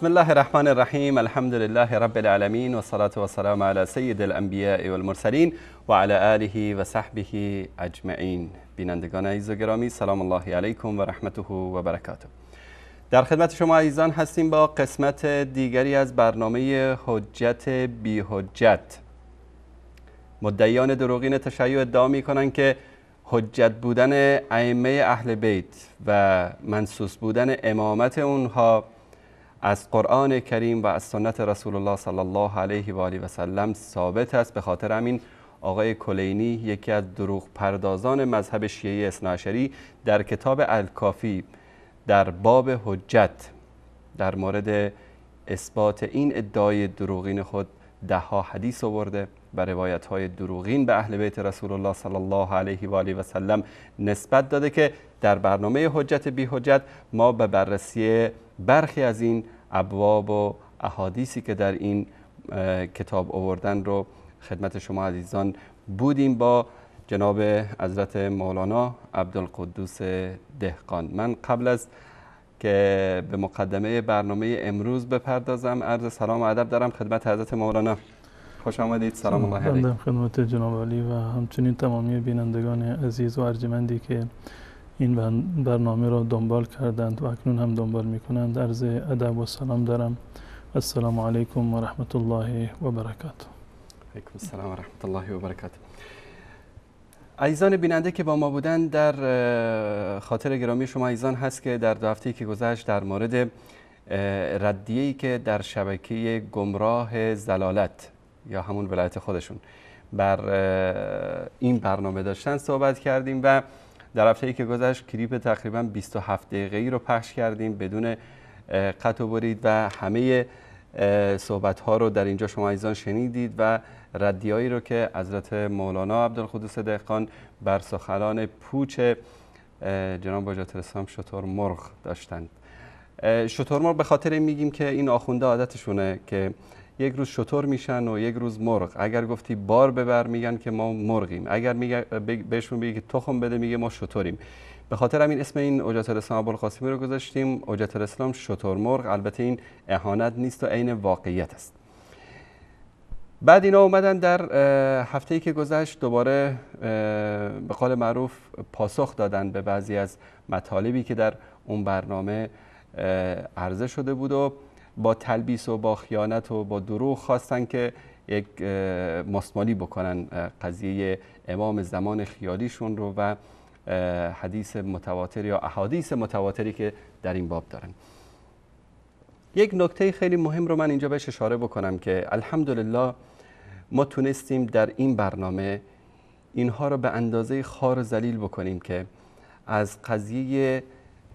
بسم الله الرحمن الرحیم الحمد لله رب العالمین و صلاة و سلام علی سید الانبیاء والمرسلین و علی آله و صحبه اجمعین بینندگان عزیز و گرامی سلام الله علیکم و رحمته و برکاته در خدمت شما عزیزان هستیم با قسمت دیگری از برنامه حجت بی حجت مدعیان دروغین تشیع ادعا می کنند که حجت بودن ائمه اهل بیت و منصوص بودن امامت اونها از قرآن کریم و از سنت رسول الله صلی الله علیه و آله و سلم ثابت است. به خاطر همین آقای کلینی یکی از دروغ پردازان مذهب شیعه اثناعشری در کتاب الکافی در باب حجت در مورد اثبات این ادعای دروغین خود ده ها حدیث آورده و روایت های دروغین به اهل بیت رسول الله صلی الله علیه و آله و سلم نسبت داده که در برنامه حجت بی حجت ما به بررسی برخی از این ابواب و احادیثی که در این کتاب آوردن رو خدمت شما عزیزان بودیم با جناب حضرت مولانا عبدالقدوس دهقان. من قبل از که به مقدمه برنامه امروز بپردازم عرض سلام و ادب دارم خدمت حضرت مولانا. خوش آمدید. سلام الله علیکم خدمت جناب علی و همچنین تمامی بینندگان عزیز و ارجمندی که این برنامه را دنبال کردند و اکنون هم دنبال می کنند عرض ادب و سلام دارم. السلام علیکم و رحمت الله و برکاته. علیکم السلام و رحمت الله و برکاته. عزیزان بیننده که با ما بودن در خاطر گرامی شما عزیزان هست که در دو که گذشت در مورد ردیه‌ای که در شبکه گمراه زلالت یا همون ولایت خودشون بر این برنامه داشتن صحبت کردیم و در هفته که گذشت کلیپ تقریبا 27 دقیقه ای رو پخش کردیم بدون قطع و برید و همه صحبت ها رو در اینجا شما عزیزان شنیدید و ردیایی رو که حضرت مولانا عبدالقدوس دهقان بر سخنان پوچ جناب وجات الاسلام شطور مرغ داشتند. شطور مرغ به خاطر میگیم که این آخونده عادتشونه که یک روز شطور میشن و یک روز مرغ. اگر گفتی بار ببر میگن که ما مرغیم. اگر بهشون بگی که تخم بده میگه ما شطوریم. به خاطر همین اسم این اوجات الاسلام ابوالقاسمی رو گذاشتیم. اوجات الاسلام شطور مرغ. البته این اهانت نیست و عین واقعیت است. بعد اینا اومدن در هفته ای که گذشت دوباره به قول معروف پاسخ دادن به بعضی از مطالبی که در اون برنامه عرضه شده بود و با تلبیس و با خیانت و با دروغ خواستن که یک ماسمالی بکنن قضیه امام زمان خیالیشون رو و حدیث متواتر یا احادیث متواتری که در این باب دارن. یک نکته خیلی مهم رو من اینجا بهش اشاره بکنم که الحمدلله ما تونستیم در این برنامه اینها رو به اندازه خار و زلیل بکنیم که از قضیه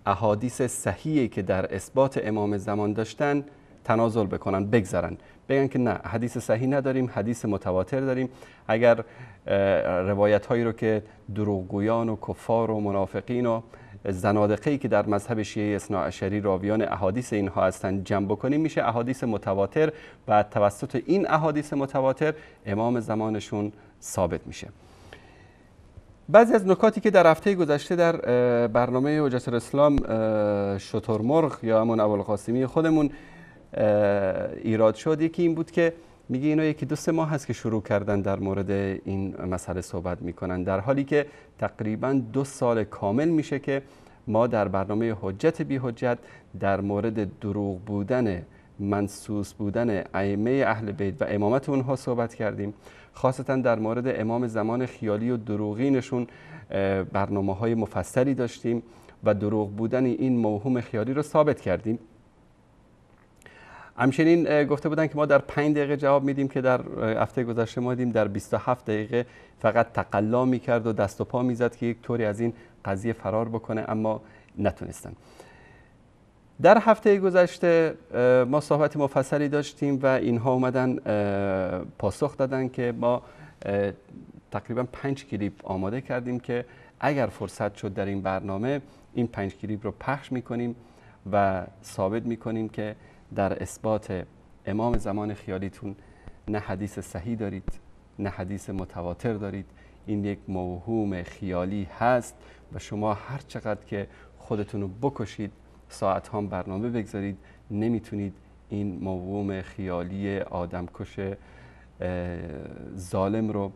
احادیث صحیحی که در اثبات امام زمان داشتن تنازل بکنن بگذرن. بگن که نه حدیث صحیح نداریم حدیث متواتر داریم. اگر روایت هایی رو که دروغگویان و کفار و منافقین و زنادقه که در مذهب شیعه اثنا عشری راویان احادیث اینها هستند جمع بکنیم میشه احادیث متواتر. و توسط این احادیث متواتر امام زمانشون ثابت میشه. بعضی از نکاتی که در هفته گذشته در برنامه حجت الاسلام شترمرغ یا همون ابوالقاسمی خودمون ایراد شد. یکی این بود که میگه اینا یکی دو سه ماه هست که شروع کردن در مورد این مسئله صحبت می‌کنن. در حالی که تقریبا دو سال کامل میشه که ما در برنامه حجت بی حجت در مورد دروغ بودن منصوص بودن ائمه اهل بیت و امامت اونها صحبت کردیم. خاصتا در مورد امام زمان خیالی و دروغینشون برنامه های مفصلی داشتیم و دروغ بودن این موهوم خیالی رو ثابت کردیم. همچنین گفته بودن که ما در 5 دقیقه جواب میدیم که در هفته گذشته ما دیدیم در 27 دقیقه فقط تقلا می‌کرد و دست و پا می‌زد که یک طوری از این قضیه فرار بکنه اما نتونستن. در هفته گذشته ما صحبت مفصلی داشتیم و اینها اومدن پاسخ دادن که ما تقریبا پنج کلیپ آماده کردیم که اگر فرصت شد در این برنامه این پنج کلیپ رو پخش می‌کنیم و ثابت می‌کنیم که در اثبات امام زمان خیالیتون نه حدیث صحیح دارید نه حدیث متواتر دارید. این یک موهوم خیالی هست و شما هر چقدر که خودتون رو بکشید ساعت هم برنامه بگذارید. نمی‌تونید این موهوم خیالی آدمکش ظالم رو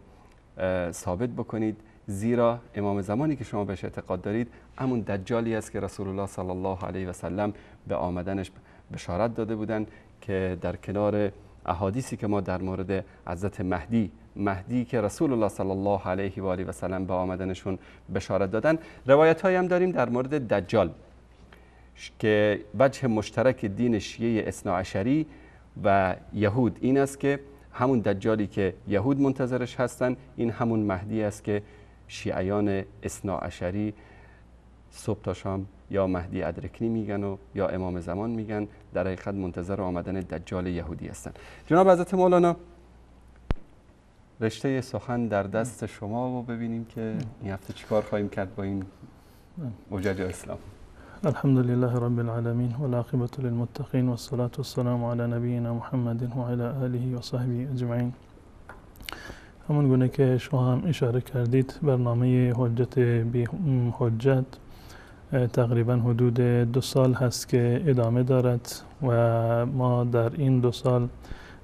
ثابت بکنید. زیرا امام زمانی که شما بهش اعتقاد دارید همون دجالی است که رسول الله صلی الله علیه و سلم به آمدنش بشارت داده بودند که در کنار احادیثی که ما در مورد حضرت مهدی مهدی که رسول الله صلی الله علیه و آله و سلم به آمدنشون بشارت دادن روایت هم داریم در مورد دجال. که وجه مشترک دین شیعه اثناعشری و یهود این است که همون دجالی که یهود منتظرش هستند این همون مهدی است که شیعیان اثناعشری صبح تا شام یا مهدی ادرکنی میگن و یا امام زمان میگن در حقیقت منتظر آمدن دجال یهودی هستن. جناب حضرت مولانا رشته سخن در دست شما و ببینیم که این هفته چیکار خواهیم کرد با این مجاج اسلام. الحمد لله رب العالمين والعاقبة للمتقين والصلاة والسلام على نبينا محمد وعلى آله وصحبه أجمعين همون گونه که شما هم اشاره کردید برنامه حجت بی حجت تقریبا حدود دو سال هست که ادامه دارد و ما در این دو سال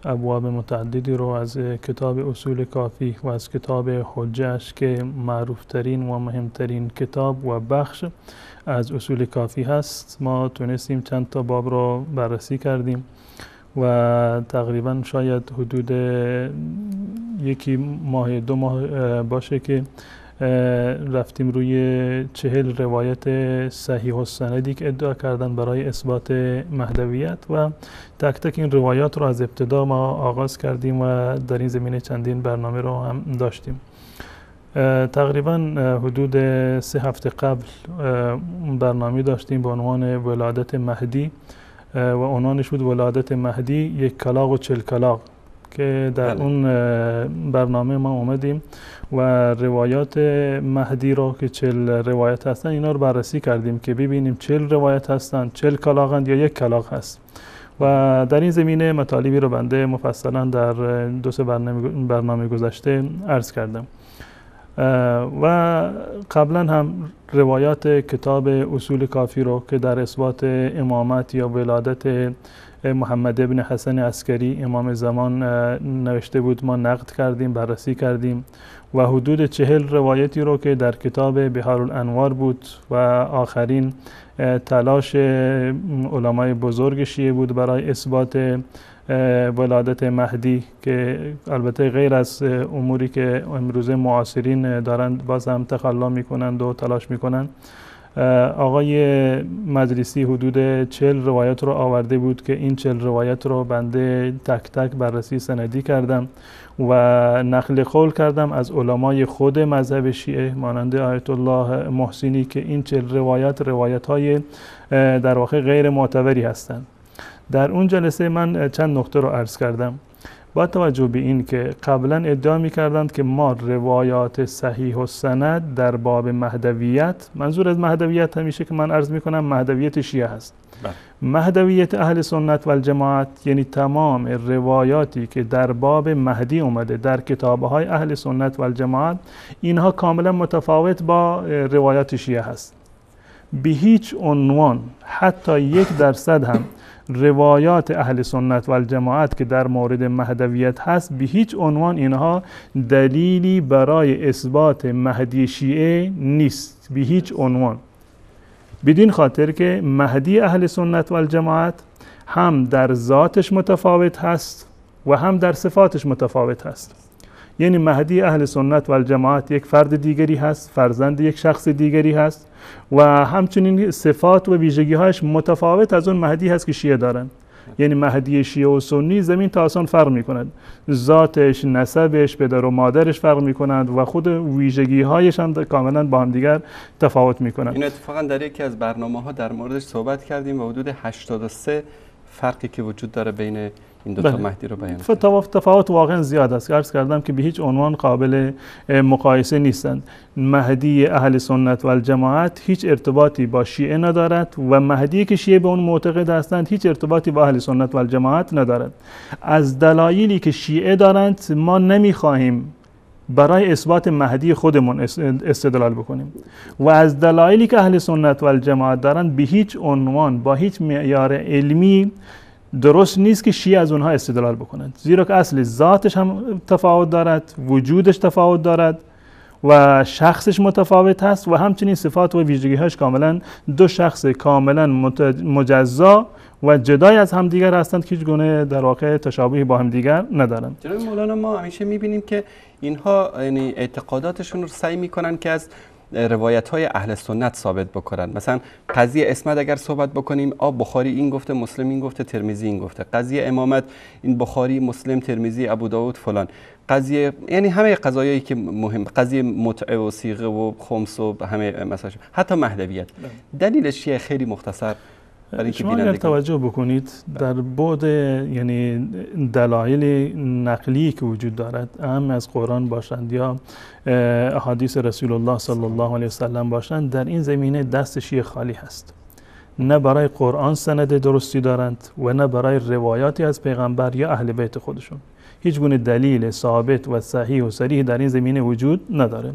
ابواب متعددی رو از کتاب اصول کافی و از کتاب حجش که معروفترین و مهمترین کتاب و بخش از اصول کافی هست. ما تونستیم چند تا باب رو بررسی کردیم و تقریبا شاید حدود یکی ماه دو ماه باشه که رفتیم روی چهل روایت صحیح و سندی که ادعا کردن برای اثبات مهدویت و تک تک این روایات رو از ابتدا ما آغاز کردیم و در این زمینه چندین برنامه رو هم داشتیم. تقریبا حدود سه هفته قبل برنامه داشتیم به عنوان ولادت مهدی و عنوانش بود ولادت مهدی یک کلاق و چل کلاق که در بله. اون برنامه ما اومدیم و روایات مهدی رو که چل روایت هستن اینا رو بررسی کردیم که ببینیم چل روایت هستن چل کلاقند یا یک کلاق هست و در این زمینه مطالبی رو بنده مفصلا در دو سه برنامه, برنامه گذشته عرض کردم و قبلا هم روایات کتاب اصول کافی رو که در اثبات امامت یا ولادت محمد ابن حسن عسکری امام زمان نوشته بود ما نقد کردیم بررسی کردیم و حدود چهل روایتی رو که در کتاب بهار الانوار بود و آخرین تلاش علمای بزرگ شیعه بود برای اثبات ولادت مهدی که البته غیر از اموری که امروزه معاصرین دارند باز هم تخلا می‌کنند و تلاش می‌کنند. آقای مجلسی حدود چل روایت رو آورده بود که این چل روایت رو بنده تک تک بررسی سندی کردم و نقل قول کردم از علمای خود مذهب شیعه مانند آیت الله محسینی که این چل روایت روایت های در واقع غیر معتبری هستند. در اون جلسه من چند نقطه رو عرض کردم. با توجه به این که قبلا ادعا می کردند که ما روایات صحیح و سند در باب مهدویت منظور از مهدویت همیشه که من عرض می کنم مهدویت شیعه هست بله. مهدویت اهل سنت و الجماعت یعنی تمام روایاتی که در باب مهدی اومده در کتابه های اهل سنت و الجماعت اینها کاملا متفاوت با روایات شیعه هست به هیچ عنوان حتی یک درصد هم روایات اهل سنت و الجماعت که در مورد مهدویت هست به هیچ عنوان اینها دلیلی برای اثبات مهدی شیعه نیست به هیچ عنوان. بدین خاطر که مهدی اهل سنت و الجماعت هم در ذاتش متفاوت هست و هم در صفاتش متفاوت هست. یعنی مهدی اهل سنت و الجماعت یک فرد دیگری هست فرزند یک شخص دیگری هست و همچنین صفات و ویژگی هایش متفاوت از اون مهدی هست که شیعه دارن. یعنی مهدی شیعه و سنی زمین تا آسان فرق می کند ذاتش نسبش پدر و مادرش فرق می کند و خود ویژگی هایش هم کاملا با هم دیگر تفاوت می کند این اتفاقا در یکی از برنامه ها در موردش صحبت کردیم و حدود 83 فرقی که وجود داره بین این دو تا بله. مهدی رو بیان تفاوت واقعا زیاد است. عرض کردم که به هیچ عنوان قابل مقایسه نیستند. مهدی اهل سنت و الجماعت هیچ ارتباطی با شیعه ندارد و مهدی که شیعه به اون معتقد هستند هیچ ارتباطی با اهل سنت و الجماعت ندارد. از دلایلی که شیعه دارند ما نمی‌خواهیم برای اثبات مهدی خودمون استدلال بکنیم. و از دلایلی که اهل سنت و الجماعت دارند به هیچ عنوان با هیچ معیار علمی درست نیست که شیعه از اونها استدلال بکنند. زیرا که اصل ذاتش هم تفاوت دارد وجودش تفاوت دارد و شخصش متفاوت هست و همچنین صفات و ویژگی هاش کاملا دو شخص کاملا مجزا و جدای از همدیگر هستند که هیچ گونه در واقع تشابهی با همدیگر ندارند. جناب مولانا ما همیشه می‌بینیم که اینها یعنی اعتقاداتشون رو سعی می‌کنن که از روایت های اهل سنت ثابت بکنن. مثلا قضیه اسمت اگر صحبت بکنیم آب بخاری این گفته مسلم این گفته ترمیزی این گفته. قضیه امامت این بخاری مسلم ترمیزی ابو داود فلان. قضیه یعنی همه قضایایی که مهم قضیه متعه و سیغه و خمس و همه مثلا حتی مهدویت. بله. دلیلش چیه؟ خیلی مختصر. شما اگر توجه بکنید در بعد یعنی دلایل نقلی که وجود دارد اهم از قرآن باشند یا احادیث رسول الله صلی الله علیه وسلم باشند در این زمینه دست شیعه خالی هست. نه برای قرآن سند درستی دارند و نه برای روایاتی از پیغمبر یا اهل بیت خودشون. هیچ گونه دلیل ثابت و صحیح و صریح در این زمینه وجود نداره.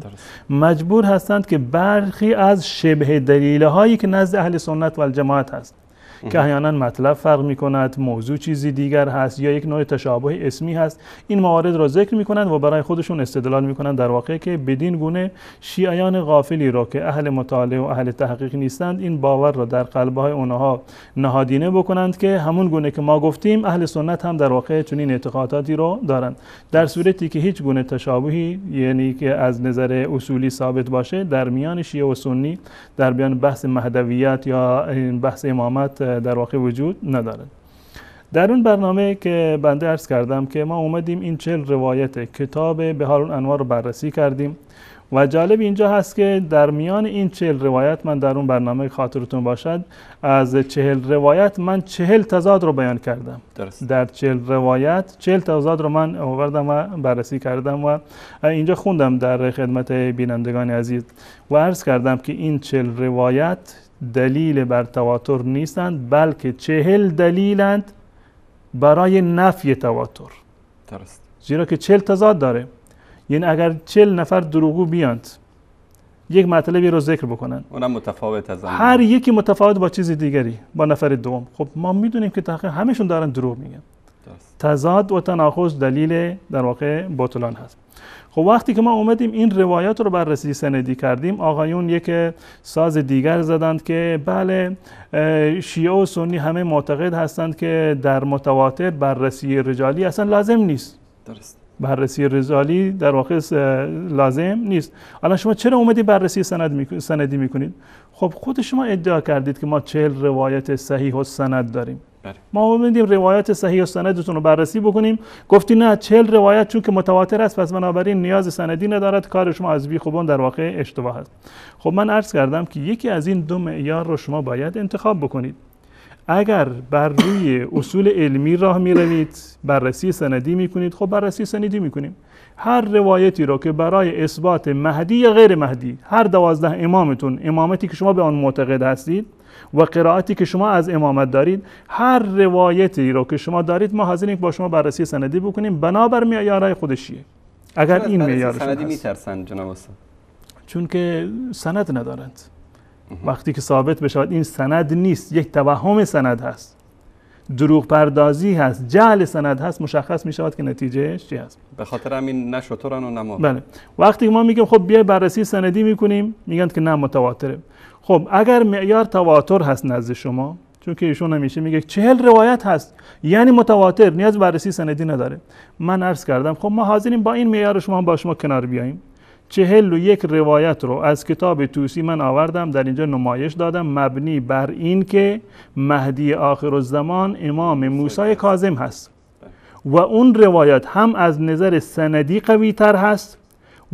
مجبور هستند که برخی از شبه دلیل هایی که نزد اهل سنت و الجماعت هست که احیانا مطلب فرق می کند موضوع چیزی دیگر هست یا یک نوع تشابه اسمی هست این موارد را ذکر می کنند و برای خودشون استدلال می کنند در واقع که بدین گونه شیعیان غافلی را که اهل مطالعه و اهل تحقیق نیستند این باور را در قلبهای اونها نهادینه بکنند که همون گونه که ما گفتیم اهل سنت هم در واقع چنین اعتقاداتی رو دارند. در صورتی که هیچ گونه تشابهی یعنی که از نظر اصولی ثابت باشه در میان شیعه و سنی در بیان بحث مهدویت یا بحث امامت در واقع وجود ندارد در اون برنامه که بنده ارز کردم که ما اومدیم این چهل روایت کتاب بهار انوار رو بررسی کردیم و جالب اینجا هست که در میان این چهل روایت من در اون برنامه خاطرتون باشد از چهل روایت من چهل تضاد رو بیان کردم. درست. در چهل روایت چهل تضاد رو من آوردم و بررسی کردم و اینجا خوندم در خدمت بینندگان عزیز. و عرض کردم که این چهل روایت دلیل بر تواتر نیستند بلکه چهل دلیلند برای نفی تواتر. درست. زیرا که چهل تضاد داره. یعنی اگر چهل نفر دروغو بیاند یک مطلبی رو ذکر بکنن. اونم متفاوت از هر یکی متفاوت با چیز دیگری با نفر دوم. خب ما می‌دونیم که تحقیق همشون دارن دروغ میگن. تضاد و تناقض دلیل در واقع بطلان هست. خب وقتی که ما اومدیم این روایات رو بررسی سندی کردیم آقایون یک ساز دیگر زدند که بله شیعه و سنی همه معتقد هستند که در متواتر بررسی رجالی اصلا لازم نیست. درست. بررسی رجالی در واقع لازم نیست. الان شما چرا اومدی بررسی سند سندی می‌کنید؟ خب خود شما ادعا کردید که ما چهل روایت صحیح و سند داریم. بله. ما اومدیم روایت صحیح و سندتون رو بررسی بکنیم. گفتی نه چهل روایت چون که متواتر است پس بنابراین نیاز سندی ندارد. کار شما از بی خوبان در واقع اشتباه است. خب من عرض کردم که یکی از این دو معیار رو شما باید انتخاب بکنید. اگر بر روی اصول علمی راه می روید بررسی سندی می کنید خب بررسی سندی می کنیم هر روایتی را که برای اثبات مهدی یا غیر مهدی هر دوازده امامتون امامتی که شما به آن معتقد هستید و قرائتی که شما از امامت دارید هر روایتی رو که شما دارید ما حاضریم با شما بررسی سندی بکنیم. بنابر معیارهای خودشیه. اگر این معیار سندی میترسن جناب چون که سند ندارند. وقتی که ثابت بشود این سند نیست یک توهم سند هست. دروغ پردازی هست جعل سند هست مشخص می شود که نتیجه چی هست. به خاطر همین نه شطورن و نه بله. وقتی ما میگیم خب بیا بررسی سندی می‌کنیم میگن که نه متواتره. خب اگر معیار تواتر هست نزد شما چون که ایشون همیشه میگه چهل روایت هست یعنی متواتر نیاز بررسی سندی نداره. من عرض کردم خب ما حاضریم با این معیار شما با شما کنار بیاییم. چهل و یک روایت رو از کتاب توسی من آوردم در اینجا نمایش دادم مبنی بر این که مهدی آخر الزمان امام موسی کاظم هست. و اون روایت هم از نظر سندی قوی تر هست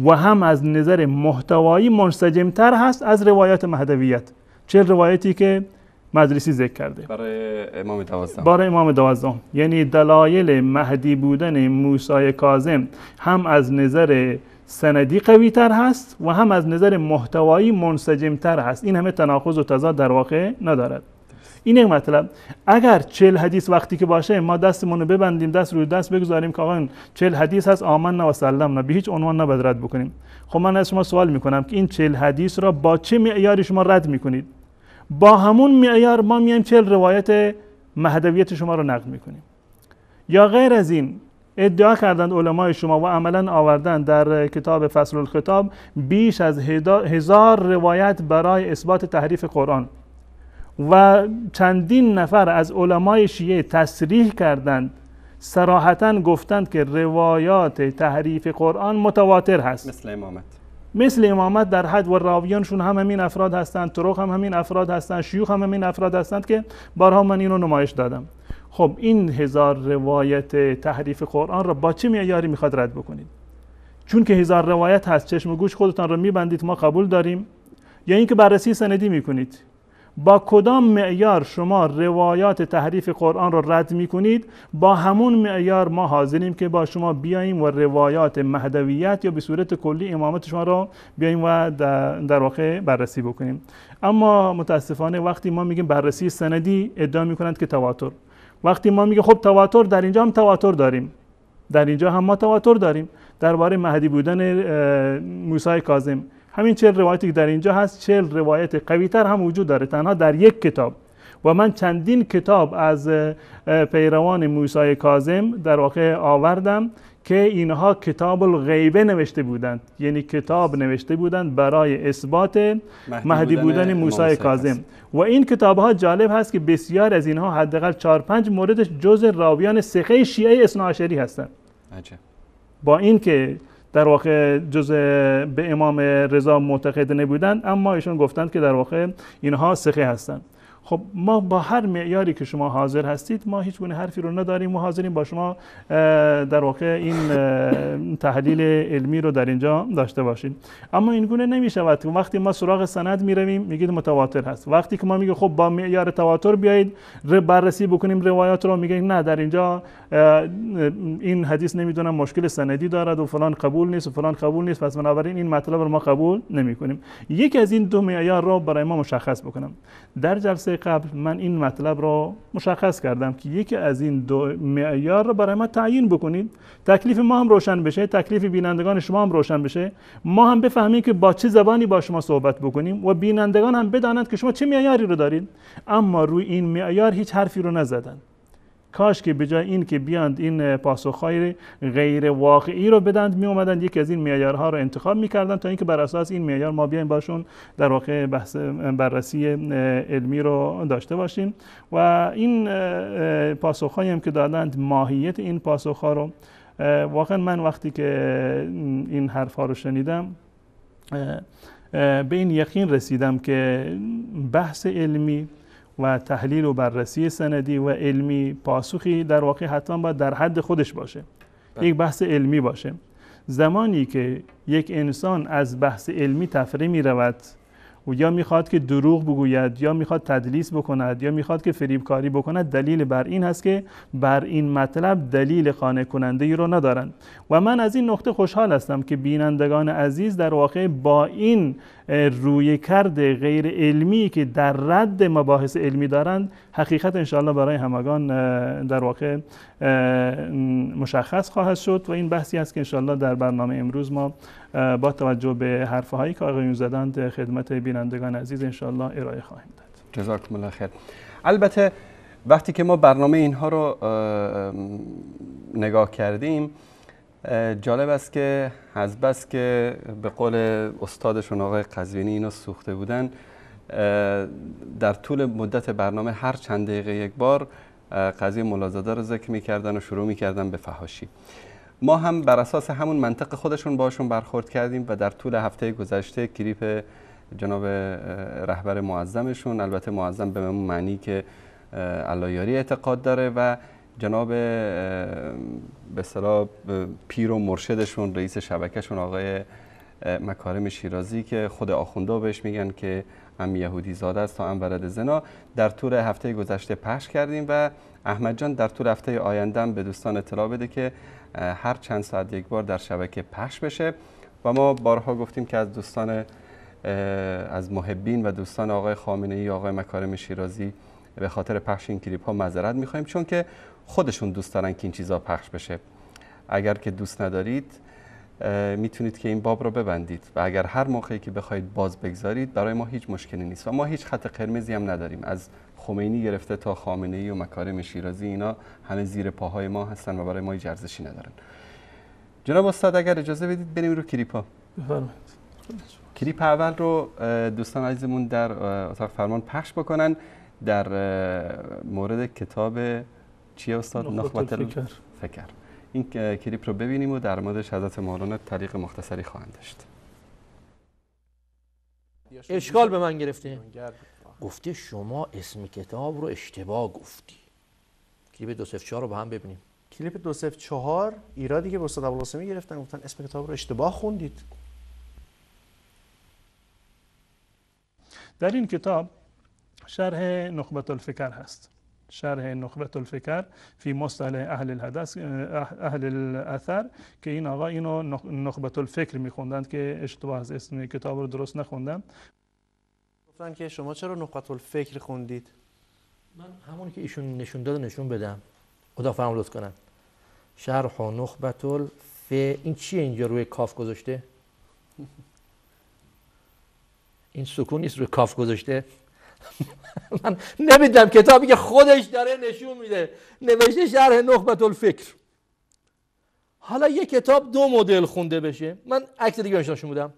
و هم از نظر محتوایی منسجم تر هست از روایت مهدویت چه روایتی که مدرسی ذکر کرده. برای امام دوازدهم برای امام دوازدهم یعنی دلایل مهدی بودن موسی کاظم هم از نظر سندی قوی تر هست و هم از نظر محتوایی منسجم تر هست. این همه تناقض و تضاد در واقع ندارد. این یک مطلب. اگر چل حدیث وقتی که باشه ما دستمون رو ببندیم دست روی دست بگذاریم که آقا چل حدیث هست آمن و سلم نه به هیچ عنوان نباید رد بکنیم. خب من از شما سوال می‌کنم که این چل حدیث را با چه معیاری شما رد می‌کنید؟ با همون معیار ما میایم چل روایت مهدویت شما رو نقد می‌کنیم. یا غیر از این ادعا کردند علمای شما و عملا آوردن در کتاب فصل الخطاب بیش از هزار روایت برای اثبات تحریف قرآن. و چندین نفر از علمای شیعه تصریح کردند. سراحتا گفتند که روایات تحریف قرآن متواتر هست. مثل امامت. مثل امامت در حد و راویانشون هم همین افراد هستند طرق هم همین افراد هستند شیوخ هم همین افراد هستند که بارها من اینو نمایش دادم. خب این هزار روایت تحریف قرآن را با چه معیاری می‌خواد رد بکنید؟ چون که هزار روایت هست چشم و گوش خودتان را میبندید ما قبول داریم. یا اینکه بررسی سندی می‌کنید. با کدام معیار شما روایات تحریف قرآن را رد می کنید با همون معیار ما حاضریم که با شما بیاییم و روایات مهدویت یا به صورت کلی امامت شما را بیاییم و در واقع بررسی بکنیم. اما متاسفانه وقتی ما میگیم بررسی سندی ادعا می‌کنند که تواتر. وقتی ما میگیم خب تواتر در اینجا هم تواتر داریم. در اینجا هم ما تواتر داریم. درباره مهدی بودن موسی کاظم. همین چهل روایتی که در اینجا هست چهل روایت قویتر هم وجود داره. تنها در یک کتاب. و من چندین کتاب از پیروان موسی کاظم در واقع آوردم که اینها کتاب الغیبه نوشته بودند. یعنی کتاب نوشته بودند برای اثبات مهدی بودن موسی کاظم. و این کتاب ها جالب هست که بسیار از اینها حداقل 4 5 موردش جز راویان سخه شیعه اثناعشری هستند. با این که در واقع جز به امام رضا معتقد نبودند اما ایشون گفتند که در واقع اینها سخه هستند. خب ما با هر معیاری که شما حاضر هستید ما هیچ گونه حرفی رو نداریم. و حاضریم با شما در واقع این تحلیل علمی رو در اینجا داشته باشیم. اما این گونه نمی وقتی ما سراغ سند می رویم میگید متواتر هست. وقتی که ما میگه خب با معیار تواتر بیایید بررسی بکنیم روایات رو میگه نه در اینجا این حدیث نمی‌دونم مشکل سندی دارد و فلان قبول نیست و فلان قبول نیست. پس بنابراین این مطلب رو ما قبول نمی کنیم. یکی از این دو معیار رو برای ما مشخص بکنم. در جلسه قبل من این مطلب رو مشخص کردم که یکی از این دو معیار رو برای ما تعیین بکنید. تکلیف ما هم روشن بشه تکلیف بینندگان شما هم روشن بشه. ما هم بفهمیم که با چه زبانی با شما صحبت بکنیم و بینندگان هم بدانند که شما چه معیاری رو دارید. اما روی این معیار هیچ حرفی رو نزدن. کاش که به جای این که بیاند این پاسخهای غیر واقعی رو بدند می اومدند یکی از این معیارها رو انتخاب می‌کردن تا اینکه بر اساس این معیار ما بیایم باشون در واقع بحث بررسی علمی رو داشته باشیم. و این پاسخهایی هم که دادند ماهیت این پاسخها رو واقعا من وقتی که این حرف رو شنیدم به این یقین رسیدم که بحث علمی و تحلیل و بررسی سندی و علمی پاسخی در واقع حتما باید در حد خودش باشه. بله. یک بحث علمی باشه. زمانی که یک انسان از بحث علمی تفره می رود و یا می‌خواد که دروغ بگوید یا می‌خواد تدلیس بکند یا می‌خواد که فریبکاری بکند دلیل بر این هست که بر این مطلب دلیل خانه کننده ای رو ندارند و من از این نقطه خوشحال هستم که بینندگان عزیز در واقع با این روی کرد غیر علمی که در رد مباحث علمی دارند حقیقت انشاءالله برای همگان در واقع مشخص خواهد شد و این بحثی است که انشاءالله در برنامه امروز ما با توجه به حرف هایی که آقایون زدند خدمت بینندگان عزیز انشاءالله ارائه خواهیم داد. جزاکم الله خیر. البته وقتی که ما برنامه اینها رو نگاه کردیم جالب است که از بس که به قول استادشون آقای قزوینی اینو سوخته بودن در طول مدت برنامه هر چند دقیقه یک بار قضیه ملازده رو ذکر می‌کردن و شروع می‌کردن به فهاشی ما هم بر اساس همون منطق خودشون باشون برخورد کردیم و در طول هفته گذشته کلیپ جناب رهبر معظمشون البته معظم به معنی که علایاری اعتقاد داره و جناب به صلاح پیر و مرشدشون رئیس شبکهشون آقای مکارم شیرازی که خود آخونده بهش میگن که هم یهودی زاده است تا هم ورد زنا در طول هفته گذشته پخش کردیم و احمد جان در طول هفته آینده به دوستان اطلاع بده که هر چند ساعت یک بار در شبکه پخش بشه. و ما بارها گفتیم که از دوستان از محبین و دوستان آقای خامنه ای آقای مکارم شیرازی به خاطر پخش این کلیپ ها معذرت می‌خوایم. چون که خودشون دوست دارن که این چیزا پخش بشه. اگر که دوست ندارید می‌تونید که این باب رو ببندید و اگر هر موقعی که بخواید باز بگذارید برای ما هیچ مشکلی نیست و ما هیچ خط قرمزی هم نداریم. از خمینی گرفته تا خامنه ای و مکارم شیرازی اینا همه زیر پاهای ما هستن و برای ما ارزشی ندارن. جناب استاد اگر اجازه بدید بریم رو کلیپ ها بفرمایید. کلیپ اول رو دوستان عزیزمون در اتاق فرمان پخش بکنن در مورد کتاب چیه استاد؟ نخبت فکر. این کلیپ رو ببینیم و در موردش حضرت مولانا طریق مختصری خواهند داشت. اشکال به من گرفته. گفته شما اسم کتاب رو اشتباه گفتی. کلیپ دو صفر چهار رو با هم ببینیم. کلیپ دو صفر چهار ایرادی که به استاد ابوالقاسمی گرفتن گفتن اسم کتاب رو اشتباه خوندید. در این کتاب شرح نخبت الفکر هست. شرح نخبت الفکر فی مصطلح اهل الحدث اهل الاثر که این آقا اینو نخبت الفکر میخوندند که اشتباه از اسم کتاب رو درست نخوندم گفتن که شما چرا نخبت الفکر خوندید؟ من همونی که ایشون نشون داد نشون بدم. خدا فرام لطف کنن شرح و نخبت الف این چیه اینجا روی کاف گذاشته؟ این سکون نیست روی کاف گذاشته؟ من نمیدم کتابی که خودش داره نشون میده. نوشته شرح نخبت الفکر حالا یه کتاب دو مدل خونده بشه. من عکس دیگه نشون بودم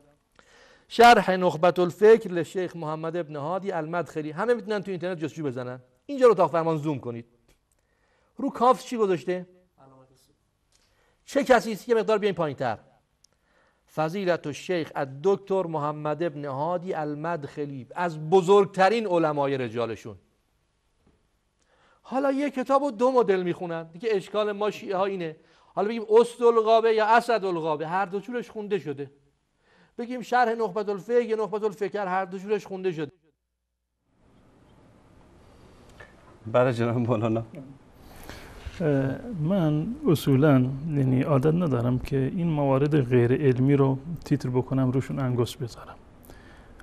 شرح نخبت الفکر لشیخ محمد ابن هادی المدخلی. همه می‌تونن تو اینترنت جستجو بزنن. اینجا رو تا فرمان زوم کنید. رو کاف چی گذاشته؟ چه کسی است یه مقدار بیاین پایینتر. فضیلت و شیخ از دکتر محمد ابن هادی المدخلی از بزرگترین علمای رجالشون. حالا یه کتاب دو مدل می‌خونن. دیگه اشکال ما شیعه ها اینه. حالا بگیم است الغابه یا اسد الغابه هر دو جورش خونده شده. بگیم شرح نخبت الفقه یا نخبت الفکر هر دو جورش خونده شده. برای جناب مولانا. من اصولا یعنی عادت ندارم که این موارد غیر علمی رو تیتر بکنم روشون انگشت بذارم.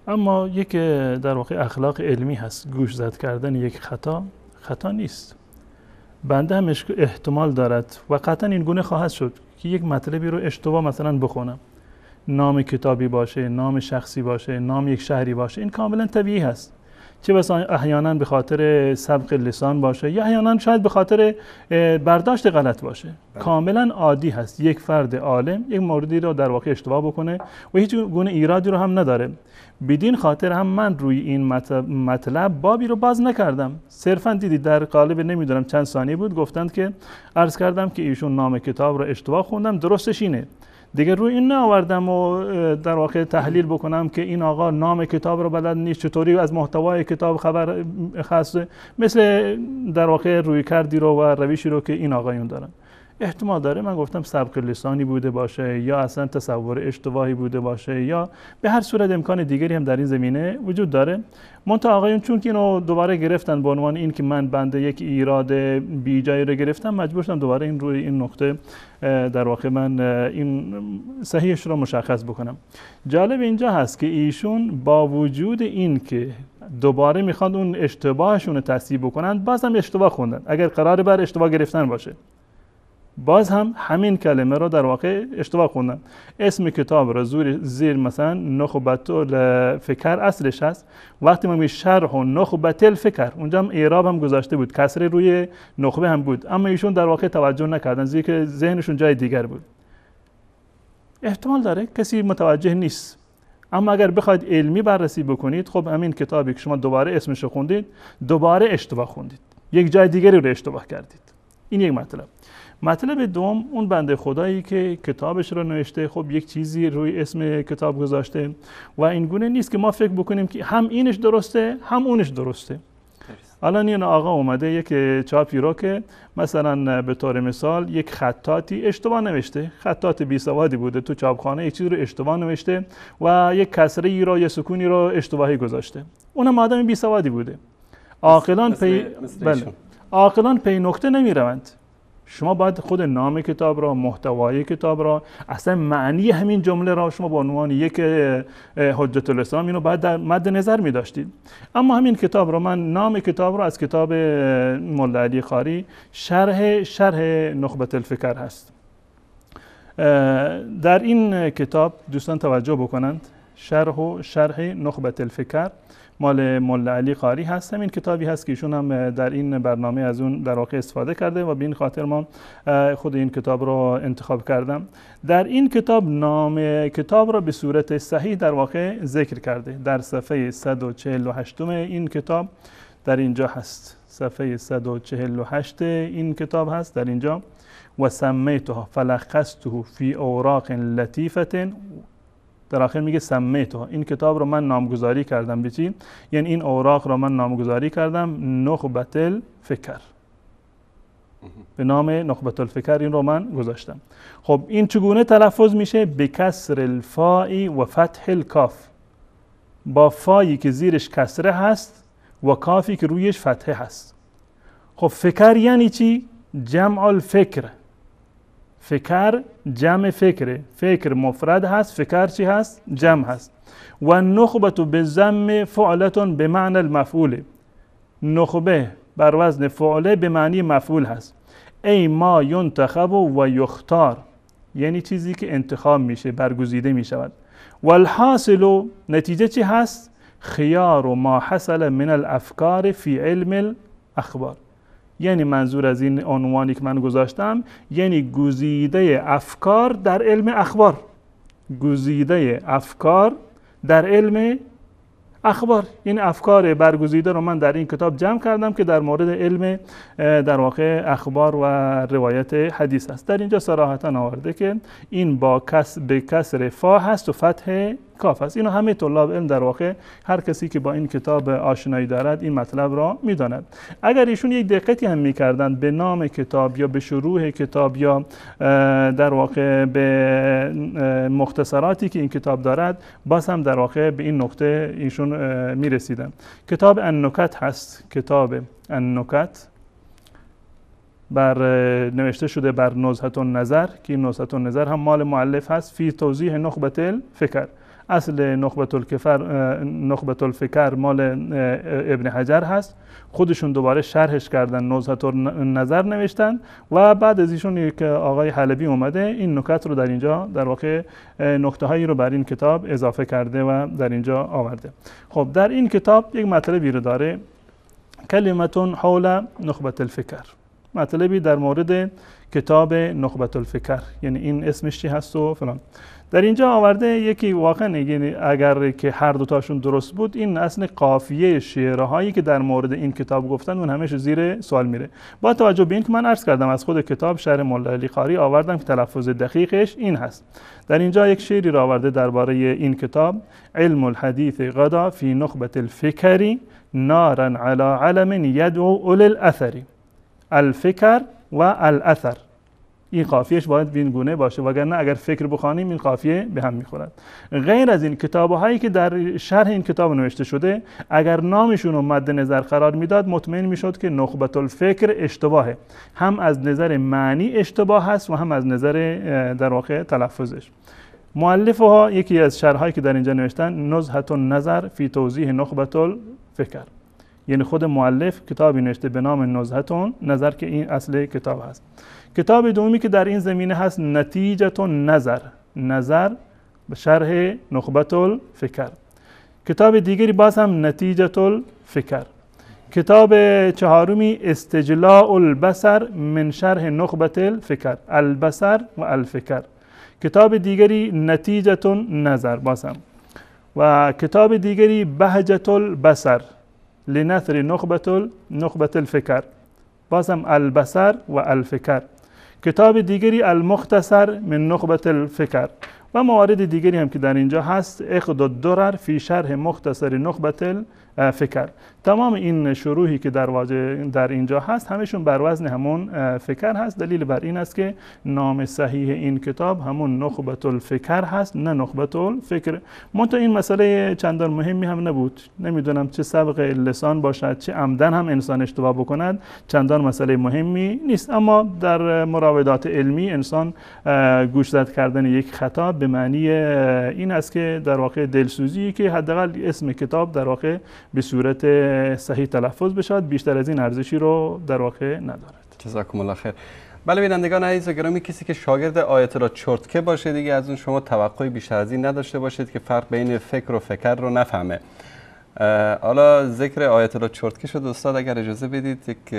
اما یک در واقع اخلاق علمی هست. گوش زد کردن یک خطا خطا نیست. بنده هم احتمال دارد و قطعا این گونه خواهد شد که یک مطلبی رو اشتباه مثلا بخونم. نام کتابی باشه نام شخصی باشه نام یک شهری باشه این کاملا طبیعی هست. چه بسا احیانا به خاطر سبق لسان باشه یا احیانا شاید به خاطر برداشت غلط باشه. بله. کاملا عادی هست. یک فرد عالم یک موردی رو در واقع اشتباه بکنه و هیچ گونه ایرادی رو هم نداره. بدین خاطر هم من روی این مطلب بابی رو باز نکردم. صرفا دیدید در قالب نمی‌دونم چند ثانیه بود گفتند که عرض کردم که ایشون نام کتاب رو اشتباه خوندم درستش اینه. دیگه روی این آوردم و در واقع تحلیل بکنم که این آقا نام کتاب رو بلد نیست چطوری از محتوای کتاب خبر خاصه مثل در واقع روی کردی رو و روشی رو که این آقایون دارن. احتمال داره. من گفتم سبق لسانی بوده باشه یا اصلا تصور اشتباهی بوده باشه یا به هر صورت امکان دیگری هم در این زمینه وجود داره. منتها آقایون چون که اینو دوباره گرفتن به عنوان این که من بنده یک ایراد بی جایی رو گرفتم مجبور شدم دوباره این روی این نقطه در واقع من این صحیحش رو مشخص بکنم. جالب اینجا هست که ایشون با وجود این که دوباره می‌خواد اون اشتباهشون رو تصحیح بکنن باز هم اشتباه خوندن. اگر قرار بر اشتباه گرفتن باشه. باز هم همین کلمه رو در واقع اشتباه خوندن اسم کتاب رو زور زیر مثلا نخبت فکر اصلش هست. وقتی ما می شرح و نخبت الفکر اونجا هم اعراب هم گذاشته بود. کسر روی نخبه هم بود. اما ایشون در واقع توجه نکردن زیر که ذهنشون جای دیگر بود. احتمال داره کسی متوجه نیست. اما اگر بخواید علمی بررسی بکنید خب همین کتابی که شما دوباره اسمش رو خوندید دوباره اشتباه خوندید. یک جای دیگری رو اشتباه کردید. این یک مطلب. مطلب دوم اون بنده خدایی که کتابش رو نوشته. خب یک چیزی روی اسم کتاب گذاشته و این گونه نیست که ما فکر بکنیم که هم اینش درسته هم اونش درسته. الان این آقا اومده یک چاپی رو که مثلا به طور مثال یک خطاتی اشتباه نوشته. خطات بی سوادی بوده تو چاپخانه یک چیز رو اشتباه نوشته و یک کسره ای رو یا سکونی رو اشتباهی گذاشته. اونم آدم بی سوادی بوده. عاقلان پی بله. عاقلان پی نقطه نمی روند شما باید خود نام کتاب را محتوای کتاب را اصلا معنی همین جمله را شما به عنوان یک حجت الاسلام اینو باید در مد نظر می داشتید. اما همین کتاب را من نام کتاب را از کتاب مولا علی خاری شرح شرح نخبت الفکر هست. در این کتاب دوستان توجه بکنند. شرح و شرح نخبت الفکر. مال ملا علی قاری هست. همین کتابی هست که ایشون هم در این برنامه از اون در واقع استفاده کرده و به این خاطر ما خود این کتاب رو انتخاب کردم. در این کتاب نام کتاب را به صورت صحیح در واقع ذکر کرده. در صفحه 148 این کتاب در اینجا هست. صفحه 148 این کتاب هست در اینجا. و سمیتها فلخصته فی اوراق لطیفه در آخر میگه سمیتها. این کتاب رو من نامگذاری کردم به چی؟ یعنی این اوراق رو من نامگذاری کردم نخبت الفکر به نام نخبت الفکر این رو من گذاشتم. خب این چگونه تلفظ میشه؟ به کسر و فتح الکاف. با فایی که زیرش کسره هست و کافی که رویش فتحه هست. خب فکر یعنی چی؟ جمع الفکر. فکر جمع فکره. فکر مفرد هست فکر چی هست؟ جمع هست. و نخبت به زم فعلتون به معنی المفعول. نخبه بر وزن فعله به معنی مفعول هست. ای ما ینتخب و یختار. یعنی چیزی که انتخاب میشه برگزیده می‌شود. و الحاصل نتیجه چی هست؟ خیار و ما حصل من الافکار فی علم الاخبار. یعنی منظور از این عنوانی که من گذاشتم یعنی گزیده افکار در علم اخبار. گزیده افکار در علم اخبار. این افکار برگزیده رو من در این کتاب جمع کردم که در مورد علم در واقع اخبار و روایت حدیث است. در اینجا صراحتا آورده که این با کس به کسر فا هست و فتح کاف است. اینو همه طلاب علم در واقع هر کسی که با این کتاب آشنایی دارد این مطلب را می‌داند. اگر ایشون یک دقتی هم می‌کردن به نام کتاب یا به شروع کتاب یا در واقع به مختصراتی که این کتاب دارد باز هم در واقع به این نقطه ایشون می‌رسیدن کتاب النکت هست. کتاب النکت بر نوشته شده بر نزهت نظر که نزهت نظر هم مال معلف هست. فی توضیح نخبت الفکر. اصل نخبت الکفر نخبت الفکر مال ابن حجر هست. خودشون دوباره شرحش کردن نزهت نظر نوشتن و بعد از ایشون که آقای حلبی اومده. این نکات رو در اینجا در واقع نکته هایی رو بر این کتاب اضافه کرده و در اینجا آورده. خب در این کتاب یک مطلبی رو داره. کلمتون حول نخبت الفکر مطلبی در مورد کتاب نخبت الفکر یعنی این اسمش چی هست و فلان. در اینجا آورده یکی واقعا یعنی اگر که هر دوتاشون درست بود این اصل قافیه شعره هایی که در مورد این کتاب گفتن اون همش زیر سوال میره. با توجه به اینکه من عرض کردم از خود کتاب شهر مولا علی آوردم که تلفظ دقیقش این هست. در اینجا یک شعری را آورده درباره این کتاب علم الحدیث غدا فی نخبت الفکری نارا علی علم یدعو اول الاثری الفکر و الاثر. این قافیهش باید بین گونه باشه. وگرنه اگر فکر بخوانیم این قافیه به هم می‌خورد. غیر از این کتاب هایی که در شرح این کتاب نوشته شده اگر نامشون رو مد نظر قرار می‌داد مطمئن می‌شد که نخبت الفکر اشتباهه. هم از نظر معنی اشتباه هست و هم از نظر در واقع تلفظش. مؤلف ها یکی از هایی که در اینجا نوشتن نزهت نظر فی توضیح نخبت الفکر یعنی خود مؤلف کتابی نوشته به نام نزهتون نظر که این اصل کتاب هست. کتاب دومی که در این زمینه هست نتیجه نظر نظر به شرح نخبت الفکر. کتاب دیگری باز هم نتیجه الفکر. کتاب چهارمی استجلاء البصر من شرح نخبت الفکر. البصر و الفکر. کتاب دیگری نتیجه نظر باز هم. و کتاب دیگری بهجت البصر. لنثر نخبت نخبت الفکر. بازم البصر و الفکر. کتاب دیگری المختصر من نخبت الفکر و موارد دیگری هم که در اینجا هست. اخد الدرر فی شرح مختصر نخبت فکر. تمام این شروحی که در در اینجا هست همشون بر وزن همون فکر هست. دلیل بر این است که نام صحیح این کتاب همون نخبت الفکر هست نه نخبت الفکر منتها این مسئله چندان مهمی هم نبود. نمی‌دونم چه سبق لسان باشد چه عمدن هم انسان اشتباه بکند. چندان مسئله مهمی نیست. اما در مراودات علمی انسان گوشزد کردن یک خطا به معنی این است که در واقع دلسوزی که حداقل اسم کتاب در واقع به صورت صحیح تلفظ بشود بیشتر از این ارزشی رو در واقع ندارد. جزاکم الله خیر. بله بینندگان عزیز و گرامی کسی که شاگرد آیت را چرتکه باشه دیگه از اون شما توقعی بیشتر از این نداشته باشید که فرق بین فکر و فکر رو نفهمه. حالا ذکر آیت الله چرتکه شد استاد اگر اجازه بدید یک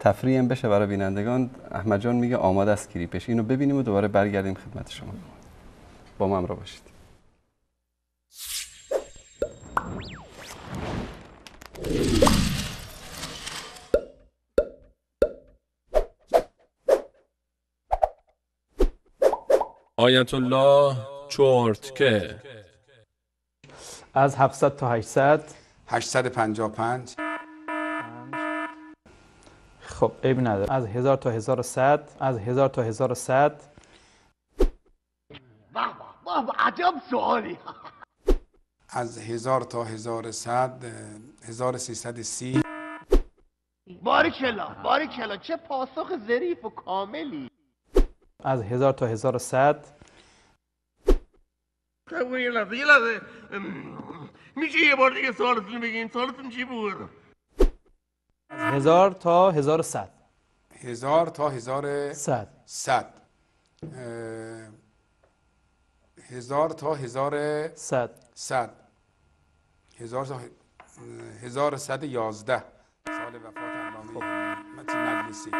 تفریح بشه برای بینندگان. احمد جان میگه آماده است کلیپش. اینو ببینیم و دوباره برگردیم خدمت شما. با ما همراه باشید. آیت الله چرتکه از 700 تا 800 855 خب عیب نداره. از 1000 تا 1100 از 1000 تا 1100 عجب سوالی از 1000 تا 1100 1330 باریکلا باریکلا چه پاسخ ظریف و کاملی. از 1000 تا 1100 یه لحظه یه لحظه. میشه یه بار دیگه سوالتون بگین؟ سوالتون چی بود؟ از 1000 تا 1100 1000 تا 1100 100 هزار تا هزار صد. صد. هزار تا هزار صد یازده. سال وفات علامه متین مجلسی.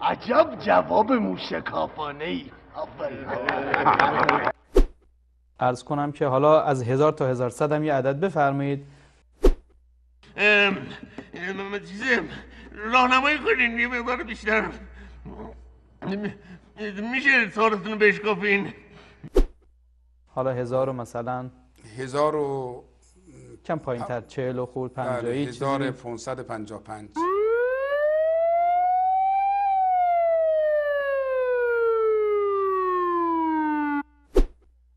عجب جواب موشکافانه ای ارز کنم که حالا از هزار تا هزار صد هم یه عدد بفرمایید. چیزه راهنمایی کنین یه مقدار بیشتر میشه سالتون رو بشکافین حالا هزار و مثلا هزار و کم پایین تر چهل و خورد پنجایی هزار پونصد پنجا پنج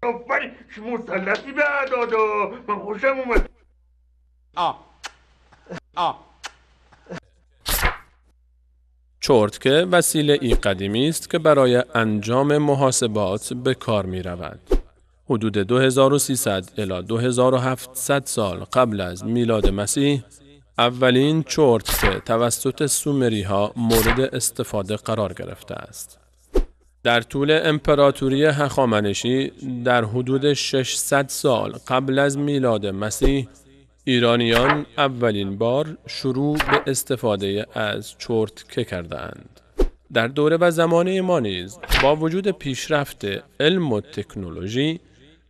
آفرین مسلطی به اعدادا من خوشم اومد آ آ چرتکه وسیله ای قدیمی است که برای انجام محاسبات به کار می رود. حدود 2300 الی 2700 سال قبل از میلاد مسیح اولین چرتکه توسط سومری ها مورد استفاده قرار گرفته است. در طول امپراتوری هخامنشی در حدود 600 سال قبل از میلاد مسیح ایرانیان اولین بار شروع به استفاده از چرتکه کردند. در دوره و زمانه ما نیز با وجود پیشرفت علم و تکنولوژی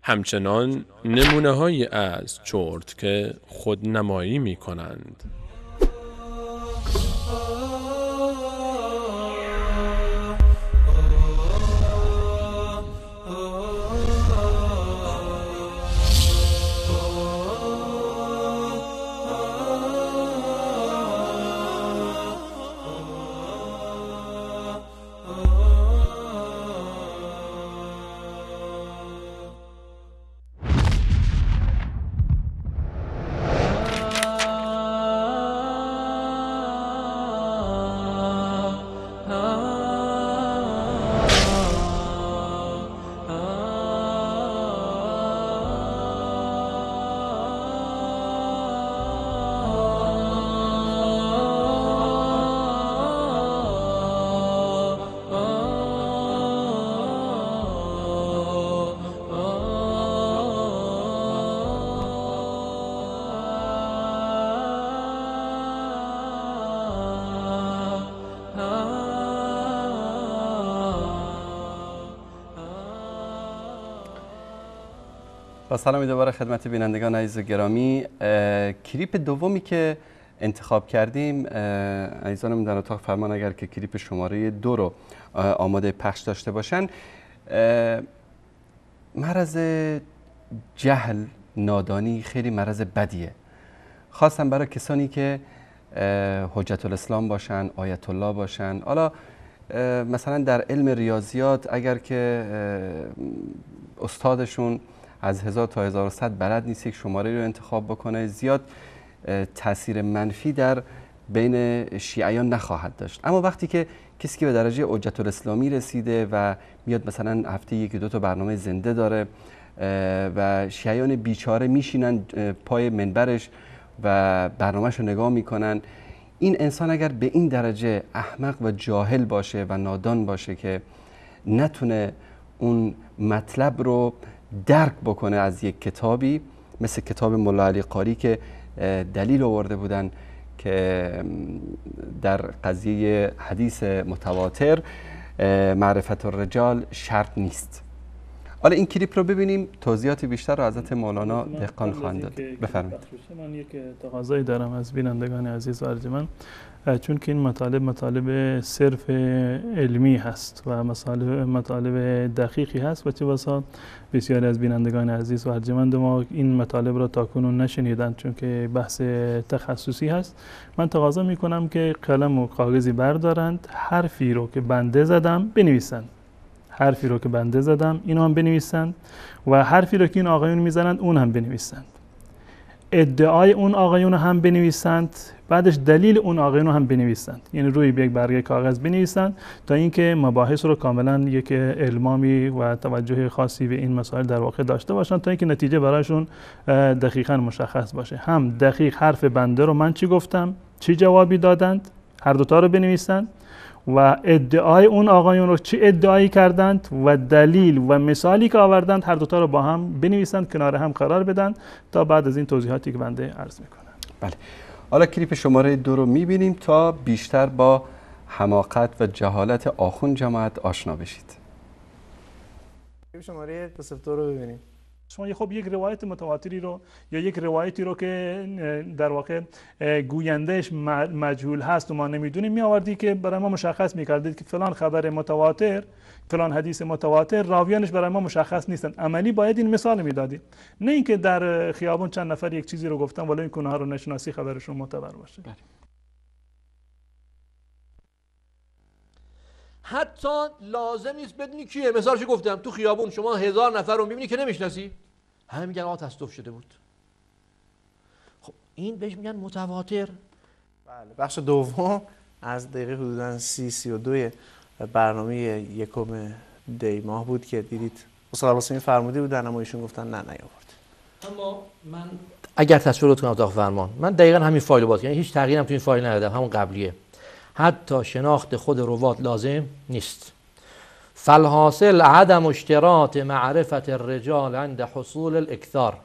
همچنان نمونه های از چرتکه خودنمایی می کنند. با سلامی دوباره خدمت بینندگان عزیز گرامی. کلیپ دومی که انتخاب کردیم عزیزانم در اتاق فرمان اگر که کلیپ شماره دو رو آماده پخش داشته باشن. مرض جهل نادانی خیلی مرض بدیه. خواستم برای کسانی که حجت الاسلام باشن آیت الله باشن حالا مثلا در علم ریاضیات اگر که استادشون از 1000 تا 1100 بلد نیست یک شماره رو انتخاب بکنه. زیاد تاثیر منفی در بین شیعیان نخواهد داشت. اما وقتی که کسی که به درجه حجت الاسلامی رسیده و میاد مثلا هفته یکی دو تا برنامه زنده داره و شیعیان بیچاره میشینن پای منبرش و برنامهش رو نگاه می‌کنن این انسان اگر به این درجه احمق و جاهل باشه و نادان باشه که نتونه اون مطلب رو درک بکنه از یک کتابی مثل کتاب ملا علی قاری که دلیل آورده بودن که در قضیه حدیث متواتر معرفت الرجال شرط نیست. حالا این کلیپ رو ببینیم توضیحات بیشتر رو حضرت مولانا دهقان خواهند داد. بفرمایید. من یک تقاضایی دارم از بینندگان عزیز و ارجمند. چون که این مطالب مطالب صرف علمی هست و مطالب دقیقی هست و چه بسا بسیاری از بینندگان عزیز و ارجمند ما این مطالب را تاکنون نشنیدند چون که بحث تخصصی هست. من تقاضا می کنم که قلم و کاغذی بردارند حرفی رو که بنده زدم بنویسند. حرفی رو که بنده زدم اینو هم بنویسند و حرفی رو که این آقایون می‌زنند اون هم بنویسند. ادعای اون آقایون رو هم بنویسند بعدش دلیل اون آقایون رو هم بنویسند. یعنی روی یک برگه کاغذ بنویسند تا اینکه مباحث رو کاملا یک علمامی و توجه خاصی به این مسائل در واقع داشته باشند تا اینکه نتیجه برایشون دقیقا مشخص باشه. هم دقیق حرف بنده رو من چی گفتم؟ چی جوابی دادند؟ هر دوتا رو بنویسند. و ادعای اون آقایون رو چه ادعایی کردند و دلیل و مثالی که آوردند هر دوتا رو با هم بنویسند کنار هم قرار بدن تا بعد از این توضیحاتی که بنده عرض می‌کنم. حالا کلیپ شماره دو رو می‌بینیم تا بیشتر با حماقت و جهالت آخون جماعت آشنا بشید. شماره دو رو ببینیم. شما یه خب یک روایت متواتری رو یا یک روایتی رو که در واقع گویندهش مجهول هست و ما نمی‌دونیم می آوردی که برای ما مشخص می‌کردید که فلان خبر متواتر فلان حدیث متواتر راویانش برای ما مشخص نیستن. عملی باید این مثال می‌دادید. نه اینکه در خیابون چند نفر یک چیزی رو گفتن ولی این کنه رو نشناسی خبرشون معتبر باشه. حتی لازم نیست بدونی کیه. مثالش گفتم تو خیابون شما هزار نفر رو می‌بینی که نمی‌شناسی؟ همه میگن آقا تصدف شده بود. خب این بهش میگن متواتر. بله بخش دوم از دقیقه حدودا سی سی و دوی برنامه یکم دی ماه بود که دیدید. استاد عباسمی فرمودی بودن اما ایشون گفتن نه نیاورد. اما من اگر تصویر کنم اتاق فرمان من دقیقا همین فایل رو باز کردم. یعنی هیچ تغییرم تو این فایل ندادم همون قبلیه. حتی شناخت خود روات لازم نیست. فالحاصل عدم اشتراط معرفت الرجال عند حصول الاکثار.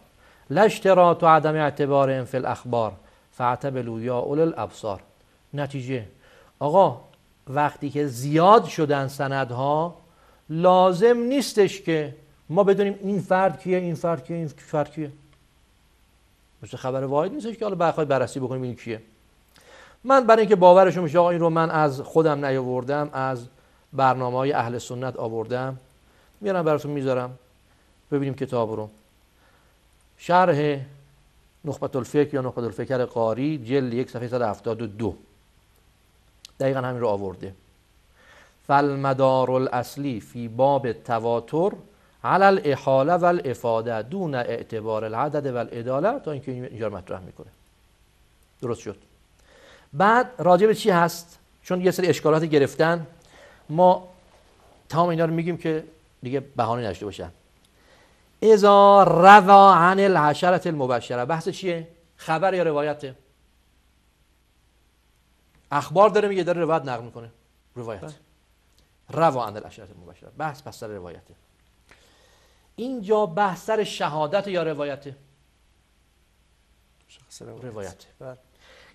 لا اشتراط عدم اعتبارهم فی الاخبار. فاعتبروا یا اول الابصار. نتیجه. آقا وقتی که زیاد شدن سندها لازم نیستش که ما بدونیم این فرد کیه این فرد کیه این فرد کیه. مثل خبر واحد نیستش که حالا بخواید بررسی بکنیم این کیه. من برای اینکه باورشون میشه آقا این رو من از خودم نیاوردم از برنامه های اهل سنت آوردم. میارم براتون می‌ذارم. ببینیم کتاب رو. شرح نخبت الفکر یا نخبت الفکر قاری جلد یک صفحه 172 دقیقا همین رو آورده. فالمدار الاصلی فی باب تواتر على الاحاله و الافاده دون اعتبار العدد و الاداله تا اینکه اینجا مطرح می‌کنه. درست شد. بعد راجع به چی هست؟ چون یه سری اشکالات گرفتن. ما تمام اینا رو میگیم که دیگه بهانه نداشته باشن. اذا روا عن العشرة المبشره بحث چیه؟ خبر یا روایته اخبار داره میگه داره روایت نقل می‌کنه. روایت. روا عن العشرة المبشره بحث پس سر روایته اینجا بحث سر شهادت یا روایته روایته بله.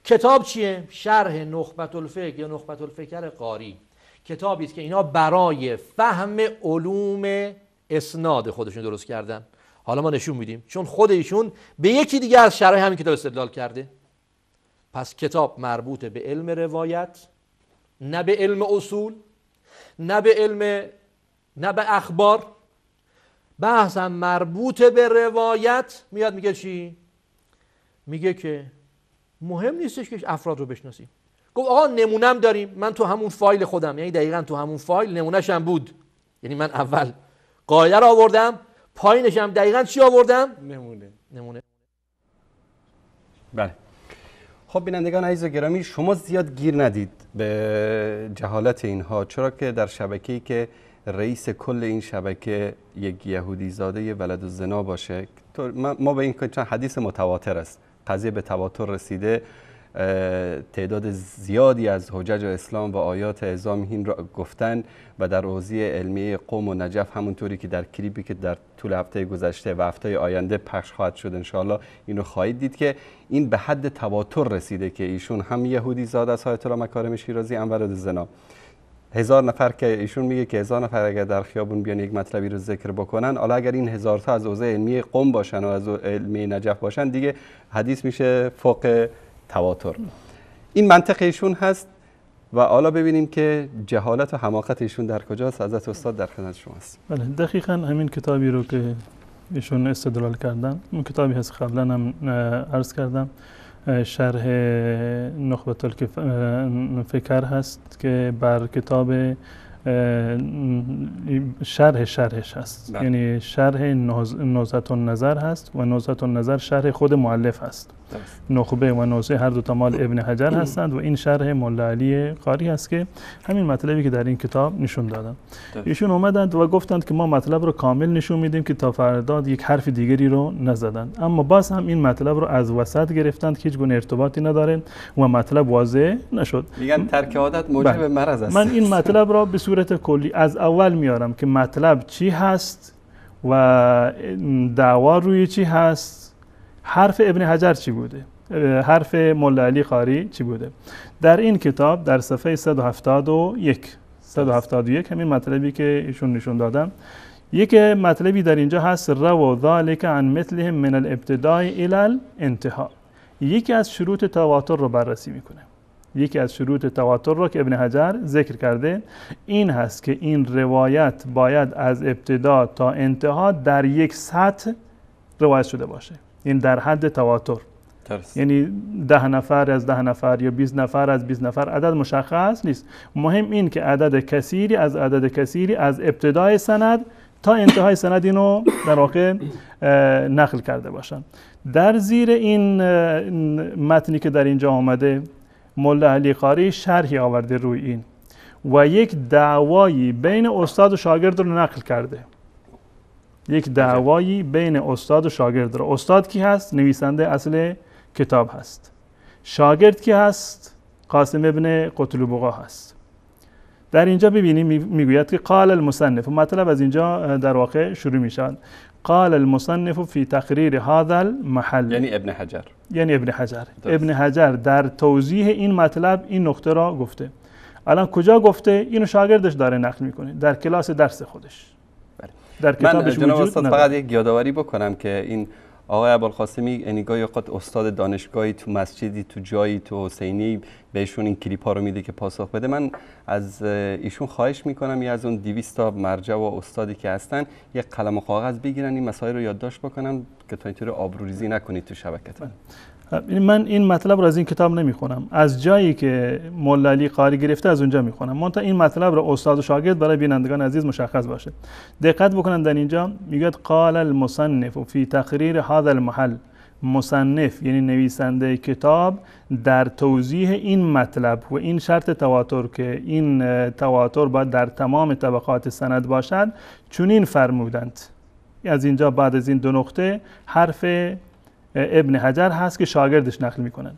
کتاب چیه؟ شرح نخبت الفکر یا نخبت الفکر قاری. کتابی است که اینا برای فهم علوم اسناد خودشون درست کردن. حالا ما نشون میدیم. چون خود ایشون به یکی دیگه از شرح همین کتاب استدلال کرده. پس کتاب مربوط به علم روایت نه به علم اصول نه به علم نه به اخبار. بحثم مربوط به روایت. میاد میگه چی؟ میگه که مهم نیستش که افراد رو بشناسیم. گفت آقا نمونم داریم. من تو همون فایل خودم. یعنی دقیقا تو همون فایل نمونهش هم بود. یعنی من اول قاعده رو آوردم پایینش هم دقیقا چی آوردم؟ نمونه. نمونه. بله. خب بینندگان عزیز و گرامی شما زیاد گیر ندید به جهالت اینها چرا که در شبکه‌ای که رئیس کل این شبکه یک یهودی زاده ولد الزنا باشه تو- ما ما به این که چند حدیث متواتر است. قضیه به تواتر رسیده تعداد زیادی از حجج اسلام و آیات اعظام هین را گفتن و در حوزه علمیه قوم و نجف همونطوری که در کلیپی که در طول هفته گذشته و هفته آینده پخش خواهد شد انشاءالله اینو خواهید دید که این به حد تواتر رسیده که ایشون هم یهودی زاد از آیت الله مکارم شیرازی ولد زنا. هزار نفر که ایشون میگه که هزار نفر اگر در خیابون بیان یک مطلبی رو ذکر بکنن حالا اگر این هزار تا از حوزه علمی قم باشن و از علمی نجف باشن دیگه حدیث میشه فوق تواتر. این منطق ایشون هست و حالا ببینیم که جهالت و حماقت ایشون در کجاست. حضرت استاد در خدمت شماست بله دقیقا همین کتابی رو که ایشون استدلال کردن اون کتابی هست قبلا هم عرض کردم. شرح نخبت الفکر هست که بر کتاب شرح شرحش هست بله. یعنی شرح نوز- نزهت النظر هست و نزهت النظر شرح خود معلف هست نخبه و نوزه هر دو تا مال ابن حجر هستند و این شرح مولا علی قاری هست که همین مطلبی که در این کتاب نشون دادم درست. ایشون اومدند و گفتند که ما مطلب رو کامل نشون میدیم که تا فردا یک حرف دیگری رو نزدند اما باز هم این مطلب رو از وسط گرفتند که هیچ گونه ارتباطی نداره و مطلب واضح نشد میگن ترک عادت موجب بله. مرض است من این مطلب را به صورت کلی از اول میارم که مطلب چی هست و دعوا روی چی هست حرف ابن حجر چی بوده؟ حرف مولا علی قاری چی بوده؟ در این کتاب در صفحه 171 171 همین مطلبی که ایشون نشون دادم. یک مطلبی در اینجا هست رو ذالک عن مثلهم من الابتداء الى الانتهاء یکی از شروط تواتر رو بررسی می‌کنه. یکی از شروط تواتر رو که ابن حجر ذکر کرده این هست که این روایت باید از ابتدا تا انتها در یک سطح روایت شده باشه. این در حد تواتر. درست. یعنی ده نفر از ده نفر یا 20 نفر از 20 نفر عدد مشخص نیست. مهم این که عدد کثیری از عدد کثیری از ابتدای سند تا انتهای سند اینو در واقع نقل کرده باشن. در زیر این متنی که در اینجا آمده ملا علی قاری شرحی آورده روی این و یک دعوایی بین استاد و شاگرد رو نقل کرده. یک دعوایی بین استاد و شاگرد رو. استاد کی هست؟ نویسنده اصل کتاب هست. شاگرد کی هست؟ قاسم ابن قتلبقا هست. در اینجا ببینیم می- می‌گوید که قال المصنف. مطلب از اینجا در واقع شروع می شود قال المصنف فی تقریر هذا المحل. یعنی ابن حجر. یعنی ابن حجر. ابن حجر در توضیح این مطلب این نقطه را گفته. الان کجا گفته؟ اینو شاگردش داره نقل می‌کنه. در کلاس درس خودش. بله. در من کتابش جناب وجود استاد. فقط یک یادآوری بکنم که این آقای ابوالقاسمی گاهی اوقات استاد دانشگاهی تو مسجدی تو جایی تو حسینی بهشون این کلیپ ها رو میده که پاسخ بده من از ایشون خواهش می‌کنم یا از اون 200 تا مرجع و استادی که هستن یک قلم و کاغذ بگیرن این مسائل رو یادداشت بکنن که تا اینطور آبروریزی نکنید تو شبکتون این من این مطلب رو از این کتاب نمی‌خونم. از جایی که مولا علی قاری گرفته از اونجا می‌خونم. منتها این مطلب رو استاد و شاگرد برای بینندگان عزیز مشخص باشه. دقت بکنن در اینجا. میگه قال المصنف فی تقریر هذا المحل. مصنف یعنی نویسنده کتاب در توضیح این مطلب و این شرط تواتر که این تواتر باید در تمام طبقات سند باشد چنین فرمودند. از اینجا بعد از این دو نقطه حرف ابن حجر هست که شاگردش نقل می‌کنن.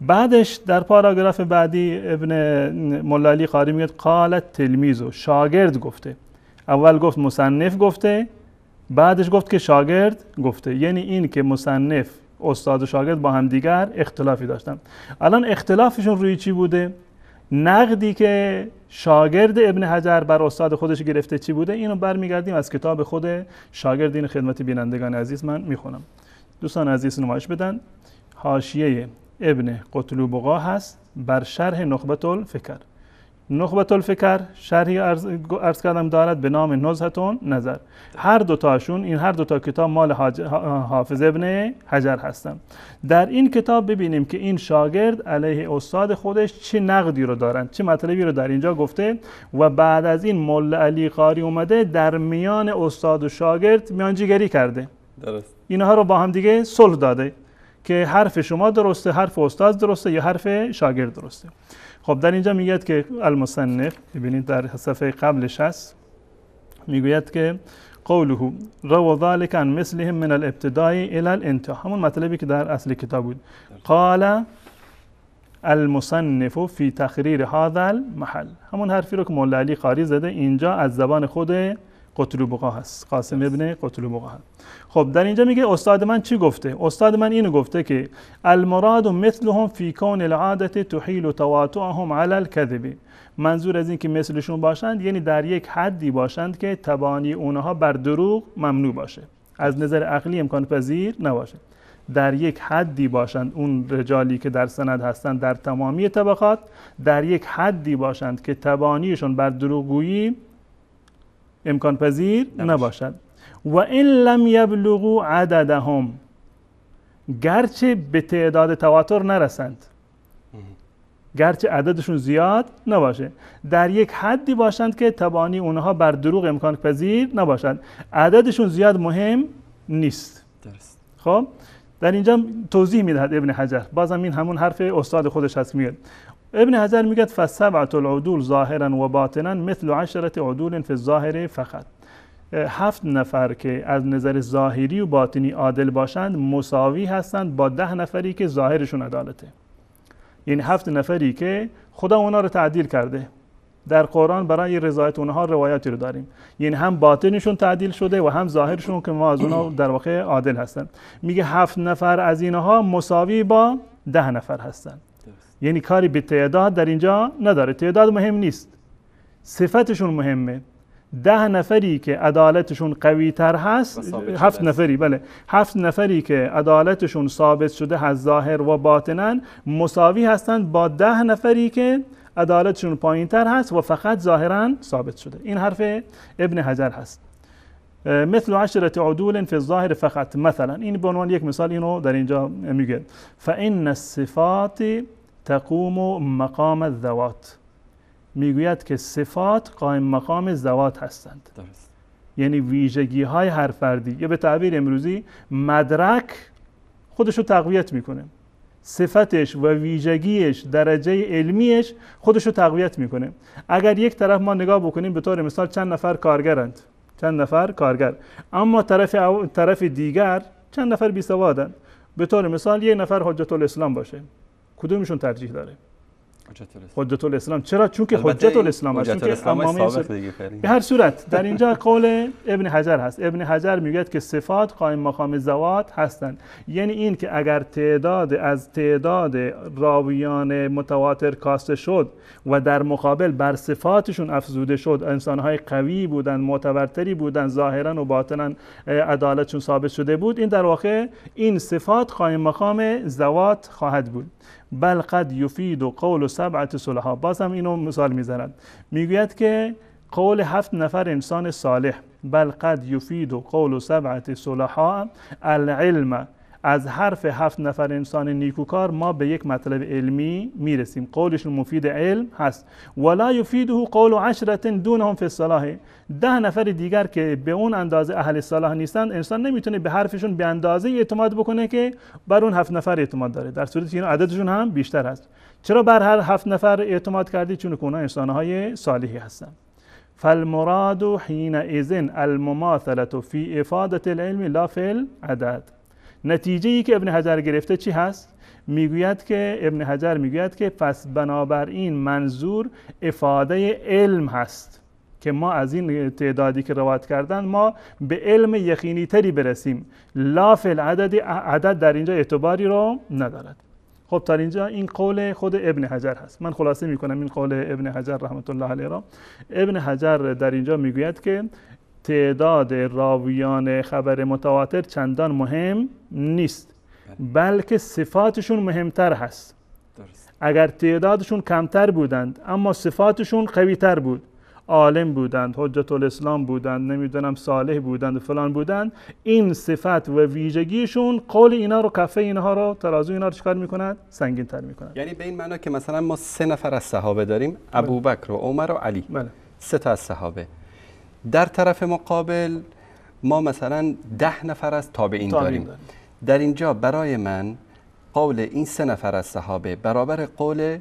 بعدش در پاراگراف بعدی ابن مولا علی قاری میگه قالت تلمیز و شاگرد گفته. اول گفت مصنف گفته بعدش گفت که شاگرد گفته. یعنی این که مصنف استاد و شاگرد با هم دیگر اختلافی داشتن. الان اختلافشون روی چی بوده؟ نقدی که شاگرد ابن حجر بر استاد خودش گرفته چی بوده؟ اینو برمیگردیم از کتاب خود شاگرد این خدمت بینندگان عزیز من می‌خونم. دوستان عزیز نمایش بدن. حاشیه ابن قطلوبقا هست بر شرح نخبت الفکر نخبت الفکر شرحی ارز, کردم دارد به نام نزهتون نظر. هر دوتاشون این هر دوتا کتاب مال حافظ ابن حجر هستن. در این کتاب ببینیم که این شاگرد علیه استاد خودش چه نقدی رو دارن چه مطلبی رو در اینجا گفته و بعد از این مولا علی قاری اومده در میان استاد و شاگرد میانجیگری کرده. درست. اینها رو با هم دیگه صلح داده که حرف شما درسته حرف استاد درسته یا حرف شاگرد درسته. خب در اینجا میگه که المصنف ببینید در صفحه قبلش هست می‌گوید که قوله رو ذلك عن مثلهم من الابتداء الى الانتهاء همون مطلبی که در اصل کتاب بود. قال المصنف فی تقریر هذا المحل. همون حرفی رو که مولا علی قاری زده اینجا از زبان خود قطلوبقا هست. قاسم ابن قطلوبقا هست. خب در اینجا میگه استاد من چی گفته؟ استاد من اینو گفته که المراد مثلهم فی کون العادت تحیل تواتعهم علی الكذب منظور از این که مثلشون باشند یعنی در یک حدی باشند که تبانی اونها بر دروغ ممنوع باشه. از نظر عقلی امکان پذیر نباشه. در یک حدی باشند اون رجالی که در سند هستند در تمامی طبقات در یک حدی باشند که تبانیشون بر دروغگویی امکان پذیر نباشد. و این لم یبلغوا عددهم. گرچه به تعداد تواتر نرسند. گرچه عددشون زیاد نباشه. در یک حدی باشند که تبانی اونها بر دروغ امکان پذیر نباشد. عددشون زیاد مهم نیست. درست. خب در اینجا توضیح می‌دهد ابن حجر. بازم این همون حرف استاد خودش هست میاد ابن حجر میگه فسبعت العدول ظاهرا و باطنا مثل عشرت عدول فی الظاهر فقط. هفت نفر که از نظر ظاهری و باطنی عادل باشند مساوی هستند با ده نفری که ظاهرشون عدالته. یعنی هفت نفری که خدا اونا رو تعدیل کرده. در قرآن برای رضایت اونها روایتی رو داریم. یعنی هم باطنشون تعدیل شده و هم ظاهرشون که ما از اونها در واقع عادل هستن. میگه هفت نفر از اینها مساوی با ده نفر هستن. یعنی کاری به تعداد در اینجا نداره. تعداد مهم نیست. صفتشون مهمه. ده نفری که عدالتشون قوی تر هست هفت. نفری بله. هفت نفری که عدالتشون ثابت شده از ظاهر و باطنا مساوی هستند با ده نفری که عدالتشون پایین تر هست و فقط ظاهرا ثابت شده. این حرف ابن حجر هست. مثل عشرة عدول فی الظاهر فقط. مثلا این به عنوان یک مثال اینو در اینجا میگه. فإن الصفات تقوم مقام الذوات. می‌گوید که صفات قائم مقام ذوات هستند. درست. یعنی ویژگی های هر فردی. یا به تعبیر امروزی مدرک خودش رو تقویت می‌کنه. صفتش و ویژگیش درجه علمیش خودش رو تقویت می‌کنه. اگر یک طرف ما نگاه بکنیم به طور مثال چند نفر کارگرند؟ چند نفر کارگر. اما طرف او- طرف دیگر چند نفر بی سوادند به طور مثال یک نفر حجت الاسلام باشه. کدومشون ترجیح داره؟ حجت الاسلام. چرا؟ چون که حجت الاسلام چون که دیگه خیلی. به هر صورت در اینجا قول ابن حجر هست. ابن حجر می‌گوید که صفات قائم مقام زوات هستند. یعنی این که اگر تعداد از تعداد راویان متواتر کاسته شد و در مقابل بر صفاتشون افزوده شد انسانهای قوی بودند معتبرتری بودند ظاهرا و باطنا عدالتشون ثابت شده بود این در واقع این صفات قائم مقام زوات خواهد بود. بل قد یفید و قول سبعت صلحا. باز هم اینو مثال می‌زند. می‌گوید که قول هفت نفر انسان صالح بل قد یفید و قول سبعت صلحا العلم. از حرف هفت نفر انسان نیکوکار ما به یک مطلب علمی می‌رسیم. قولشون مفید علم هست. ولا یفیده قول عشرت دونهم فی الصلاح. ده نفر دیگر که به اون اندازه اهل صلاح نیستند انسان نمی‌تونه به حرفشون به اندازه اعتماد بکنه که بر اون هفت نفر اعتماد داره. در صورتی که عددشون هم بیشتر هست. چرا بر هر هفت نفر اعتماد کردی؟ چون که اونها انسانهای صالحی هستند فالمراد حينئذ المماثلة في إفادة العلم لا في العدد. نتیجه ای که ابن حجر گرفته چی هست؟ می‌گوید که ابن حجر می‌گوید که پس بنابراین منظور افاده علم هست که ما از این تعدادی که روایت کردن ما به علم یقینی تری برسیم. لا فی العدد عدد در اینجا اعتباری رو ندارد. خب تا اینجا این قول خود ابن حجر هست. من خلاصه می‌کنم این قول ابن حجر رحمت الله علیه را. ابن حجر در اینجا می‌گوید که تعداد راویان خبر متواتر چندان مهم نیست بلکه صفاتشون مهمتر هست. درست. اگر تعدادشون کمتر بودند اما صفاتشون قویتر بود. عالم بودند حجت الاسلام بودند نمی‌دونم صالح بودند و فلان بودند. این صفت و ویژگیشون قول اینا رو کفه اینها رو ترازو اینا رو چکار می‌کند؟ سنگین تر می‌کند. یعنی به این معنا که مثلا ما سه نفر از صحابه داریم ابوبکر و عمر و علی. بله. سه تا از صحابه. در طرف مقابل ما مثلا ده نفر از تابعین داریم. داریم. در اینجا برای من قول این سه نفر از صحابه برابر قول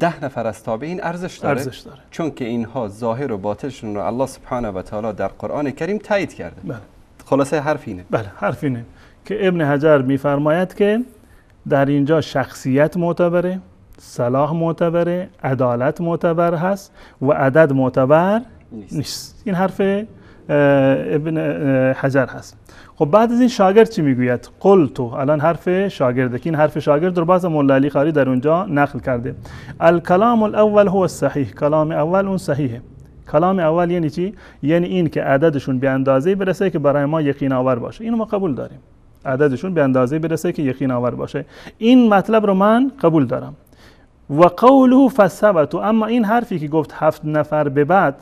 ده نفر از تابعین ارزش داره. ارزش داره. چون که اینها ظاهر و باطنشون رو الله سبحانه و تعالی در قرآن کریم تایید کرده. بله. خلاصه حرف اینه. بله حرف اینه که ابن حجر میفرماید که در اینجا شخصیت معتبره صلاح معتبره عدالت معتبر هست و عدد معتبر نیست. نیست. این حرف ابن حجر هست. خب بعد از این شاگرد چی می‌گوید؟ قلتو الان حرف شاگرده. که این حرف شاگرد رو باز مولا علی قاری در اونجا نقل کرده. الکلام الاول هو الصحیح. کلام اول اون صحیحه. کلام اول یعنی چی؟ یعنی این که عددشون به اندازه برسه که برای ما یقین آور باشه. اینو ما قبول داریم. عددشون به اندازه برسه که یقین آور باشه. این مطلب رو من قبول دارم. و قوله فثبت. اما این حرفی که گفت هفت نفر به بعد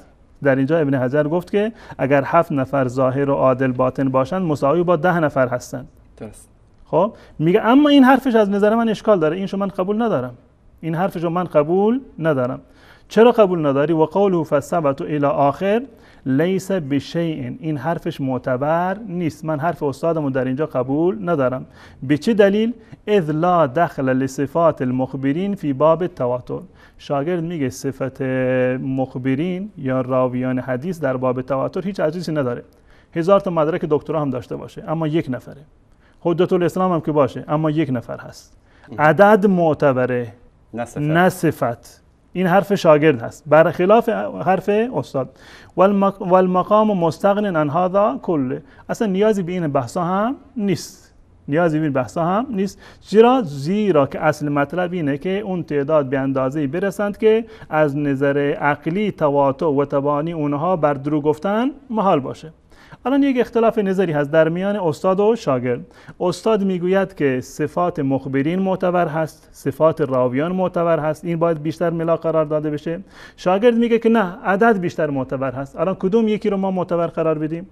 در اینجا ابن حجر گفت که اگر هفت نفر ظاهر و عادل باطن باشند مساوی با ده نفر هستند. درست. خب میگه اما این حرفش از نظر من اشکال داره. اینشو من قبول ندارم. این حرفشو من قبول ندارم. چرا قبول نداری؟ و قوله فثبت الی آخر. لیس بشیء این حرفش معتبر نیست. من حرف استادمو در اینجا قبول ندارم. به چه دلیل؟ اذ لا دخل لصفات المخبرین فی باب التواتر. شاگرد میگه صفت مخبرین یا راویان حدیث در باب تواتر هیچ ارزشی نداره. هزار تا مدرک دکترا هم داشته باشه اما یک نفره. حجت الاسلام هم که باشه اما یک نفر هست. عدد معتبره نه صفت. این حرف شاگرد هست. برخلاف حرف استاد. والمق- والمقام مستغن عن هذا کله اصلا نیازی به این بحثا هم نیست. نیازی به این بحثا هم نیست. چرا؟ زیرا که اصل مطلب اینه که اون تعداد به اندازه برسند که از نظر عقلی تواتع و تبانی اونها بر درو گفتن محال باشه. الان یک اختلاف نظری هست در میان استاد و شاگرد. استاد می‌گوید که صفات مخبرین معتبر هست صفات راویان معتبر هست این باید بیشتر ملا قرار داده بشه. شاگرد میگه که نه عدد بیشتر معتبر هست. الان کدوم یکی رو ما معتبر قرار بدیم؟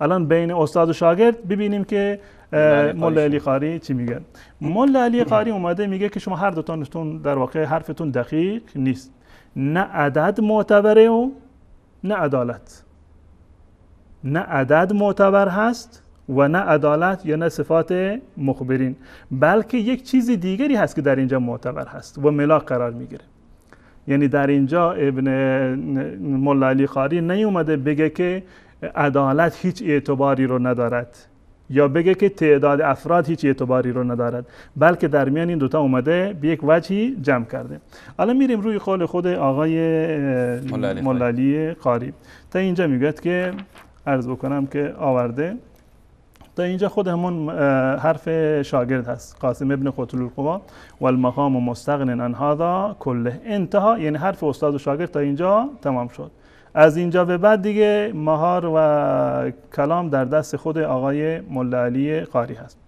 الان بین استاد و شاگرد ببینیم که مولا علی مولا قاری علی قاری چی میگه. مولا علی قاری اومده میگه که شما هر دوتانتون در واقع حرفتون دقیق نیست. نه عدد معتبره و نه عدالت. نه عدد معتبر هست و نه عدالت یا نه صفات مخبرین بلکه یک چیز دیگری هست که در اینجا معتبر هست و ملاک قرار می‌گیره. یعنی در اینجا ابن مولا علی قاری نیومده بگه که عدالت هیچ اعتباری رو ندارد یا بگه که تعداد افراد هیچ اعتباری رو ندارد بلکه در میان این دوتا اومده به یک وجهی جمع کرده. حالا میریم روی قول خود آقای علی قاری. تا اینجا می‌گوید که عرض بکنم که آورده. تا اینجا خود همون حرف شاگرد هست قاسم ابن قتل القوا. و المقام مستغن عن هذا کله. انتها یعنی حرف استاد و شاگرد تا اینجا تمام شد. از اینجا به بعد دیگه مهار و کلام در دست خود آقای ملا علی قاری هست.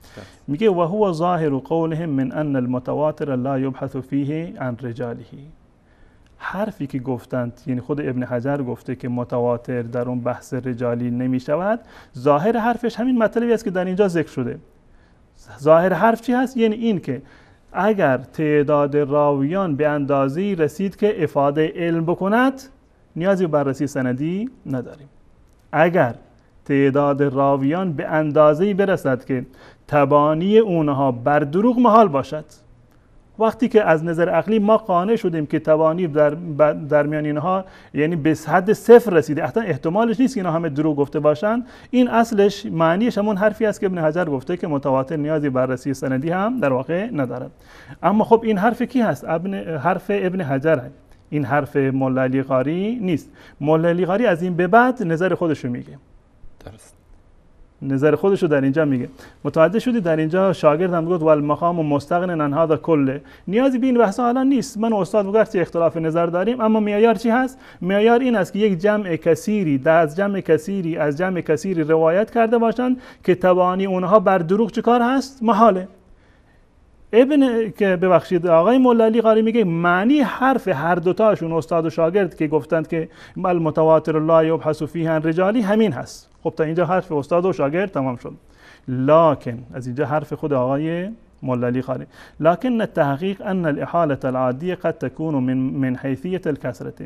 میگه و هو ظاهر قولهم من ان المتواتر لا يبحث فيه عن رجاله. حرفی که گفتند یعنی خود ابن حجر گفته که متواتر در اون بحث رجالی نمی شود ظاهر حرفش همین مطلبی است که در اینجا ذکر شده. ظاهر حرف چی هست؟ یعنی این که اگر تعداد راویان به اندازه‌ای رسید که افاده علم بکند نیازی بررسی سندی نداریم. اگر تعداد راویان به اندازه‌ای برسد که تبانی اونها بر دروغ محال باشد وقتی که از نظر عقلی ما قانع شدیم که توانی در, در میان اینها یعنی به حد صفر رسیده اصلا احتمالش نیست که اینها همه دروغ گفته باشن. این اصلش معنیش همون حرفی است که ابن حجر گفته که متواتر نیازی بررسی سندی هم در واقع ندارد. اما خب این حرف کی هست؟ ابن حرف ابن حجر هست. این حرف مولا علی قاری نیست. مولا علی قاری از این به بعد نظر خودشو میگه. درست. نظر خودشو در اینجا میگه. متوجه شدی در اینجا شاگرد هم گفت والمقام مستغن عن هذا کله نیازی به این بحث الان نیست. من و استاد وگرچه اختلاف نظر داریم؟ اما معیار چی هست؟ معیار این است که یک جمع کثیری در از جمع کثیری از جمع کثیری روایت کرده باشند که توانی اونها بر دروغ چیکار هست؟ محاله. ابن که ببخشید آقای مولا علی قاری میگه معنی حرف هر دوتاشون استاد و شاگرد که گفتند که المتواتر لا یبحث فیه رجالی همین هست. خب تا اینجا حرف استاد و شاگرد تمام شد. لکن از اینجا حرف خود آقای علی قاری لكن التحقیق ان الاحاله العادیه قد تكون من من حیثیت الکثرت.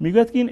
می‌گوید که این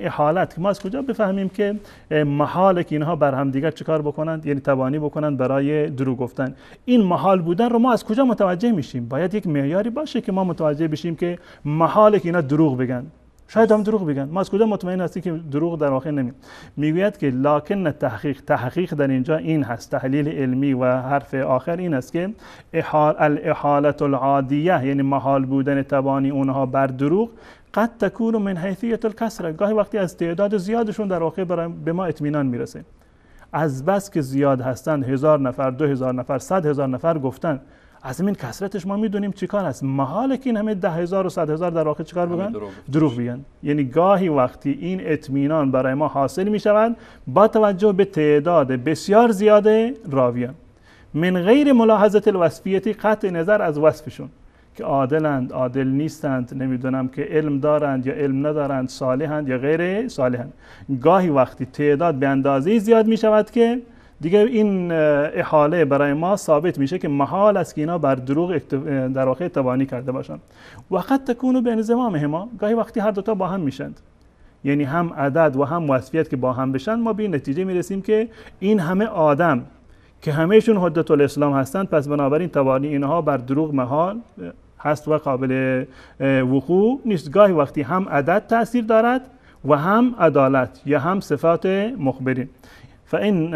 ما از کجا بفهمیم که محال که اینها بر هم دیگر چیکار بکنند؟ یعنی توانی بکنند برای دروغ گفتن. این محال بودن رو ما از کجا متوجه میشیم؟ باید یک معیاری باشه که ما متوجه بشیم که محال که اینا دروغ بگن. شاید هم دروغ بگن. ما از کجا مطمئن هستیم که دروغ در واقع نمی می‌گوید که لکن تحقیق تحقیق در اینجا این هست. تحلیل علمی و حرف آخر این است که احال الاحالت العادیه یعنی محال بودن تبانی اونها بر دروغ قد تکون من حیثیت الکسره گاهی وقتی از تعداد زیادشون در واقع به ما اطمینان می‌رسه. از بس که زیاد هستند هزار نفر دو هزار نفر صد هزار نفر گفتن از این کسرتش ما می‌دونیم چیکار هست محاله که این همه ده هزار و صد هزار در واقع چیکار بگن دروغ. بگن یعنی گاهی وقتی این اطمینان برای ما حاصل می شود با توجه به تعداد بسیار زیاد راویان. من غیر ملاحظه الوصفیتی قطع نظر از وصفشون. که عادلند عادل نیستند نمی‌دونم که علم دارند یا علم ندارند صالحند یا غیر صالحند. گاهی وقتی تعداد به اندازه زیاد می شود که دیگه این احاله برای ما ثابت میشه که محال است که اینا بر دروغ در واقع کرده باشند وقت تکونو به انضمامهما گاهی وقتی هر دوتا با هم میشند یعنی هم عدد و هم وصفیت که با هم بشن ما به نتیجه می‌رسیم که این همه آدم که همهشون حدت الاسلام هستند پس بنابراین توانی اینها بر دروغ محال هست و قابل وقوع نیست. گاهی وقتی هم عدد تاثیر دارد و هم عدالت یا هم صفات مخبرین. فإن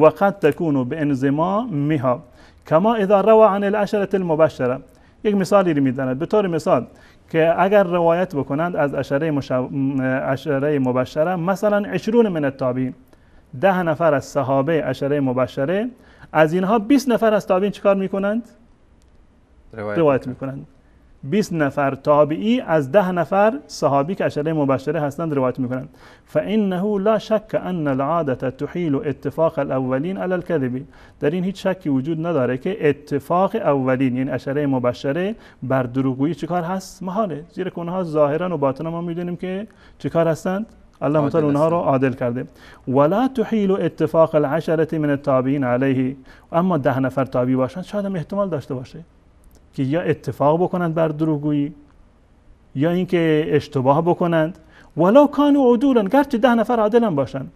وقد تكون بانضمامها كما اذا روى عن العشرة المبشرة. یک مثالی رو به طور مثال که اگر روایت بکنند از اشره, مشو... مبشره مثلا 20 من التابعین. ده نفر از صحابه اشره مبشره از اینها 20 نفر از تابعین چیکار می‌کنند؟ روایت می‌کنند. 20 نفر تابعی از ده نفر صحابی که اشره مبشره هستند روایت می‌کنند. فانه لا شک ان العاده تحیل اتفاق الاولین علی الكذب. در این هیچ شکی وجود نداره که اتفاق اولین یعنی اشره مبشره بر دروغگویی چیکار هست؟ محاله. زیرا که ظاهرا و باطنا ما می‌دونیم که چیکار هستند؟ الله متعال اونها رو. عادل کرده. ولا تحیل اتفاق العشره من التابعین علیه. اما ده نفر تابعی باشند شاید هم احتمال داشته باشه. که یا اتفاق بکنند بر دروغگویی یا اینکه اشتباه بکنند. ولو کانوا عدولا گرچه ده نفر عادل هم باشند.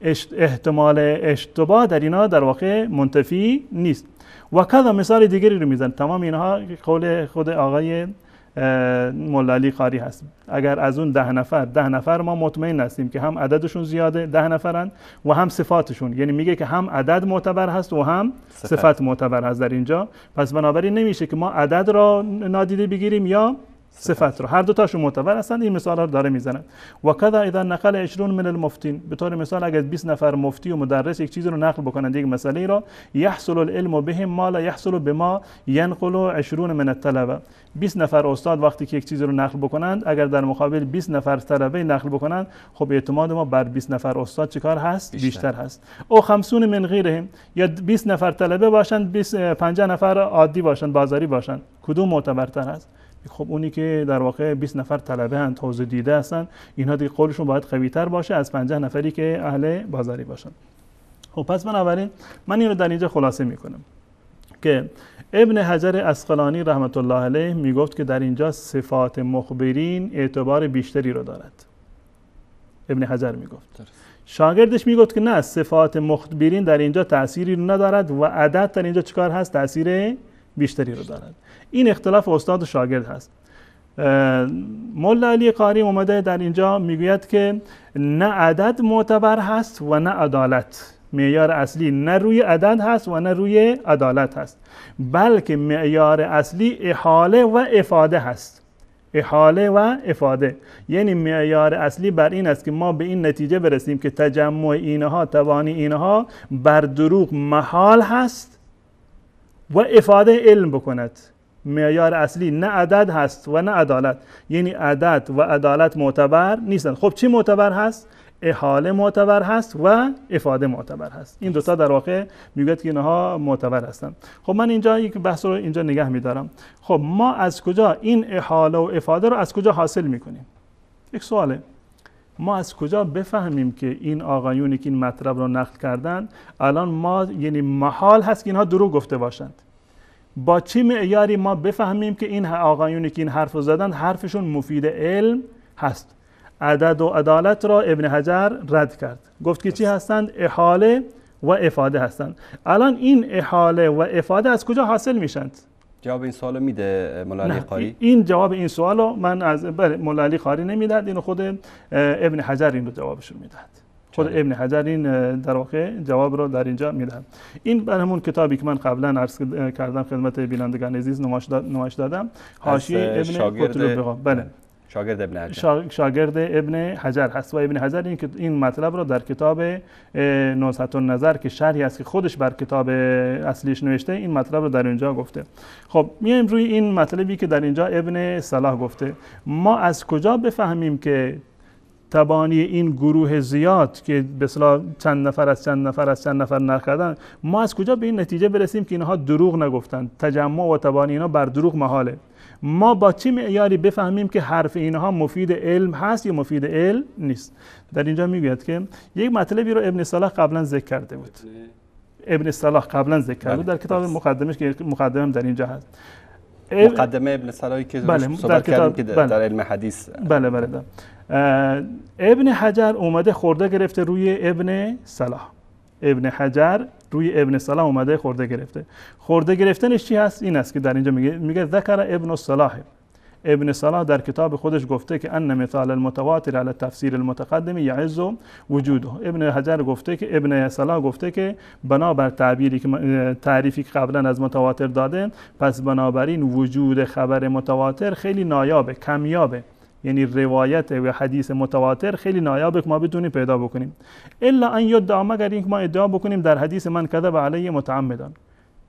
اش- احتمال اشتباه در اینا در واقع منتفی نیست. و کذا مثال دیگری رو میزن تمام اینها قول خود آقای علی قاری هست. اگر از اون ده نفر ده نفر ما مطمئن هستیم که هم عددشون زیاده ده نفرن و هم صفاتشون. یعنی میگه که هم عدد معتبر هست و هم صفت. صفت معتبر هست در اینجا. پس بنابراین نمیشه که ما عدد را نادیده بگیریم یا صفت رو. هر دو تاشون معتبر هستند این مثال رو داره می‌زنن. و کذا اذا نقل 20 من المفتین. به طور مثال اگر 20 نفر مفتی و مدرس یک چیزی رو نقل بکنند یک مسئله را یحصل العلم بهم ما لا یحصل بما ينقل 20 من الطلبه. 20 نفر استاد وقتی که یک چیزی رو نقل بکنند اگر در مقابل 20 نفر طلبه نقل بکنند خب اعتماد ما بر 20 نفر استاد چیکار هست؟ بیشتر. بیشتر, هست. او 50 من غیرهم. یا 20 نفر طلبه باشند 20 50 نفر عادی باشند بازاری باشند. کدوم معتبرتر هست؟ خب اونی که در واقع 20 نفر طلبه هستند حوزه دیده هستن اینها دیگه قولشون باید قوی تر باشه از 50 نفری که اهل بازاری باشن. خب پس بنابراین من این رو در اینجا خلاصه می‌کنم که ابن حجر اسقلانی رحمت الله علیه می‌گفت که در اینجا صفات مخبرین اعتبار بیشتری رو دارد. ابن حجر می‌گفت. شاگردش می‌گفت که نه صفات مخبرین در اینجا تأثیری رو ندارد و عدد در اینجا چیکار هست؟ تأثیر بیشتری رو دارد. این اختلاف استاد و شاگرد هست. مولا علی قاری اومده در اینجا می‌گوید که نه عدد معتبر هست و نه عدالت. معیار اصلی نه روی عدد هست و نه روی عدالت هست. بلکه معیار اصلی احاله و افاده هست. احاله و افاده. یعنی معیار اصلی بر این است که ما به این نتیجه برسیم که تجمع اینها توانی اینها بر دروغ محال هست و افاده علم بکند. معیار اصلی نه عدد هست و نه عدالت. یعنی عدد و عدالت معتبر نیستند خب چی معتبر هست؟ احاله معتبر هست و افاده معتبر هست. این دوتا در واقع می‌گوید که اینها معتبر هستند خب من اینجا یک بحث رو اینجا نگه میدارم. خب ما از کجا این احاله و افاده رو از کجا حاصل می‌کنیم؟ یک سواله. ما از کجا بفهمیم که این آقایونی که این مطلب رو نقل کردن الان ما یعنی محال هست که اینها دروغ گفته باشند؟ با چه معیاری ما بفهمیم که این آقایونی که این حرف رو زدن حرفشون مفید علم هست؟ عدد و عدالت را ابن حجر رد کرد. گفت که چی هستند؟ احاله و افاده هستند. الان این احاله و افاده از کجا حاصل میشند؟ جواب این سوالو میده مولا علی نه قاری این جواب این سوال رو من از بله مولا علی قاری نمی‌داد اینو خود ابن حجر این رو جوابش رو می‌داد خود؟ ابن حجر این در واقع جواب رو در اینجا می‌دهد. این بر همون کتابی که من قبلا عرض کردم خدمت بینندگان عزیز نمایش داد- نمایش دادم. حاشیه ابن البقا بله. شاگرد ابن حجر. شا- شاگرد ابن حجر هست و ابن حجر این, این مطلب رو در کتاب نزهت النظر که شرحی است که خودش بر کتاب اصلیش نوشته این مطلب رو در اینجا گفته. خب میایم روی این مطلبی که در اینجا ابن صلاح گفته. ما از کجا بفهمیم که تبانی این گروه زیاد که به اصطلاح چند نفر از چند نفر از چند نفر نقل کردن ما از کجا به این نتیجه برسیم که اینها دروغ نگفتن؟ تجمع و تبانی اینا بر دروغ محاله. ما با چه معیاری بفهمیم که حرف اینها مفید علم هست یا مفید علم نیست؟ در اینجا می‌گوید که یک مطلبی رو ابن صلاح قبلا ذکر کرده بود. ابن صلاح قبلا ذکر کرده بود. در بله، کتاب. مقدمش که مقدمه در اینجا هست. مقدمه ابن صلاحی که بله، صحبت کردیم که در- بله. در علم حدیث بله بله ده. ابن حجر اومده خورده گرفته روی ابن صلاح. ابن حجر روی ابن صلاح اومده خورده گرفته. خورده گرفتنش چی هست؟ این است که در اینجا میگه میگه ذکر ابن صلاح. ابن صلاح در کتاب خودش گفته که ان مثال المتواتر علی تفسیر المتقدم یعز وجوده. ابن حجر گفته که ابن صلاح گفته که بنابر تعبیری که تعریفی که قبلا از متواتر داده پس بنابراین وجود خبر متواتر خیلی نایابه کمیابه. یعنی روایت و حدیث متواتر خیلی نایابه که ما بتونیم پیدا بکنیم. الا ان یدعا مگر اینکه ما ادعا بکنیم در حدیث من کذب علیه متعمدان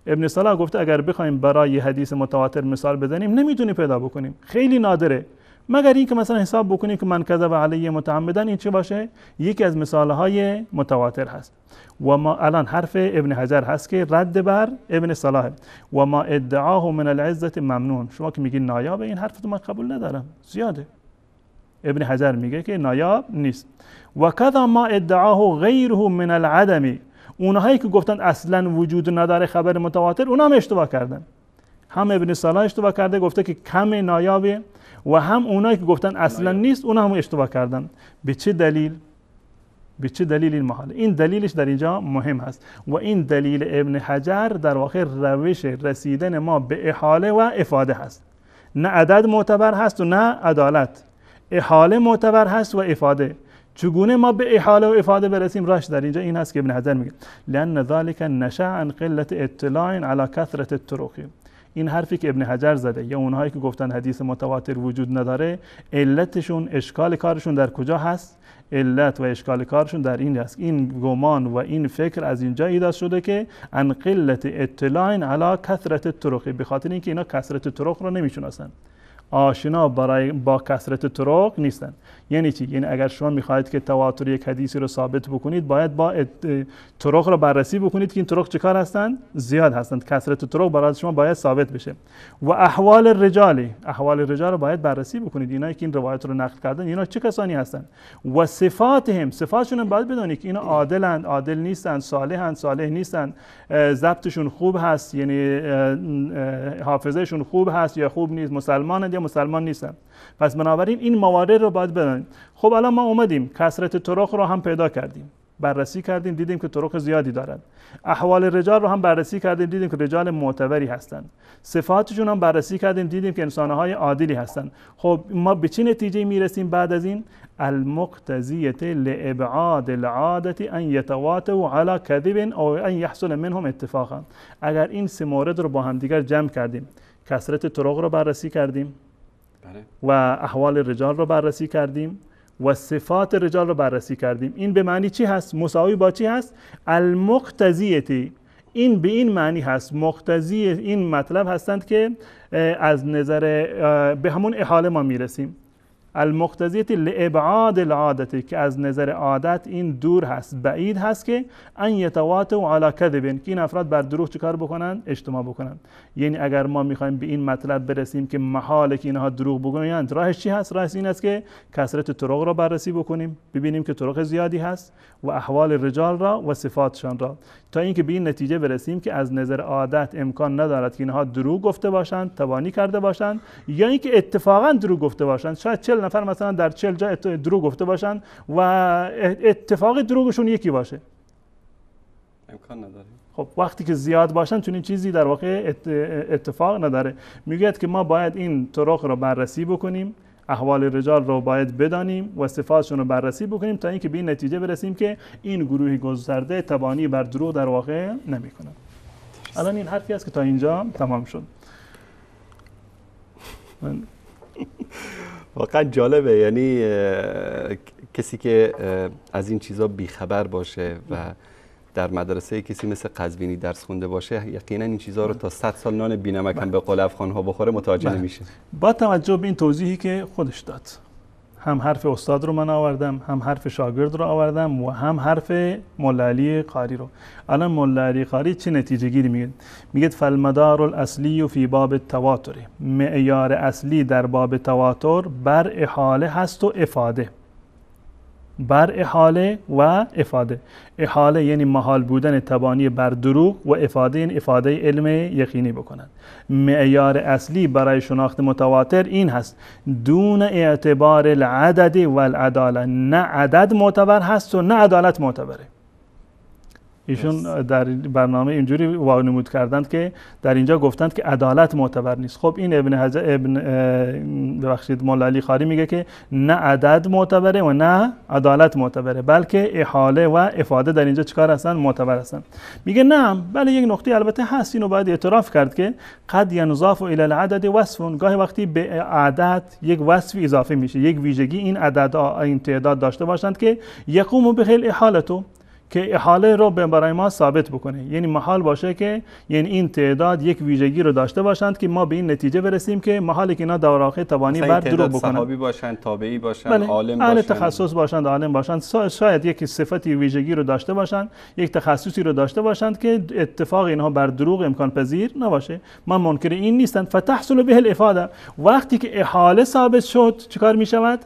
ابن صلاح گفته اگر بخوایم برای حدیث متواتر مثال بزنیم نمی‌تونیم پیدا بکنیم. خیلی نادره. مگر اینکه مثلا حساب بکنیم که من کذب علیه متعمدن این چه باشه؟ یکی از مثالهای متواتر هست. و ما الان حرف ابن حجر هست که رد بر ابن صلاح. و ما ادعاه من العزت ممنون. شما که میگین نایاب این حرف من قبول ندارم. زیاده. ابن حجر میگه که نایاب نیست. و کذا ما ادعاه غیره من العدم. اونهایی که گفتن اصلا وجود نداره خبر متواتر اونا هم اشتباه کردن. هم ابن صلاح اشتباه کرده گفته که کم نایابه و هم اونایی که گفتن اصلا نیست اونا هم اشتباه کردن. به چه دلیل؟ به چه دلیل این محال این دلیلش در اینجا مهم هست. و این دلیل ابن حجر در واقع روش رسیدن ما به احاله و افاده هست. نه عدد معتبر هست و نه عدالت. احاله معتبر هست و افاده. چگونه ما به احاله و افاده برسیم؟ راش در اینجا این هست که ابن حجر میگه لان ذلك نشا عن قلت اطلاع على کثرت الطرق. این حرفی که ابن حجر زده یا اونهایی که گفتن حدیث متواتر وجود نداره علتشون اشکال کارشون در کجا هست؟ علت و اشکال کارشون در این است. این گمان و این فکر از اینجا ایجاد شده که ان قلت اطلاع علی کثرت الطرق به خاطر اینکه اینا کثرت طرق رو نمی‌شناسن. آشنا برای با کثرت طرق نیستن. یعنی چی؟ یعنی اگر شما می‌خواهید که تواتر یک حدیثی رو ثابت بکنید باید با طرق رو بررسی بکنید که این طرق چیکار هستند؟ زیاد هستند. کثرت طرق برای شما باید ثابت بشه. و احوال الرجال احوال الرجال رو باید بررسی بکنید. اینا که این روایت رو نقل کردن اینا چه کسانی هستند؟ و صفاتهم صفاتشون باید بدونید که اینا عادلند عادل نیستند صالحند صالح نیستند. ضبطشون خوب هست یعنی حافظهشون خوب هست یا خوب نیست مسلمانند یا مسلمان نیستن پس بنابراین این موارد رو باید بدانید. خب الان ما اومدیم کثرت طرق رو هم پیدا کردیم. بررسی کردیم دیدیم که طرق زیادی دارد احوال رجال رو هم بررسی کردیم دیدیم که رجال معتبری هستند صفاتشون هم بررسی کردیم دیدیم که انسانهای عادلی هستند خب ما به چه نتیجه می‌رسیم بعد از این؟ المقتضیه لابعاد العاده ان یتواتوا على کذب او ان یحصل منهم اتفاقا. اگر این سه مورد رو با هم دیگر جمع کردیم کثرت طرق رو بررسی کردیم و احوال رجال رو بررسی کردیم و صفات رجال رو بررسی کردیم. این به معنی چی هست؟ مساوی با چی هست؟ المقتضیتی این به این معنی هست. مقتضی این مطلب هستند که از نظر به همون احاله ما می‌رسیم. المقتضیت لابعاد العادتی که از نظر عادت این دور هست. بعید هست که ان یتواتوا علی کذب که این افراد بر دروغ چیکار بکنن؟ اجتماع بکنن. یعنی اگر ما می‌خوایم به این مطلب برسیم که محاله که اینها دروغ بگویند راهش چی هست؟ راهش این است که کثرت طرق را بررسی بکنیم ببینیم که طرق زیادی هست و احوال رجال را و صفاتشان را. تا اینکه به این نتیجه برسیم که از نظر عادت امکان ندارد که اینها دروغ گفته باشند توانی کرده باشند یا اینکه اتفاقا دروغ گفته باشند. شاید 40 نفر مثلا در 40 جا دروغ گفته باشند و اتفاق دروغشون یکی باشه. امکان نداره. خب وقتی که زیاد باشن چون این چیزی در واقع ات- اتفاق نداره. می‌گوید که ما باید این طرق رو بررسی بکنیم احوال رجال رو باید بدانیم و صفاتشون رو بررسی بکنیم تا اینکه به این نتیجه برسیم که این گروه گسترده تبانی بر دروغ در واقع نمی‌کنن. الان این حرفی است که تا اینجا تمام شد. من واقعا جالبه. یعنی کسی که از این چیزا بیخبر باشه و در مدرسه کسی مثل قزوینی درس خونده باشه یقینا این چیزها رو تا 100 سال نان بینمک هم به قول افغان ها بخوره متوجه بله. نمیشه. با توجه به این توضیحی که خودش داد. هم حرف استاد رو من آوردم هم حرف شاگرد رو آوردم و هم حرف ملالی قاری رو. الان ملالی قاری چه نتیجه گیری میگه؟ میگه فالمدار الاصلی فی باب التواتر. معیار اصلی در باب تواتر بر احاله هست و افاده. بر احاله و افاده. احاله یعنی محال بودن تبانی بر دروغ و افاده یعنی افاده علم یقینی بکنند معیار اصلی برای شناخت متواتر این هست. دون اعتبار العدد و العداله نه عدد معتبر هست و نه عدالت معتبره. ایشون در برنامه اینجوری وانمود کردند که در اینجا گفتند که عدالت معتبر نیست. خب این ابن حجر ابن ببخشید مولا علی خاری میگه که نه عدد معتبره و نه عدالت معتبره بلکه احاله و افاده در اینجا چیکار هستن؟ معتبر هستن. میگه نه بله یک نقطه البته هست اینو باید اعتراف کرد که قد ینضاف الى العدد وصف گاهی وقتی به عدد یک وصف اضافه میشه یک ویژگی این عدد این تعداد داشته باشند که یقوم به خیل احالتو. که احاله رو به برای ما ثابت بکنه. یعنی محال باشه که یعنی این تعداد یک ویژگی رو داشته باشند که ما به این نتیجه برسیم که محالی که اینا واقع توانی بر تعداد بکنن. صحابی باشن تابعی باشن بله عالم اهل باشن. تخصص باشند عالم باشند. شا- شاید یک صفتی ویژگی رو داشته باشند یک تخصصی رو داشته باشند که اتفاق اینها بر دروغ امکان پذیر نباشه. من منکر این نیستند فتحصل به الافاده. وقتی که احاله ثابت شد چیکار می شود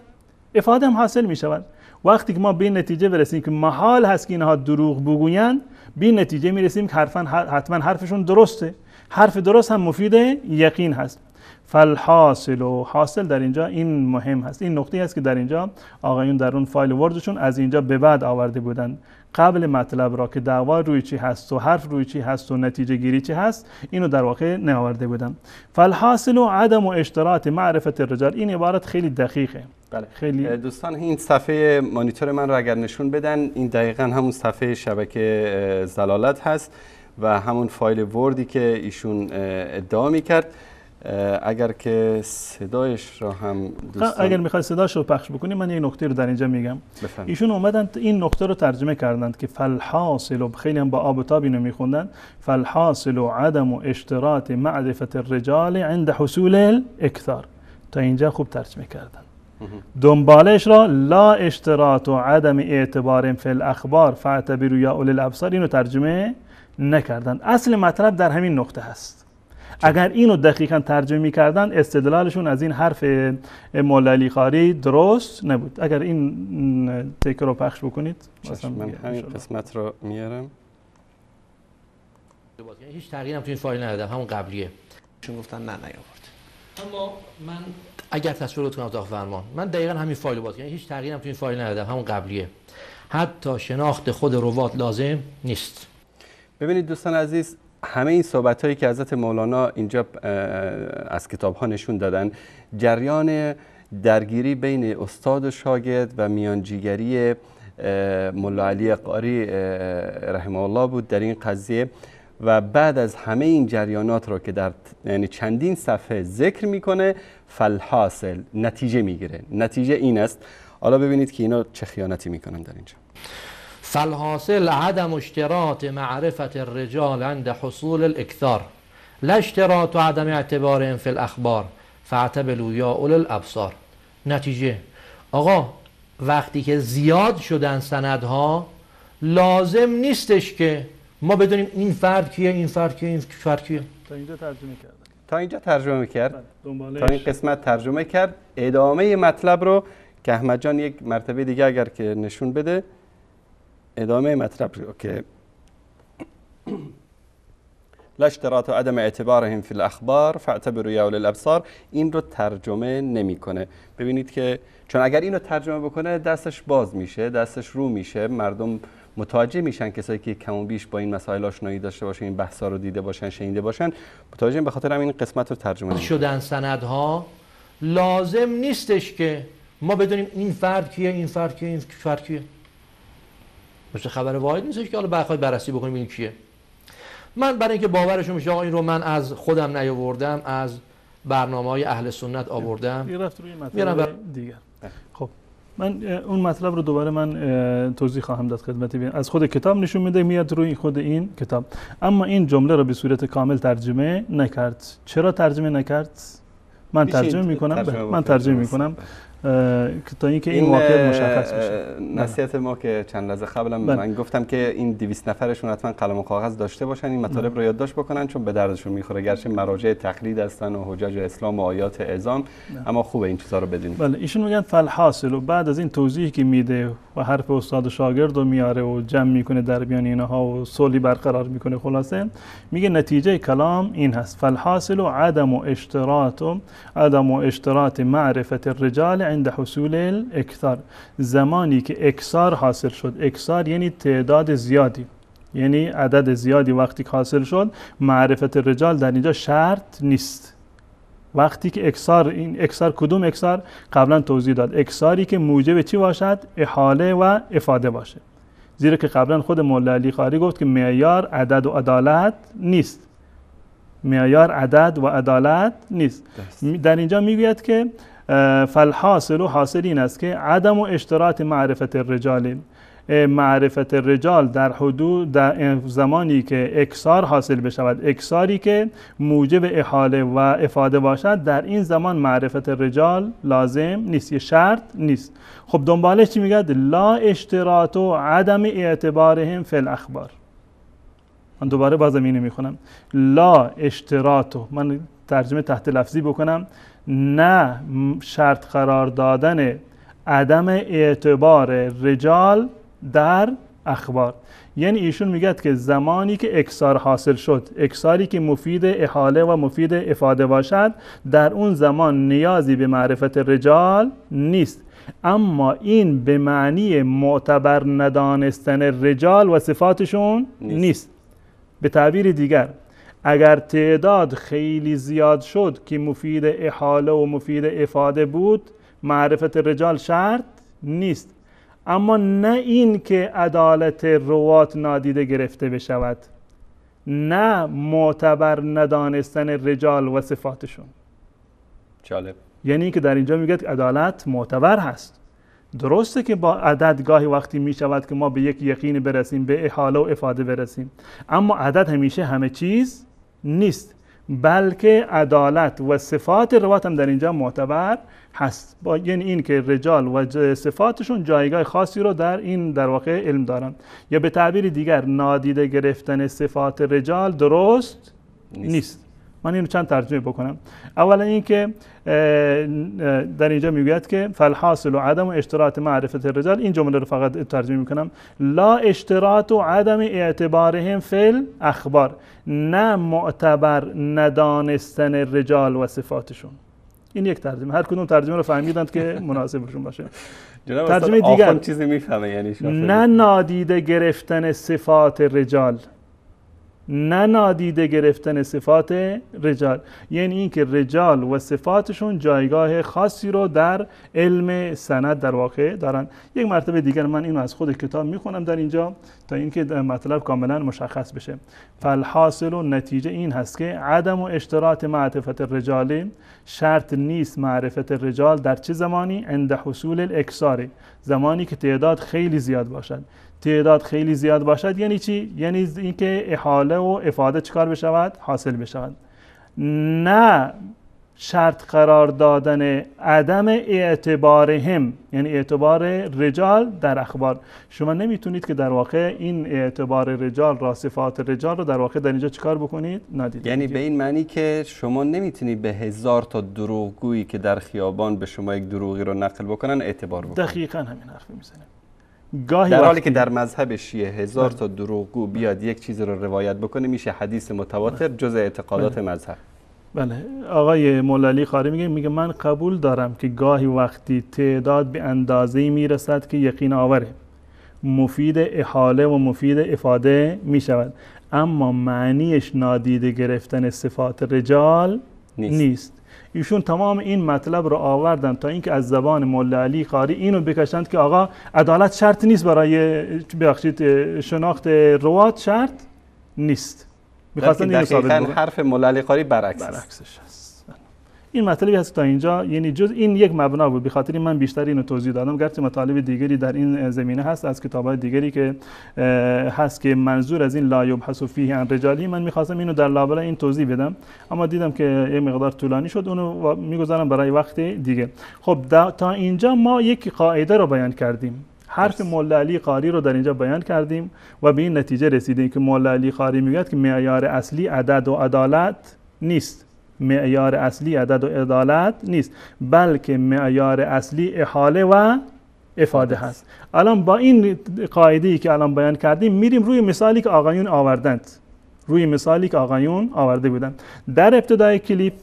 افاده هم حاصل می شود وقتی که ما به این نتیجه برسیم که محال هست که اینها دروغ بگویند به این نتیجه می رسیم که حرفاً حتما حرفشون درسته. حرف درست هم مفید یقین هست. فالحاصل و حاصل در اینجا این مهم هست. این نقطه است که در اینجا آقایون در اون فایل وردشون از اینجا به بعد آورده بودند. قبل مطلب را که دعوا روی چی هست و حرف روی چی هست و نتیجه گیری چی هست اینو در واقع نیاورده بودن فالحاصل و عدم و اشتراط معرفت الرجال. این عبارت خیلی دقیقه. بله. خیلی. دوستان این صفحه مانیتور من رو اگر نشون بدن این دقیقا همون صفحه شبکه زلالت هست و همون فایل وردی که ایشون ادعا می‌کرد. اگر که صدایش را هم دوستان اگر می‌خوای صداش رو پخش بکنی من یک نکته رو در اینجا میگم. بفرمایید. ایشون اومدن این نقطه رو ترجمه کردند که فالحاصل و خیلی هم با آب و تاب اینو میخوندن. فالحاصل و عدم و اشتراط معرفت الرجال عند حصول الاکثار تا اینجا خوب ترجمه کردن. دنبالش را لا اشتراط و عدم اعتبار فی الاخبار فاعتبروا یا اولی الابصار اینو ترجمه نکردن. اصل مطلب در همین نقطه هست. اگر اینو دقیقا ترجمه می‌کردن استدلالشون از این حرف مولا علی خاری درست نبود. اگر این تیک رو پخش بکنید چشم، من همین قسمت رو میارم. هیچ تغییری هم تو این فایل ندادم همون قبلیه. چون گفتن نه نیاورد. اما من اگر تصویر کنم اتاق فرمان. من دقیقا همین فایل رو باز کردم. هیچ تغییری هم تو این فایل ندادم. همون قبلیه. حتی شناخت خود روات لازم نیست. ببینید دوستان عزیز همه این صحبت هایی که حضرت مولانا اینجا از کتاب ها نشون دادن جریان درگیری بین استاد و شاگرد و میانجیگری ملا علی قاری رحمه الله بود در این قضیه و بعد از همه این جریانات رو که در یعنی چندین صفحه ذکر می‌کنه فالحاصل نتیجه می‌گیره. نتیجه این است. حالا ببینید که اینا چه خیانتی می‌کنن در اینجا. فالحاصل عدم اشتراط معرفة الرجال عند حصول الاكثار لا اشتراط عدم اعتبارهم في الاخبار فاعتبروا یا اول الابصار. نتیجه. آقا وقتی که زیاد شدن سندها لازم نیستش که ما بدونیم این فرد کیه این فرد کیه این فرد کیه. تا اینجا ترجمه کردن تا اینجا ترجمه کرد. دنبالش. تا این قسمت ترجمه کرد. ادامه مطلب رو که احمد جان یک مرتبه دیگه اگر که نشون بده. ادامه مطلب رو که لا اشتراط و عدم اعتبارهم فی الاخبار فاعتبروا یا الابصار. این رو ترجمه نمی‌کنه ببینید که چون اگر اینو ترجمه بکنه دستش باز میشه دستش رو میشه. مردم متوجه میشن کسایی که کم و بیش با این مسائل آشنایی داشته باشن این بحثا رو دیده باشن شنیده باشن متوجه. به خاطر همین قسمت رو ترجمه. شدن سندها لازم نیستش که ما بدونیم این فرد کیه این فرد کیه این فرد کیه. مثل خبر واحد نیستش که حالا بخوای بررسی بکنیم این کیه. من برای اینکه باورشون بشه آقا این رو من از خودم نیاوردم از برنامه های اهل سنت آوردم. دیگه رفت روی میرم مطلب دیگر خب. من اون مطلب رو دوباره من توضیح خواهم داد خدمت بین. از خود کتاب نشون میده میاد روی خود این کتاب. اما این جمله رو به صورت کامل ترجمه نکرد. چرا ترجمه نکرد؟ من ترجمه می‌کنم من ترجمه می‌کنم. تا اینکه این واقع مشخص بشه. نصیحت ما که چند لحظه قبلم بله. من گفتم که این 200 نفرشون حتما قلم و کاغذ داشته باشن این مطالب رو یادداشت بکنن چون به دردشون می‌خوره. گرچه مراجع تقلید هستن و حجج اسلام و آیات اعزام اما خوبه این چیزا رو بدونیم بله ایشون میگن فالحاصل و بعد از این توضیحی که میده و حرف استاد و شاگرد رو میاره و جمع می‌کنه در بیان اینها و صلحی برقرار می‌کنه خلاصه. میگه نتیجه کلام این هست. فالحاصل و عدم و اشتراط و عدم و اشتراط معرفت الرجال عند حصول الاکثار. زمانی که اکثار حاصل شد اکثار یعنی تعداد زیادی یعنی عدد زیادی وقتی که حاصل شد معرفت الرجال در اینجا شرط نیست. وقتی که اکسار این اکسار کدوم اکسار قبلا توضیح داد. اکساری که موجب چی باشد؟ احاله و افاده باشه. زیرا که قبلا خود مولا علی قاری گفت که معیار عدد و عدالت نیست. معیار عدد و عدالت نیست. در اینجا می‌گوید که فالحاصل و حاصل این است که عدم و اشتراط معرفت الرجال. اه، معرفت الرجال در حدود در زمانی که اکسار حاصل بشود اکساری که موجب احاله و افاده باشد در این زمان معرفت الرجال لازم نیست یه شرط نیست. خب دنبالش چی میگه؟ لا اشتراط و عدم اعتبارهم فی الاخبار. من دوباره بازم اینو می‌خونم. لا اشتراط من ترجمه تحت لفظی بکنم. نه شرط قرار دادن عدم اعتبار رجال در اخبار. یعنی ایشون میگه که زمانی که اکسار حاصل شد اکساری که مفید احاله و مفید افاده باشد در اون زمان نیازی به معرفت رجال نیست. اما این به معنی معتبر ندانستن رجال و صفاتشون نیست. نیست. به تعبیر دیگر اگر تعداد خیلی زیاد شد که مفید احاله و مفید افاده بود معرفت رجال شرط نیست. اما نه این که عدالت روات نادیده گرفته بشود نه معتبر ندانستن رجال و صفاتشون. جالب. یعنی که در اینجا میگه که عدالت معتبر هست. درسته که با عدد گاهی وقتی می شود که ما به یک یقین برسیم به احاله و افاده برسیم. اما عدد همیشه همه چیز نیست. بلکه عدالت و صفات روات هم در اینجا معتبر هست. با یعنی این که رجال و صفاتشون جایگاه خاصی رو در این در واقع علم دارن. یا به تعبیر دیگر نادیده گرفتن صفات رجال درست نیست. نیست, من اینو چند ترجمه بکنم. اولا اینکه در اینجا می‌گوید که فالحاصل و عدم و اشتراط معرفت الرجال. این جمله رو فقط ترجمه می‌کنم. لا اشتراط و عدم اعتبارهم فی اخبار نه معتبر ندانستن رجال و صفاتشون. این یک ترجمه. هر کدوم ترجمه رو فهمیدند که مناسبشون باشه. ترجمه دیگر. چیزی می‌فهمه یعنی. نه نادیده گرفتن صفات رجال. نه نادیده گرفتن صفات رجال. یعنی اینکه رجال و صفاتشون جایگاه خاصی رو در علم سند در واقع دارن. یک مرتبه دیگر من اینو از خود کتاب می‌خونم در اینجا تا اینکه مطلب کاملا مشخص بشه. فالحاصل و نتیجه این هست که عدم و اشتراط معرفت الرجال شرط نیست معرفت الرجال در چه زمانی؟ عند حصول الاکسار زمانی که تعداد خیلی زیاد باشد. تعداد خیلی زیاد باشد یعنی چی؟ یعنی اینکه احاله و افاده چکار بشود؟ حاصل بشود. نه شرط قرار دادن عدم اعتبارهم یعنی اعتبار رجال در اخبار. شما نمی‌تونید که در واقع این اعتبار رجال را صفات رجال رو در واقع در اینجا چیکار بکنید؟ نادیده یعنی. به این معنی که شما نمی‌تونید به هزار تا دروغگویی که در خیابان به شما یک دروغی رو نقل بکنن اعتبار بکنید. دقیقا همین حرف می‌زنه گاهی در حالی که در مذهب شیعه هزار تا دروغگو بیاد یک چیز رو روایت بکنه میشه حدیث متواتر جز اعتقادات مذهب. بله. آقای مولالی خاری میگه میگه من قبول دارم که گاهی وقتی تعداد به اندازه‌ای می‌رسد که یقین آوره. مفید احاله و مفید افاده می شود اما معنیش نادیده گرفتن صفات رجال نیست. نیست, ایشون تمام این مطلب رو آوردن تا اینکه از زبان مولا علی قاری اینو بکشند که آقا عدالت شرط نیست برای ببخشید شناخت روات شرط نیست می‌خواستن اینو ثابت. حرف مولا قاری برعکس است. این مطلبی هست تا اینجا. یعنی جز این یک مبنا بود. بخاطر من بیشتر اینو توضیح دادم. گرچه مطالب دیگری در این زمینه هست از کتاب‌های دیگری که هست که منظور از این لا یبحث فیه عن رجالی من می‌خواستم اینو در لابلای این توضیح بدم. اما دیدم که یه مقدار طولانی شد. اونو می‌گذارم برای وقت دیگه. خب تا اینجا ما یک قاعده رو بیان کردیم. حرف مولا علی قاری رو در اینجا بیان کردیم و به این نتیجه رسیدیم که مولا علی قاری می‌گوید که معیار اصلی عدد و عدالت نیست. معیار اصلی عدد و عدالت نیست بلکه معیار اصلی احاله و افاده هست. الان با این قاعده ای که الان بیان کردیم میریم روی مثالی که آقایون آوردند. روی مثالی که آقایون آورده بودند. در ابتدای کلیپ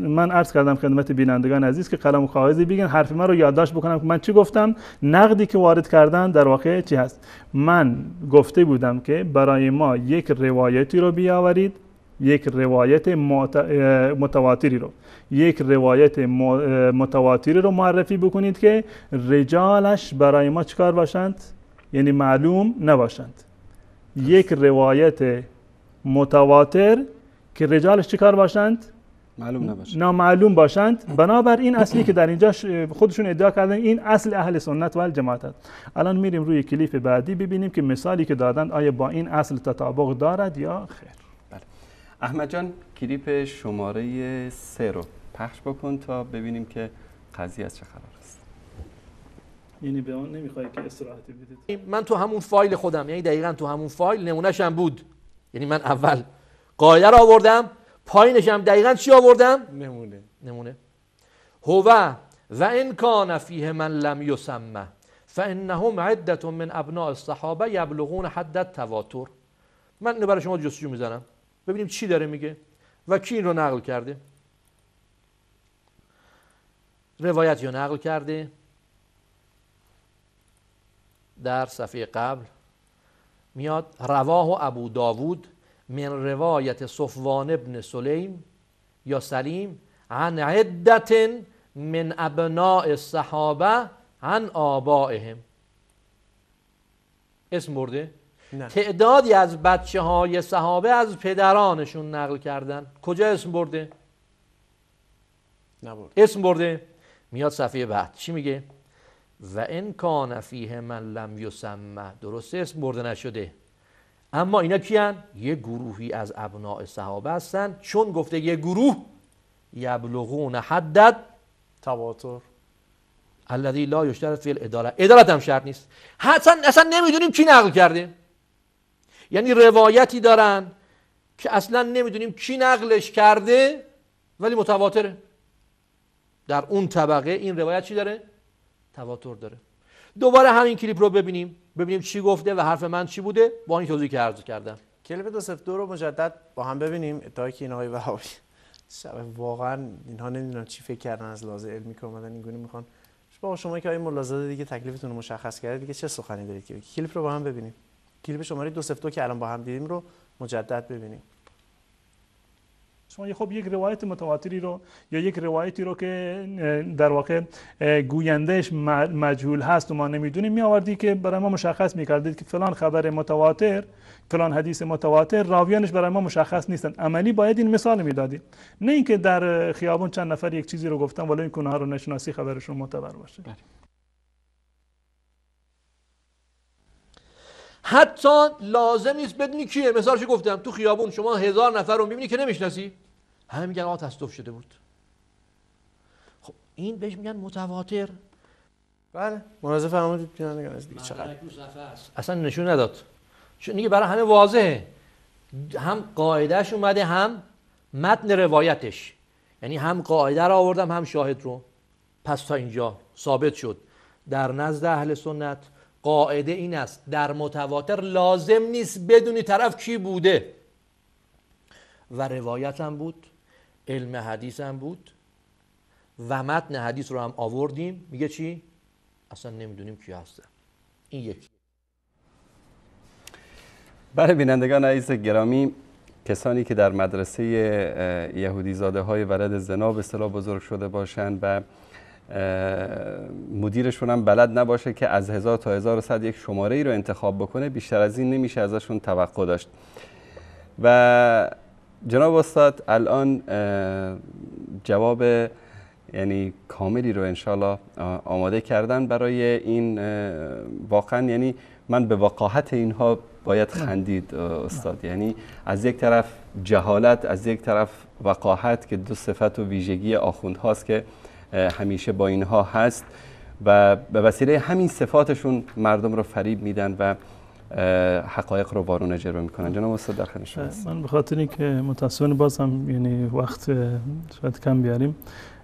من عرض کردم خدمت بینندگان عزیز که قلم و کاغذی بگن حرف من رو یادداشت بکنم که من چی گفتم؟ نقدی که وارد کردن در واقع چی هست؟ من گفته بودم که برای ما یک روایتی رو بیاورید یک روایت متواتری رو. یک روایت متواتری رو معرفی بکنید که رجالش برای ما چکار باشند؟ یعنی معلوم نباشند. یک روایت متواتر که رجالش چکار باشند؟ معلوم نباشه نامعلوم باشند. بنابر این اصلی که در اینجا خودشون ادعا کردن این اصل اهل سنت و الجماعت است. الان میریم روی کلیپ بعدی ببینیم که مثالی که دادن آیا با این اصل تطابق دارد یا خیر. احمد جان کلیپ شماره سه رو پخش بکن تا ببینیم که قضیه از چه قرار است. یعنی به اون نمی‌خوای که استراحتی بدید من تو همون فایل خودم یعنی دقیقا تو همون فایل نمونهش هم بود. یعنی من اول قاعده رو آوردم پایینش هم دقیقا چی آوردم؟ نمونه. نمونه. هو و ان کان فیه من لم یسمه فانهم عدت من ابناء الصحابه یبلغون حد التواتر. من اینو برای شما جستجو می‌زنم. ببینیم چی داره میگه. و کی این رو نقل کرده؟ روایتی رو نقل کرده؟ در صفحه قبل میاد رواه ابو داوود من روایت صفوان ابن سلیم یا سلیم عن عدت من ابناء الصحابه عن آبائهم. اسم برده؟ نه. تعدادی از بچه های صحابه از پدرانشون نقل کردن. کجا اسم برده؟ نبرد. اسم برده؟ میاد صفحه بعد. چی میگه؟ و ان کان فیه من لم یسمه. درسته اسم برده نشده. اما اینا کیان؟ یه گروهی از ابناء صحابه هستن. چون گفته یه گروه یبلغون حدد تواتر. الذی لا یشترط فی العدالت. عدالت هم شرط نیست. اصلا اصلا نمی‌دونیم کی نقل کرده. یعنی روایتی دارن که اصلا نمی‌دونیم کی نقلش کرده ولی متواتره در اون طبقه این روایت چی داره؟ تواتر داره. دوباره همین کلیپ رو ببینیم. ببینیم چی گفته و حرف من چی بوده. با این توضیحی که عرض کردم. کلیپ دو صفر دو رو مجدد با هم ببینیم. ادعای که این آقای وهابی واقعا اینها نمی‌دونم چی فکر کردن از لحاظ علمی که اومدن این گونه می‌خوان با شما که آقای ملازاده دیگه تکلیفتون رو مشخص کرده دیگه چه سخنی دارید که؟ کلیپ رو با هم ببینیم. کلیپ شماره دو دو که الان با هم دیدیم رو مجدد ببینیم. شما یه خب یک روایت متواتری رو یا یک روایتی رو که در واقع گویندهش مجهول هست و ما نمی‌دونیم می آوردی که برای ما مشخص می‌کردید که فلان خبر متواتر فلان حدیث متواتر راویانش برای ما مشخص نیستن. عملی باید این مثال می‌دادیم. نه اینکه در خیابون چند نفر یک چیزی رو گفتن ولی این کنه ها رو نشناسی خبرشون معتبر باشه. حتی لازم نیست بدونی کیه. مثالش گفتم تو خیابون شما هزار نفر رو می‌بینی که نمی‌شناسی؟ همه میگن آقا تصدف شده بود. خب این بهش میگن متواتر. بله ملاحظه فرمودید. دیگه. چقدر؟ اصلا نشون نداد. چون دیگه برای همه واضحه. هم قاعدهش اومده هم متن روایتش. یعنی هم قاعده رو آوردم هم شاهد رو. پس تا اینجا ثابت شد. در نزد اهل سنت قاعده این است. در متواتر لازم نیست بدونی طرف کی بوده. و روایت هم بود علم حدیث هم بود و متن حدیث رو هم آوردیم. میگه چی؟ اصلا نمی‌دونیم کی هستن این یکی. برای بینندگان عزیز گرامی کسانی که در مدرسه یهودی زاده های ولد زنا به بزرگ شده باشند و مدیرشون هم بلد نباشه که از هزار تا هزار صد یک شماره ای رو انتخاب بکنه بیشتر از این نمیشه ازشون توقع داشت. و جناب استاد الان جواب یعنی کاملی رو انشالله آماده کردن برای این واقعا یعنی من به وقاحت اینها باید خندید استاد. یعنی از یک طرف جهالت از یک طرف وقاحت که دو صفت و ویژگی آخوند هاست که همیشه با اینها هست و به وسیله همین صفاتشون مردم رو فریب میدن و حقایق رو وارونه جلوه می‌کنن جناب استاد در خدمت شما. من به خاطر اینکه متاسفانه باز هم یعنی وقت شاید کم بیاریم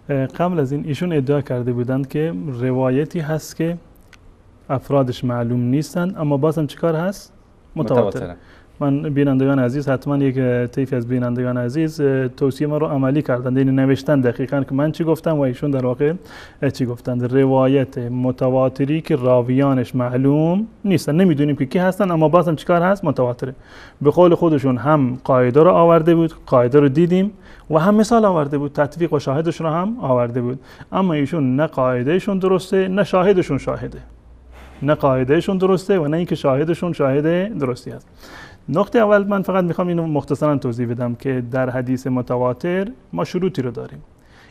قبل از این ایشون ادعا کرده بودند که روایتی هست که افرادش معلوم نیستند اما باز هم چیکار هست متواتر. من بینندگان عزیز حتما یک اه، طیفی از بینندگان عزیز توصیه ما رو عملی کردند یعنی نوشتن دقیقا که من چی گفتم و ایشون در واقع چی گفتند روایت متواتری که راویانش معلوم نیستن نمی‌دونیم که کی هستن اما باز هم چیکار هست؟ متواتره. به قول خودشون هم قاعده رو آورده بود قاعده رو دیدیم و هم مثال آورده بود. تطبیق و شاهدش رو هم آورده بود. اما ایشون نه قاعدهشون درسته نه شاهدشون شاهده. نه قاعدهشون درسته و نه اینکه شاهدشون شاهد درستی هست. نقطه اول من فقط می‌خوام اینو مختصرا توضیح بدم که در حدیث متواتر ما شروطی رو داریم.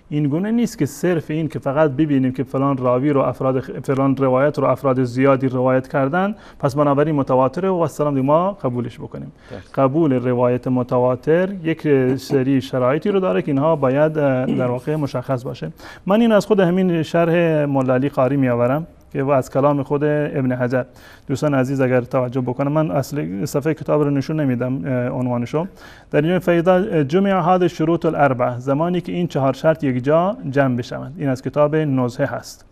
این گونه نیست که صرف این که فقط ببینیم که فلان راوی رو افراد فلان روایت رو افراد زیادی روایت کردن پس بنابراین متواتره و دیگه ما قبولش بکنیم. قبول روایت متواتر یک سری شرایطی رو داره که اینها باید در واقع مشخص باشه. من این از خود همین شرح مولالی قاری میآورم. که و از کلام خود ابن حجر. دوستان عزیز اگر توجه بکنم من اصل صفحه کتاب رو نشون نمیدم عنوانشو. در اینجا فیضا جمع هذه شروط الاربع. زمانی که این چهار شرط یک جا جمع بشوند. این از کتاب نزهه هست.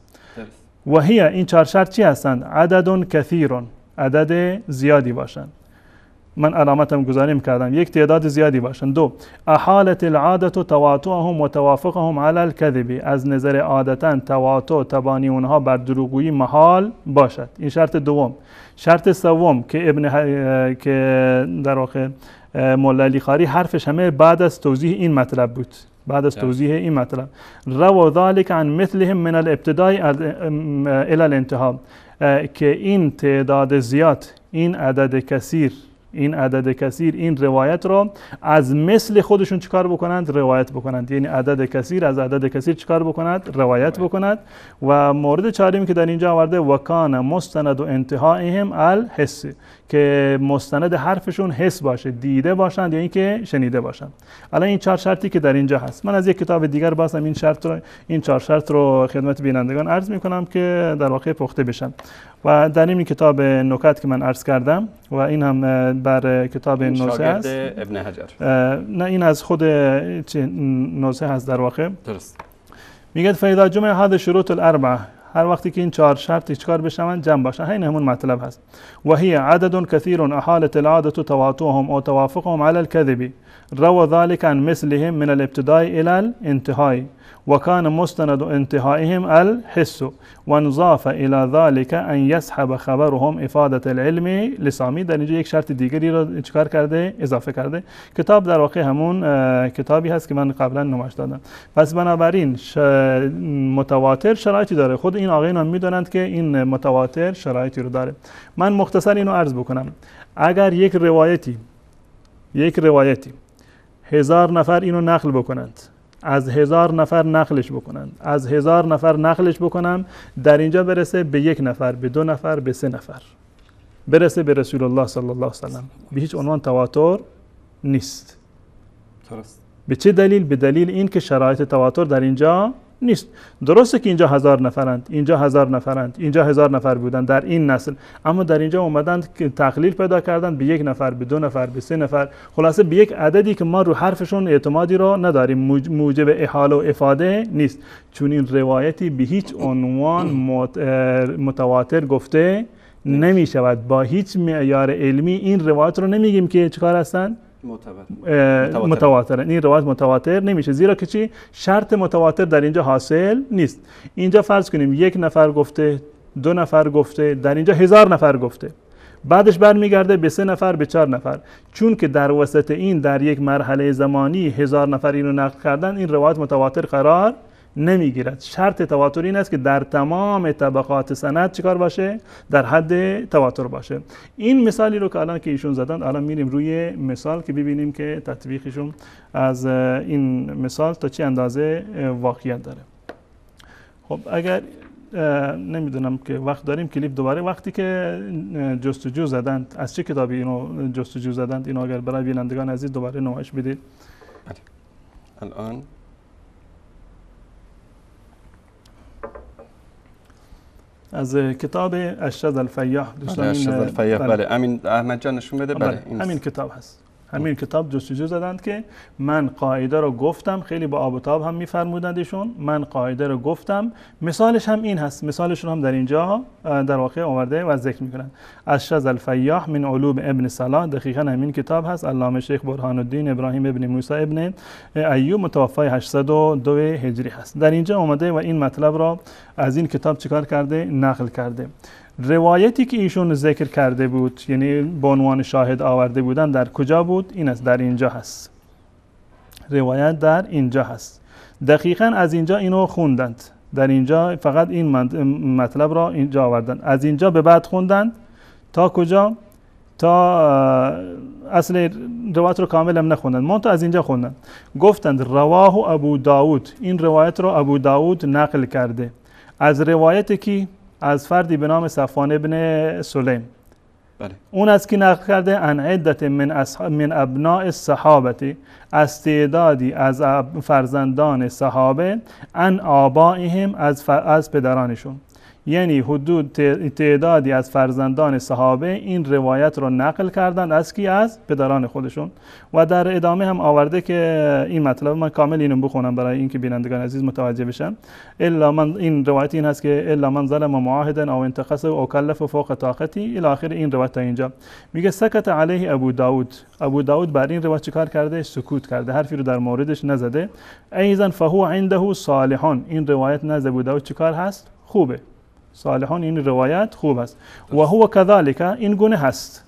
و هی این چهار شرط چی هستند؟ عدد کثیر. عدد زیادی باشند. من علامتم گذاری کردم. یک تعداد زیادی باشند دو احالت العادت و تواطعهم و توافقهم علی الكذب از نظر عادتا تواطع تبانی اونها بر دروغگویی محال باشد. این شرط دوم. شرط سوم که ابن ح- که در واقع مولا علی خاری حرفش همه بعد از توضیح این مطلب بود. بعد از. توضیح این مطلب. رو ذلك عن مثلهم من الابتداء الى الانتهاء اه، که این تعداد زیاد این عدد کثیر این عدد کثیر این روایت رو از مثل خودشون چیکار بکنند؟ روایت بکنند. یعنی عدد کثیر از عدد کثیر چیکار بکند؟ روایت بکند و مورد چهارمی که در اینجا آورده وکان مستند و انتهایهم الحس. که مستند حرفشون حس باشه دیده باشند یا اینکه شنیده باشند. الان این چهار شرطی که در اینجا هست. من از یک کتاب دیگر بازم این شرط رو این چهار شرط رو خدمت بینندگان عرض می کنم که در واقع پخته بشن و در این کتاب نکات که من عرض کردم و این هم بر کتاب نوزه است. ابن حجر. نه این از خود نوزه هست در واقع. درست. میگه فیدا جمع هذا شروط الاربعه هر وقتی که این چهار شرط چکار بشوند جمع باشن این همون مطلب هست. و هي عدد كثير احالت العادة تواطؤهم أو توافقهم على الكذب روى ذلك عن مثلهم من الابتداء إلى الانتهاء وكان مستند انتهائهم الحس وانضاف الى ذلك ان يسحب خبرهم افاده العلم لسامی در اینجا یک شرط دیگری رو چکار کرده؟ اضافه کرده. کتاب در واقع همون کتابی هست که من قبلا نمایش دادم. پس بنابراین ش... متواتر شرایطی داره. خود این آقایان هم می‌دونند که این متواتر شرایطی رو داره. من مختصر اینو عرض بکنم. اگر یک روایتی یک روایتی هزار نفر اینو نقل بکنند از هزار نفر نقلش بکنند از هزار نفر نقلش بکنم در اینجا برسه به یک نفر به دو نفر به سه نفر. برسه به رسول الله صلی الله علیه وسلم به هیچ عنوان تواتر نیست. درست. به چه دلیل؟ به دلیل این که شرایط تواتر در اینجا نیست. درسته که اینجا هزار نفرند اینجا هزار نفرند اینجا هزار نفر بودند در این نسل. اما در اینجا اومدند که تقلیل پیدا کردند به یک نفر به دو نفر به سه نفر. خلاصه به یک عددی که ما رو حرفشون اعتمادی رو نداریم. موج- موجب احاله و افاده نیست. چون این روایتی به هیچ عنوان متواتر گفته نمی شود با هیچ معیار علمی این روایت رو نمیگیم که چیکار هستند متواتر. متواتر. این روایت متواتر نمیشه زیرا که چی؟ شرط متواتر در اینجا حاصل نیست. اینجا فرض کنیم یک نفر گفته دو نفر گفته در اینجا هزار نفر گفته. بعدش برمیگرده به سه نفر به چهار نفر. چون که در وسط این در یک مرحله زمانی هزار نفر اینو نقل کردن این روایت متواتر قرار نمی‌گیرد. شرط تواتر این است که در تمام طبقات سند چیکار باشه؟ در حد تواتر باشه. این مثالی رو که الان که ایشون زدن الان میریم روی مثال که ببینیم که تطبیقشون از این مثال تا چه اندازه واقعیت داره. خب اگر نمی‌دونم که وقت داریم کلیپ دوباره وقتی که جستجو زدند از چه کتابی اینو جستجو زدند؟ اینو اگر برای بینندگان عزیز دوباره نمایش بدید. الان از کتاب اشد الفیاح دوستان اشد الفیاح بله. امین احمد جان نشون بده؟ بله, بله. همین کتاب هست. همین کتاب جستجو زدند که من قاعده رو گفتم خیلی با آب و تاب هم میفرمودند ایشون من قاعده رو گفتم. مثالش هم این هست. مثالشون هم در اینجا در واقع آورده و ذکر می‌کنن. از شز الفیاح من علوم ابن صلاح. دقیقا همین کتاب هست. علامه شیخ برهان الدین ابراهیم ابن موسی ابن ایوب. متوفای 802 هجری هست. در اینجا آمده و این مطلب را از این کتاب چیکار کرده؟ نقل کرده. روایتی که ایشون ذکر کرده بود یعنی به عنوان شاهد آورده بودن در کجا بود؟ این است در اینجا هست. روایت در اینجا هست. دقیقا از اینجا اینو خوندند. در اینجا فقط این مطلب را اینجا آوردن از اینجا به بعد خوندند. تا کجا؟ تا اصل روایت رو کامل هم نخوندن منتها از اینجا خوندن گفتند رواه ابو داود. این روایت رو ابو داود نقل کرده. از روایت کی از فردی به نام صفوان ابن سلیم بله. اون از کی نقل کرده ان عدت من, من ابناء الصحابه از تعدادی از فرزندان صحابه ان آبائهم از, از پدرانشون یعنی حدود تعدادی از فرزندان صحابه این روایت رو نقل کردند. از کی؟ از پدران خودشون. و در ادامه هم آورده که این مطلب من کامل اینو بخونم برای اینکه بینندگان عزیز متوجه بشن. الا من این روایت این هست که الا من ظلم معاهدا او انتقص او کلف فوق طاقتی. الی آخر این روایت تا اینجا. میگه سکت علیه ابو داود. ابو داود بر این روایت چیکار کرده؟ سکوت کرده. حرفی رو در موردش نزده. ایزن فهو عنده صالحان این روایت نزد ابو داود چیکار هست؟ خوبه. صالحان این روایت خوب است. و هو کذالک این گونه هست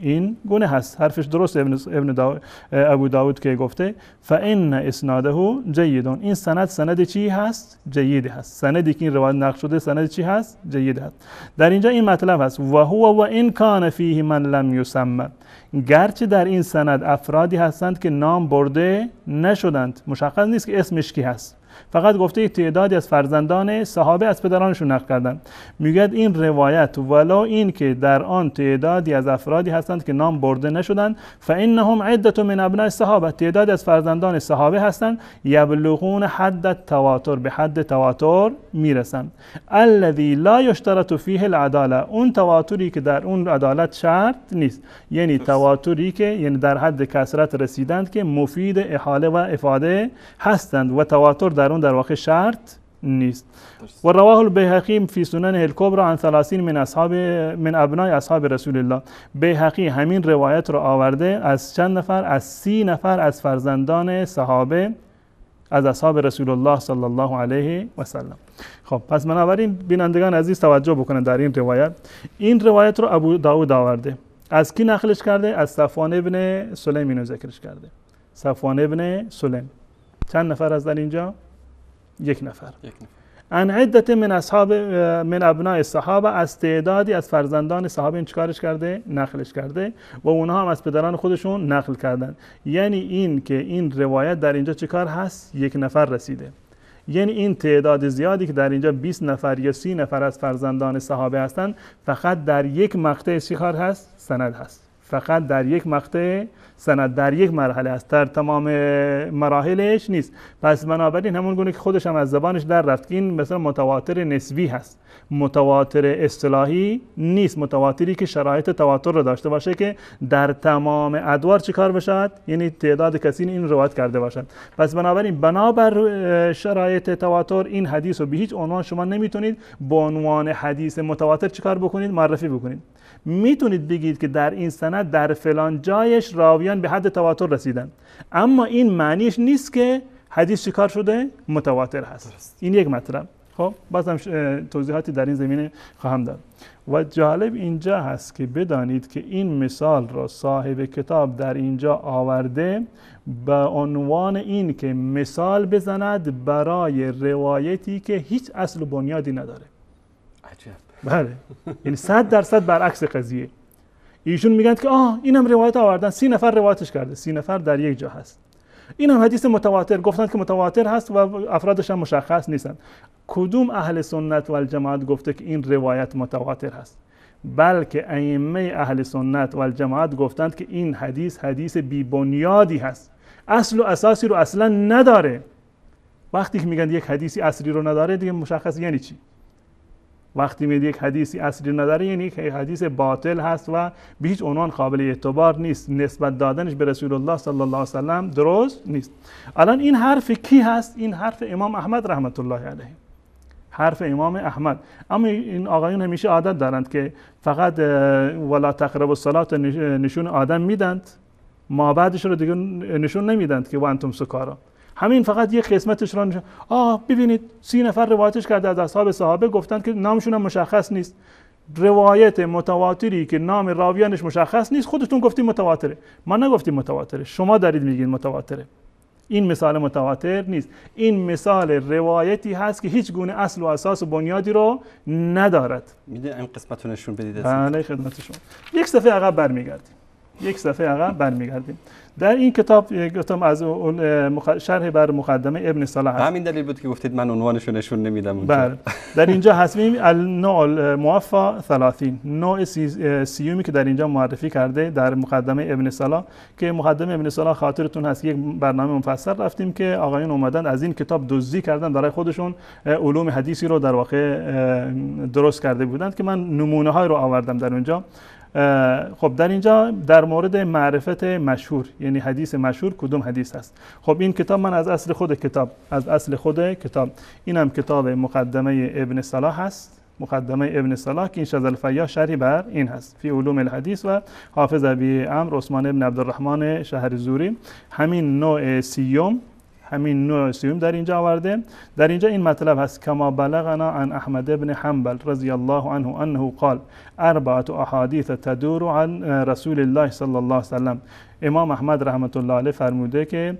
این گونه هست حرفش درست ابن, ابن داود ابو داود که گفته فان اسناده جیدون این سند سند چی هست؟ جید هست. سندی که این روایت نقل شده سند چی هست؟ جید هست. در اینجا این مطلب هست. و هو و این کان فیه من لم یسمى گرچه در این سند افرادی هستند که نام برده نشدند. مشخص نیست که اسمش کی هست. فقط گفته تعدادی از فرزندان صحابه از پدرانشون نقل کردن. میگد این روایت ولو این که در آن تعدادی از افرادی هستند که نام برده نشدند فانهم عده من ابناء صحابه تعدادی از فرزندان صحابه هستند یبلغون حد تواتر به حد تواتر می‌رسند الذي لا یشترط فیه العداله اون تواتری که در اون عدالت شرط نیست. یعنی تواتری که یعنی در حد کسرت رسیدند که مفید احاله و افاده هستند و تواتر در اون در واقع شرط نیست. و رواه البیهقی فی سنن الکبرى عن ثلاثین من اصحاب من ابنای اصحاب رسول الله بیهقی همین روایت رو آورده از چند نفر؟ از سی نفر از فرزندان صحابه از اصحاب رسول الله صلی الله علیه و سلم خب پس بنابراین بینندگان عزیز توجه بکنن در این روایت. این روایت رو ابو داود آورده. از کی نقلش کرده؟ از صفوان ابن سلیم اینو ذکرش کرده. صفوان ابن سلیم. چند نفر از در اینجا؟ یک نفر. ان عدت من اصحاب من ابناء الصحابه از تعدادی از فرزندان صحابه این چیکارش کرده؟ نقلش کرده. و اونها هم از پدران خودشون نقل کردن. یعنی این که این روایت در اینجا چیکار هست؟ یک نفر رسیده. یعنی این تعداد زیادی که در اینجا 20 نفر یا 30 نفر از فرزندان صحابه هستند فقط در یک مقطع چیکار هست؟ سند هست. فقط در یک مقطع سند در یک مرحله است. در تمام مراحلش نیست. پس بنابراین همون گونه که خودش هم از زبانش در رفت این مثلا متواتر نسبی هست. متواتر اصطلاحی نیست. متواتری که شرایط تواتر رو داشته باشه که در تمام ادوار چیکار باشد؟ یعنی تعداد کسی این روایت کرده باشد. پس بنابراین بنابر شرایط تواتر این حدیث رو به هیچ عنوان شما نمی‌تونید به عنوان حدیث متواتر چیکار بکنید؟ معرفی بکنید. می‌تونید بگید که در این سند در فلان جایش راویان به حد تواتر رسیدن. اما این معنیش نیست که حدیث چیکار شده؟ متواتر هست. این یک مطلب. خب بازم توضیحاتی در این زمینه خواهم داد. و جالب اینجا هست که بدانید که این مثال را صاحب کتاب در اینجا آورده به عنوان این که مثال بزند برای روایتی که هیچ اصل و بنیادی نداره. عجب. بله. یعنی صد درصد برعکس قضیه. ایشون میگن که آه اینم روایت آوردن. سی نفر روایتش کرده. سی نفر در یک جا هست. این هم حدیث متواتر. گفتن که متواتر هست و افرادش هم مشخص نیستن. کدوم اهل سنت و الجماعت گفته که این روایت متواتر هست؟ بلکه ائمه اهل سنت و الجماعت گفتند که این حدیث حدیث بی بنیادی هست. اصل و اساسی رو اصلا نداره. وقتی که میگن یک حدیثی اصلی رو نداره دیگه مشخص یعنی چی؟ وقتی میگه یک حدیثی اصلی نداره یعنی یک حدیث باطل هست و به هیچ عنوان قابل اعتبار نیست. نسبت دادنش به رسول الله صلی الله علیه وسلم درست نیست. الان این حرف کی هست؟ این حرف امام احمد رحمت الله علیه. حرف امام احمد. اما این آقایون همیشه عادت دارند که فقط ولا تقربوا الصلاه نش- نشون آدم میدند. ما بعدش رو دیگه نشون نمیدند که و انتم سکارا. همین فقط یک قسمتش رو نشون آه ببینید سی نفر روایتش کرده از اصحاب صحابه گفتن که نامشون هم مشخص نیست. روایت متواتری که نام راویانش مشخص نیست خودتون گفتیم متواتره. ما نگفتیم متواتره. شما دارید میگین متواتره. این مثال متواتر نیست. این مثال روایتی هست که هیچ گونه اصل و اساس و بنیادی رو ندارد. می‌دونی این قسمت نشون بدید بله خدمت شما. یک صفحه عقب برمیگردیم. یک صفحه عقب برمیگردیم. در این کتاب گفتم از شرح بر مقدمه ابن صلاح هست. همین دلیل بود که گفتید من عنوانش رو نشون نمیدم اونجا. بله. در اینجا هست. می‌بینیم النوع الموفا 30 نوع سی- سیومی که در اینجا معرفی کرده در مقدمه ابن صلاح که مقدمه ابن صلاح خاطرتون هست یک برنامه مفصل رفتیم که آقایون اومدن از این کتاب دزدی کردن برای خودشون علوم حدیثی رو در واقع درست کرده بودند که من نمونه های رو آوردم در اونجا. خب در اینجا در مورد معرفت مشهور یعنی حدیث مشهور کدوم حدیث هست خب این کتاب من از اصل خود کتاب از اصل خود کتاب. اینم کتاب مقدمه ابن صلاح هست. مقدمه ابن صلاح که این شذ الفیا شرحی بر این هست. فی علوم الحدیث و حافظ ابی امر عثمان ابن عبدالرحمن شهر زوری همین نوع سیوم همین نوع سیوم در اینجا آورده. در اینجا این مطلب هست کما بلغنا عن احمد ابن حنبل رضی الله عنه انه قال اربعه احادیث تدور عن رسول الله صلی الله علیه وسلم. امام احمد رحمت الله علیه فرموده که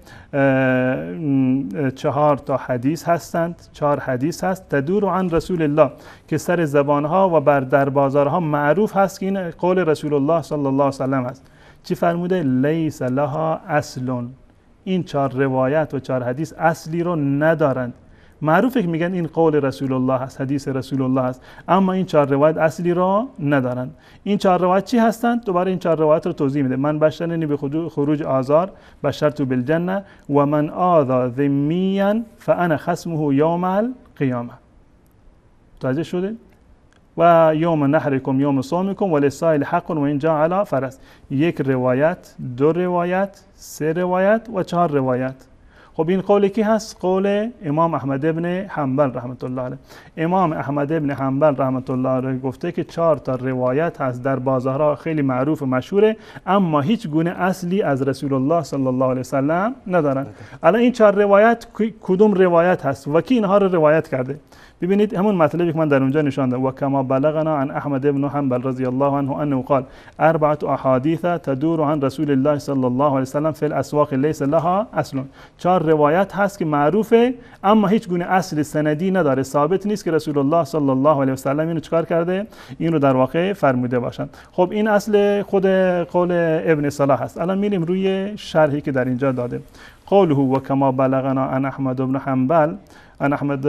چهار تا حدیث هستند چهار حدیث هست. تدور عن رسول الله که سر زبانها و بر در بازارها معروف هست که این قول رسول الله صلی الله علیه وسلم هست. چی فرموده؟ لیس لها اصلون. این چهار روایت و چهار حدیث اصلی رو ندارند. معروفه که میگن این قول رسول الله هست حدیث رسول الله هست اما این چهار روایت اصلی را ندارند. این چهار روایت چی هستند؟ دوباره این چهار روایت رو توضیح میده. من بشرنی به خدو- خروج آزار بشرت بالجنه و من آذا ذمیا فانا خصمه یوم القیامه. متوجه شده؟ و یوم نحرکم یوم صومکم وللسائل حق و این جا علی فرس. یک روایت دو روایت سه روایت و چهار روایت. خب این قول کی هست؟ قول امام احمد ابن حنبل رحمت الله علیه. امام احمد ابن حنبل رحمت الله علیه گفته که چهار تا روایت هست در بازارها خیلی معروف و مشهوره اما هیچ گونه اصلی از رسول الله صلی الله علیه وسلم ندارن. الان این چهار روایت کدوم روایت هست و کی اینها رو روایت کرده؟ ببینید همون مطلبی که من در اونجا نشان دادم و کما بلغنا عن احمد ابن حنبل رضی الله عنه انه قال اربعه احاديث تدور عن رسول الله صلی الله علیه وسلم فی الاسواق ليس لها اصل. چهار روایت هست که معروفه اما هیچ گونه اصل سندی نداره. ثابت نیست که رسول الله صلی الله علیه وسلم اینو چکار کرده؟ این رو در واقع فرموده باشند. خب این اصل خود قول ابن صلاح هست الان میریم روی شرحی که در اینجا داده. قوله و کما بلغنا عن احمد بن حنبل عن احمد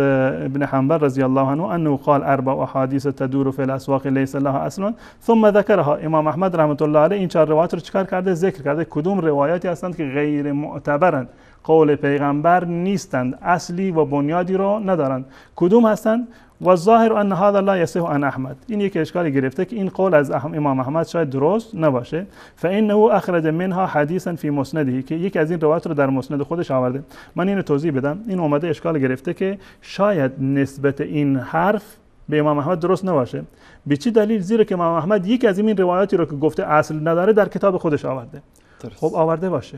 بن حنبل رضي الله عنه انه قال اربع احاديث تدور في الاسواق ليس لها اصل. ثم ذكرها امام احمد رحمت الله علیه این چهار روایت رو چکار کرده؟ ذکر کرده کدوم روایاتی هستند که غیر معتبرند؟ قول پیغمبر نیستند اصلی و بنیادی رو ندارند. کدوم هستند؟ و ظاهر ان هذا لا يصح عن احمد. این یک اشکالی گرفته که این قول از امام احمد شاید درست نباشه. فانه اخرج منها حدیثا فی مسنده که یک از این روایت رو در مسند خودش آورده. من اینو توضیح بدم. این اومده اشکال گرفته که شاید نسبت این حرف به امام احمد درست نباشه. به چی دلیل؟ زیرا که امام احمد یک از این روایاتی رو که گفته اصل نداره در کتاب خودش آورده. درست. خب آورده باشه.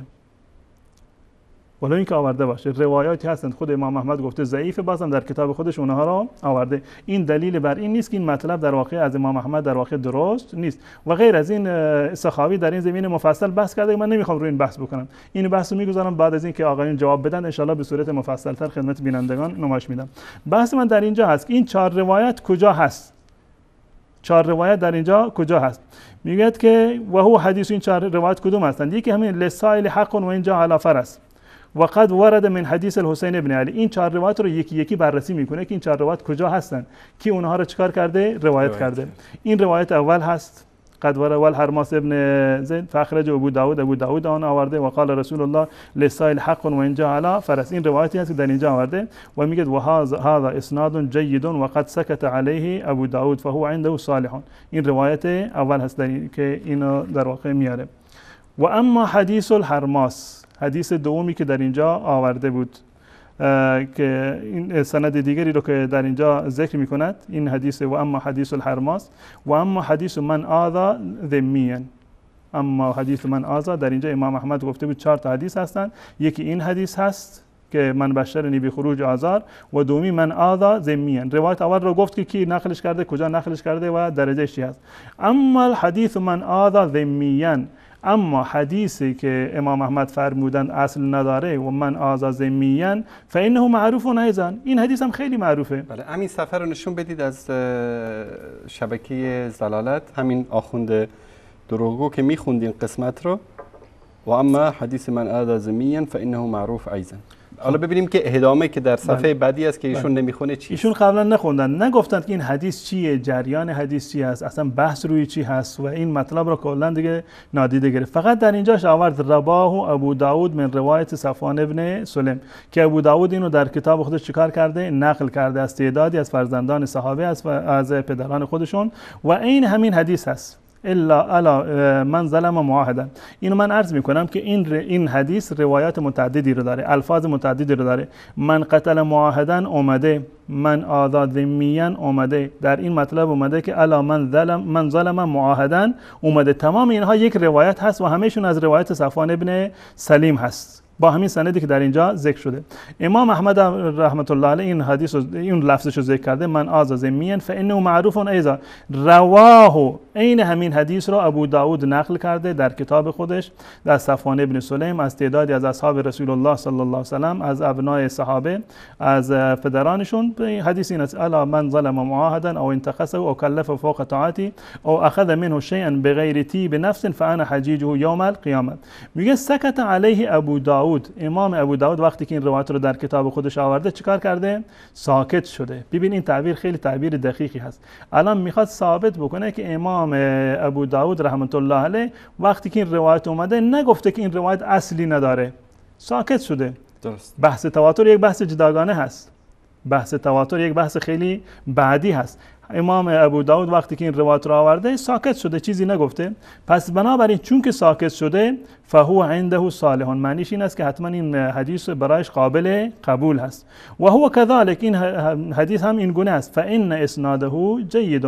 ولو اینکه آورده باشه. روایاتی هستند. خود امام احمد گفته ضعیف بازم در کتاب خودش اونها را آورده. این دلیل بر این نیست که این مطلب در واقع از امام احمد در واقع درست نیست. و غیر از این سخاوی در این زمینه مفصل بحث کرده. من نمی‌خوام روی این بحث بکنم. این بحث رو می‌گذارم. بعد از اینکه آقایون جواب بدن ان به صورت مفصل تر خدمت بینندگان نمایش میدم. بحث من در اینجا هست. که این چهار روایت کجا هست؟ چهار روایت در اینجا کجا هست؟ می‌گوید که و هو حدیث این چهار روایت کدوم هستند؟ یکی همین لسائل حق و اینجا علی فرس و قد ورد من حدیث الحسین ابن علی. این چهار روایت رو یکی یکی بررسی می‌کنه که این چهار روایت کجا هستند کی اونها رو چیکار کرده؟ روایت کرده. این روایت اول هست. قد ورد والحرماس ابن زید فاخرج ابو داود ابو داود آن آورده. و قال رسول الله لسائل حق و اینجا علی. فرس این روایتی هست که در اینجا آورده و میگه و هذا اسناد جید و قد سکت علیه ابو داود فهو عنده صالح این روایت اول هست که اینو در واقع میاره. و اما حدیث الحرماس. حدیث دومی که در اینجا آورده بود که این سند دیگری رو که در اینجا ذکر می کند این حدیث و اما حدیث الحرماس و اما حدیث من آذا ذمیان اما حدیث من آذا در اینجا امام احمد گفته بود چهار تا حدیث هستند یکی این حدیث هست که من بشرنی به خروج آزار و دومی من آذا ذمیان روایت اول رو گفت که کی نقلش کرده کجا نقلش کرده و درجه چی هست. اما الحدیث من آذا ذمیان اما حدیثی که امام احمد فرمودند اصل نداره و من آذا ذمیان فانه معروف ایضا. این حدیث هم خیلی معروفه. بله همین صفحه رو نشون بدید از شبکه زلالت همین آخوند دروغگو که میخوندین قسمت رو. و اما حدیث من آذا زمیا فانه معروف ایضا. حالا ببینیم که ادامه که در صفحه بعدی است که ایشون نمی‌خونه چی ایشون قبلا نخوندن. نگفتند که این حدیث چیه جریان حدیث چی هست اصلا بحث روی چی هست و این مطلب رو کلا دیگه نادیده گرفت. فقط در اینجاش آورد رباه ابو داود من روایت صفوان ابن سلم که ابو داود اینو در کتاب خودش چیکار کرده؟ نقل کرده از تعدادی از فرزندان صحابه از از پدران خودشون و این همین حدیث هست. الا الا من ظلم معاهدا. اینو من عرض می‌کنم که این این حدیث روایات متعددی رو داره الفاظ متعددی رو داره. من قتل معاهدا اومده من آزاد ذمیان اومده. در این مطلب اومده که الا من ظلم من ظلم معاهدا اومده. تمام اینها یک روایت هست و همهشون از روایت صفوان ابن سلیم هست. با همین سندی که در اینجا ذکر شده. امام احمد رحمت الله علیه این حدیث این لفظش رو ذکر کرده من آزا زمین فانه معروف ایضا. رواه عین همین حدیث رو ابو داود نقل کرده در کتاب خودش در صفوان ابن سلیم از تعدادی از اصحاب رسول الله صلی الله علیه وسلم از ابنای صحابه از پدرانشون. این حدیث این است الا من ظلم معاهدا او انتقصه او کلف فوق طاعتی او اخذ منه شیئا بغیر تیب نفس فانا حجیجه یوم القیامه. میگه سکت علیه ابو داود امام ابو داود وقتی که این روایت رو در کتاب خودش آورده چیکار کرده؟ ساکت شده. ببین این تعبیر خیلی تعبیر دقیقی هست. الان می‌خواد ثابت بکنه که امام ابو داود رحمت الله علیه وقتی که این روایت اومده نگفته که این روایت اصلی نداره. ساکت شده. درست. بحث تواتر یک بحث جداگانه هست. بحث تواتر یک بحث خیلی بعدی هست. امام ابو داود وقتی که این روایت رو آورده ساکت شده چیزی نگفته. پس بنابراین چون که ساکت شده فهو عنده صالح معنیش این است که حتما این حدیث برایش قابل قبول هست. و هو كذلك این حدیث هم این گونه است. فان اسناده جید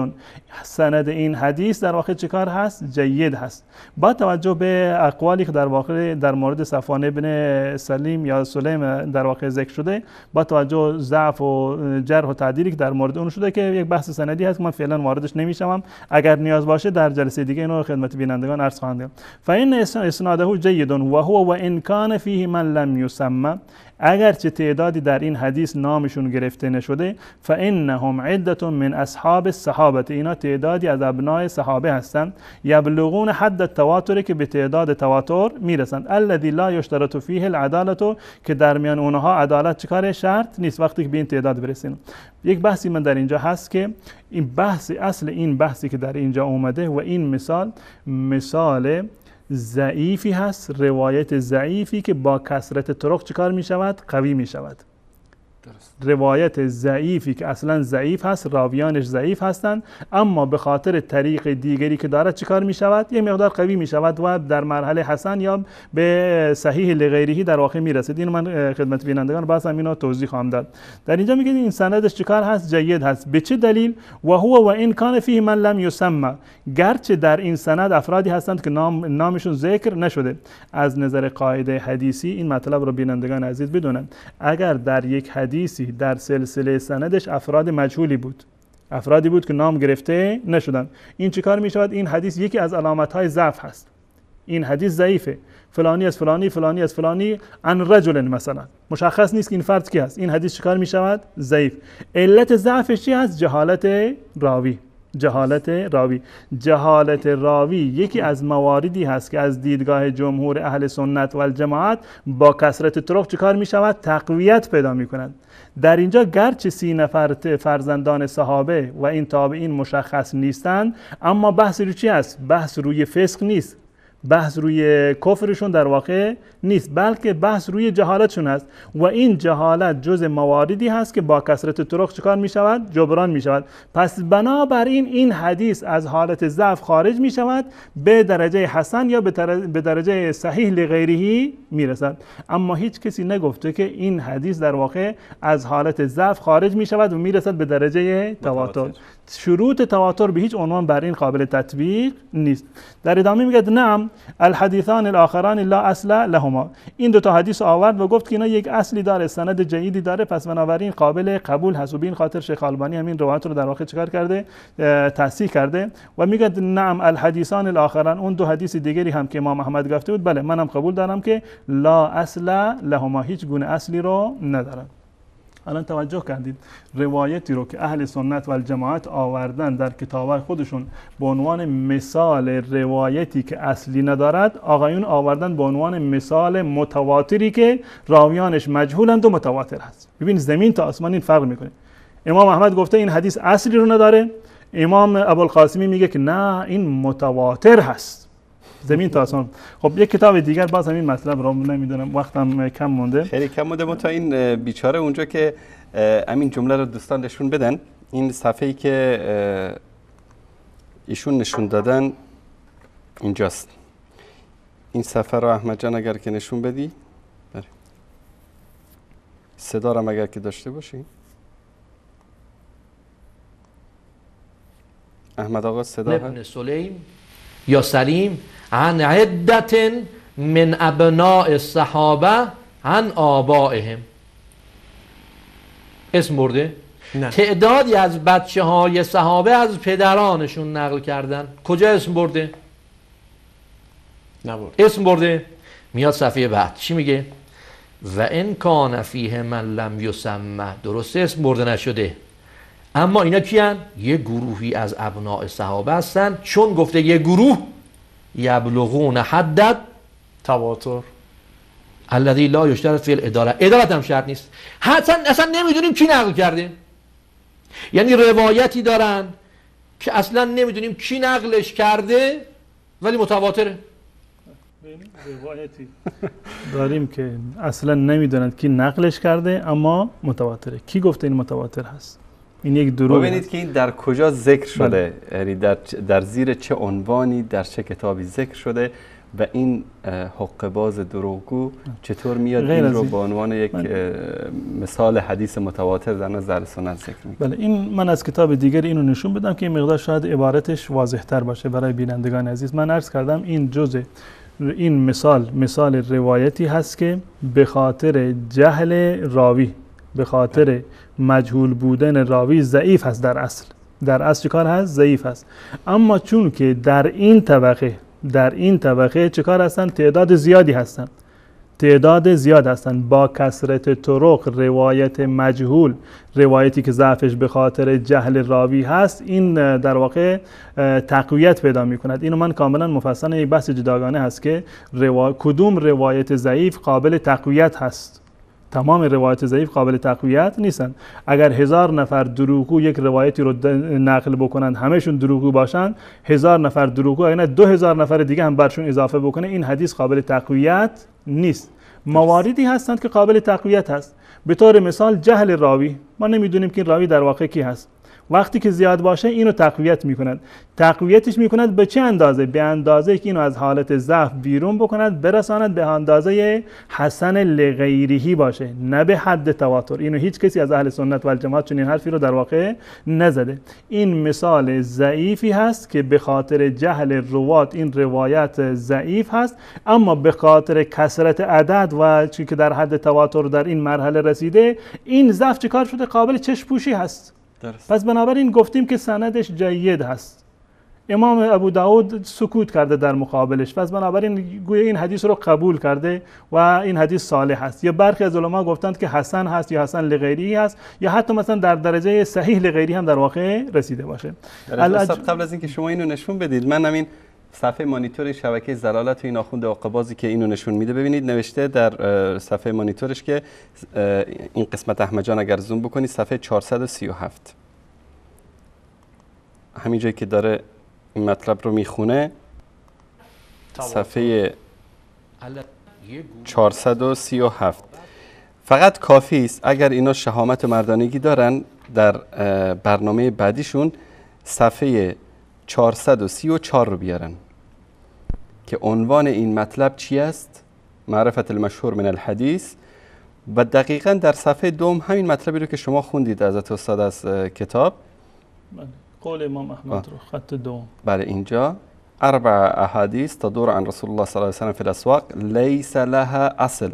سند این حدیث در واقع چیکار هست؟ جید هست. با توجه به اقوالی که در واقع در مورد صفوان ابن سلیم یا سلیم در واقع ذکر شده با توجه ضعف و جرح و تعدیلی که در مورد اون شده که یک بحث سندی هست که من فعلا واردش نمیشم اگر نیاز باشه در جلسه دیگه اینو خدمت بینندگان عرض خواهم کرد فان اسناده جید و هو و ان کان فیه من لم یسمى اگرچه تعدادی در این حدیث نامشون گرفته نشده فانهم عده من اصحاب الصحابه اینا تعدادی از ابنای صحابه هستند. یبلغون حد التواتر که به تعداد تواتر می‌رسند. الذي لا یشترط فیه العدالت که در میان اونها عدالت چیکار شرط نیست. وقتی که به این تعداد برسیم. یک بحثی من در اینجا هست که این بحث اصل این بحثی که در اینجا اومده و این مثال مثال ضعیفی هست روایت ضعیفی که با کسرت طرق چیکار می شود قوی می شود روایت ضعیفی که اصلا ضعیف هست راویانش ضعیف هستند اما به خاطر طریق دیگری که دارد چیکار می شود یه مقدار قوی می شود و در مرحله حسن یا به صحیح لغیرهی در واقع می رسید اینو من خدمت بینندگان باز هم اینو توضیح خواهم داد. در اینجا میگه این سندش چیکار هست؟ جید هست. به چه دلیل؟ و هو و این کان فیه من لم یسمى گرچه در این سند افرادی هستند که نام نامشون ذکر نشده. از نظر قاعده حدیثی این مطلب رو بینندگان عزیز بدونن. اگر در یک حدیثی در سلسله سندش افراد مجهولی بود. افرادی بود که نام گرفته نشدن. این چیکار می شود این حدیث یکی از علامت های ضعف هست. این حدیث ضعیفه. فلانی از فلانی فلانی از فلانی ان رجل مثلا. مشخص نیست که این فرد کی هست. این حدیث چیکار می شود ضعیف. علت ضعفش چی هست؟ جهالت راوی. جهالت راوی. جهالت راوی یکی از مواردی هست که از دیدگاه جمهور اهل سنت و الجماعت با کسرت طرق چیکار می شود تقویت پیدا می کند در اینجا گرچه سی نفر فرزندان صحابه و این تابعین مشخص نیستند اما بحث روی چی است؟ بحث روی فسق نیست. بحث روی کفرشون در واقع نیست بلکه بحث روی جهالتشون هست. و این جهالت جز مواردی هست که با کسرت طرق چکار می شود جبران می شود پس بنابراین این حدیث از حالت ضعف خارج می شود به درجه حسن یا به درجه صحیح لغیرهی می رسد اما هیچ کسی نگفته که این حدیث در واقع از حالت ضعف خارج می شود و می رسد به درجه تواتر. شروط تواتر به هیچ عنوان بر این قابل تطبیق نیست. در ادامه میگه نعم الحدیثان الاخران لا اصل لهما. این دو تا حدیث آورد و گفت که اینا یک اصلی داره سند جیدی داره پس بنابراین قابل قبول هست و به این خاطر شیخ البانی همین روایت رو در واقع چکار کرده؟ تصحیح کرده و میگه نعم الحدیثان الاخران اون دو حدیث دیگری هم که امام احمد گفته بود بله منم قبول دارم که لا اصل لهما هیچ گونه اصلی رو ندارن الان توجه کردید. روایتی رو که اهل سنت و الجماعت آوردن در کتابهای خودشون به عنوان مثال روایتی که اصلی ندارد آقایون آوردن به عنوان مثال متواتری که راویانش مجهولند و متواتر هست. ببین زمین تا آسمان این فرق می‌کنه. امام احمد گفته این حدیث اصلی رو نداره. امام ابوالقاسمی میگه که نه این متواتر هست. زمین تا آسمان. خب یک کتاب دیگر باز همین مطلب رو نمی‌دونم. وقتم کم مونده. خیلی کم مونده. ما تا این بیچاره اونجا که همین جمله رو دوستان نشون بدن این صفحه ای که ایشون نشون دادن اینجاست. این صفحه رو احمد جان اگر که نشون بدی. بله. صدا رو اگر که داشته باشی. احمد آقا صدا هست؟ ابن سلیم یا سلیم؟ عن عدت من ابناء الصحابه عن آبائهم. اسم برده؟ نه. تعدادی از بچه های صحابه از پدرانشون نقل کردن. کجا اسم برده؟ نبرد اسم برده؟ میاد صفحه بعد. چی میگه؟ و ان کان فیه من لم یسمه. درسته اسم برده نشده. اما اینا کیان؟ یه گروهی از ابناء صحابه هستن. چون گفته یه گروه یبلغون حدد تواتر. الذی لا یشترط فی الاداره. ادالت هم شرط نیست. حتی اصلا نمی‌دونیم کی نقل کرده یعنی روایتی دارن که اصلا نمی‌دونیم کی نقلش کرده ولی متواتره. روایتی. داریم که اصلا نمی‌دونند کی نقلش کرده اما متواتره. کی گفته این متواتر هست؟ این یک دروغ ببینید. که این در کجا ذکر شده. یعنی در, در زیر چه عنوانی در چه کتابی ذکر شده و این حق باز دروغگو چطور میاد؟ این رو. به عنوان یک من- اه، مثال حدیث متواتر در نظر سنت ذکر می‌کنه. بله این من از کتاب دیگری اینو نشون بدم که این مقدار شاید عبارتش واضح تر باشه برای بینندگان عزیز. من عرض کردم این جزء این مثال مثال روایتی هست که به خاطر جهل راوی به خاطر مجهول بودن راوی ضعیف هست در اصل. در اصل چه کار هست؟ ضعیف هست اما چون که در این طبقه در این طبقه چه کار هستن؟ تعداد زیادی هستن. تعداد زیاد هستند با کسرت طرق روایت مجهول روایتی که ضعفش به خاطر جهل راوی هست این در واقع تقویت پیدا می کند اینو من کاملا مفصل یک بحث جداگانه هست که روا... کدوم روایت ضعیف قابل تقویت هست؟ تمام روایت ضعیف قابل تقویت نیستن. اگر هزار نفر دروغگو یک روایتی رو نقل بکنن همشون دروغگو باشن هزار نفر دروغگو اگر نه دو هزار نفر دیگه هم برشون اضافه بکنه این حدیث قابل تقویت نیست. مواردی هستند که قابل تقویت هست. به طور مثال جهل راوی ما نمی‌دونیم که این راوی در واقع کی هست. وقتی که زیاد باشه اینو تقویت می‌کند. تقویتش می‌کند به چه اندازه؟ به اندازه که اینو از حالت ضعف بیرون بکند برساند به اندازه حسن لغیریهی باشه نه به حد تواتر. اینو هیچ کسی از اهل سنت و الجماعت چنین حرفی رو در واقع نزده. این مثال ضعیفی هست که به خاطر جهل روات این روایت ضعیف هست اما به خاطر کسرت عدد و چی که در حد تواتر در این مرحله رسیده این ضعف چیکار شده؟ قابل چشم پوشی هست. درست. پس بنابراین گفتیم که سندش جید هست. امام ابو داود سکوت کرده در مقابلش. پس بنابراین گویا این حدیث رو قبول کرده و این حدیث صالح هست. یا برخی از علما گفتند که حسن هست یا حسن لغیری هست یا حتی مثلا در درجه صحیح لغیری هم در واقع رسیده باشه. قبل از اینکه شما اینو نشون بدید من همین صفحه مانیتور شبکه زلالت و این آخوند عاقبازی که اینو نشون میده. ببینید نوشته در صفحه مانیتورش که این قسمت احمد جان اگر زوم بکنید صفحه 437 همین جایی که داره این مطلب رو می‌خونه صفحه 437 فقط کافی است اگر اینا شهامت و مردانگی دارن در برنامه بعدیشون صفحه 434 رو بیارن. که عنوان این مطلب چی است؟ معرفت المشهور من الحدیث. و دقیقا در صفحه دوم همین مطلبی رو که شما خوندید از استاد از کتاب. بله. قول امام احمد رو خط دوم. بله اینجا. اربع احادیث تدور عن رسول الله صلی الله علیه وسلم في الاسواق ليس لها اصل.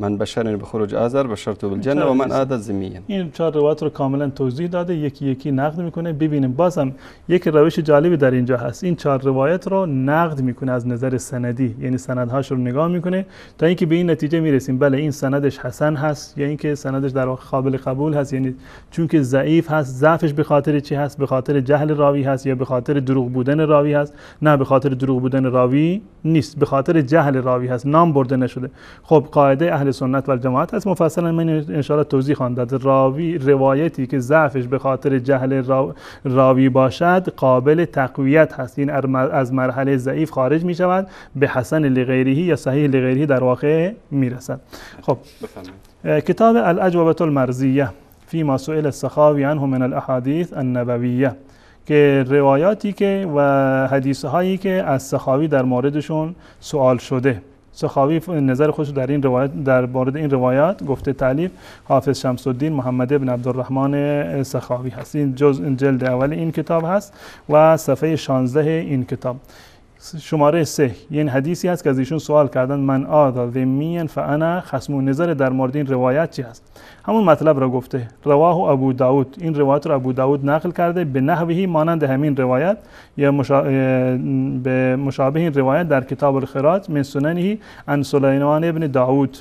من بشرني بخروج آذر بشرته بالجنه و من عاد ذميا این چهار روایت رو کاملا توضیح داده یکی یکی نقد می‌کنه. ببینیم بازم یک روش جالبی در اینجا هست. این چهار روایت رو نقد می‌کنه از نظر سندی یعنی سندهاش رو نگاه می‌کنه تا اینکه به این نتیجه می‌رسیم. بله این سندش حسن هست یا اینکه سندش در واقع قابل قبول هست؟ یعنی چون که ضعیف هست ضعفش به خاطر چی هست؟ به خاطر جهل راوی هست یا به خاطر دروغ بودن راوی هست؟ نه به خاطر دروغ بودن راوی نیست. به خاطر جهل راوی هست. نام برده نشده. خب قاعده اهل سنت و جماعت هست. مفصلا من ان توضیح خواهم. راوی روایتی که ضعفش به خاطر جهل را- راوی باشد قابل تقویت هست. این از مرحله ضعیف خارج می شود به حسن لغیریه یا صحیح لغیریه در واقع می رسد خب کتاب الاجوبه المرزیه فيما سئل السخاوی عنه من الاحادیث النبویه که روایاتی که و حدیث هایی که از سخاوی در موردشون سوال شده. سخاوی نظر خودش در این روایت در مورد این روایات گفته تعلیف حافظ شمس الدین محمد ابن عبدالرحمن سخاوی هست. این جز جلد اول این کتاب هست و صفحه 16 این کتاب. شماره سه. این حدیثی هست که از ایشون سوال کردن من آدا ذمین فانا خصم نظر در مورد این روایت چی هست؟ همون مطلب را گفته. رواه ابو داود. این روایت رو ابو داود نقل کرده. به نحوهی مانند همین روایت یا مشا... به مشابه این روایت در کتاب الخراج من سننه عن سلیمان ابن داود.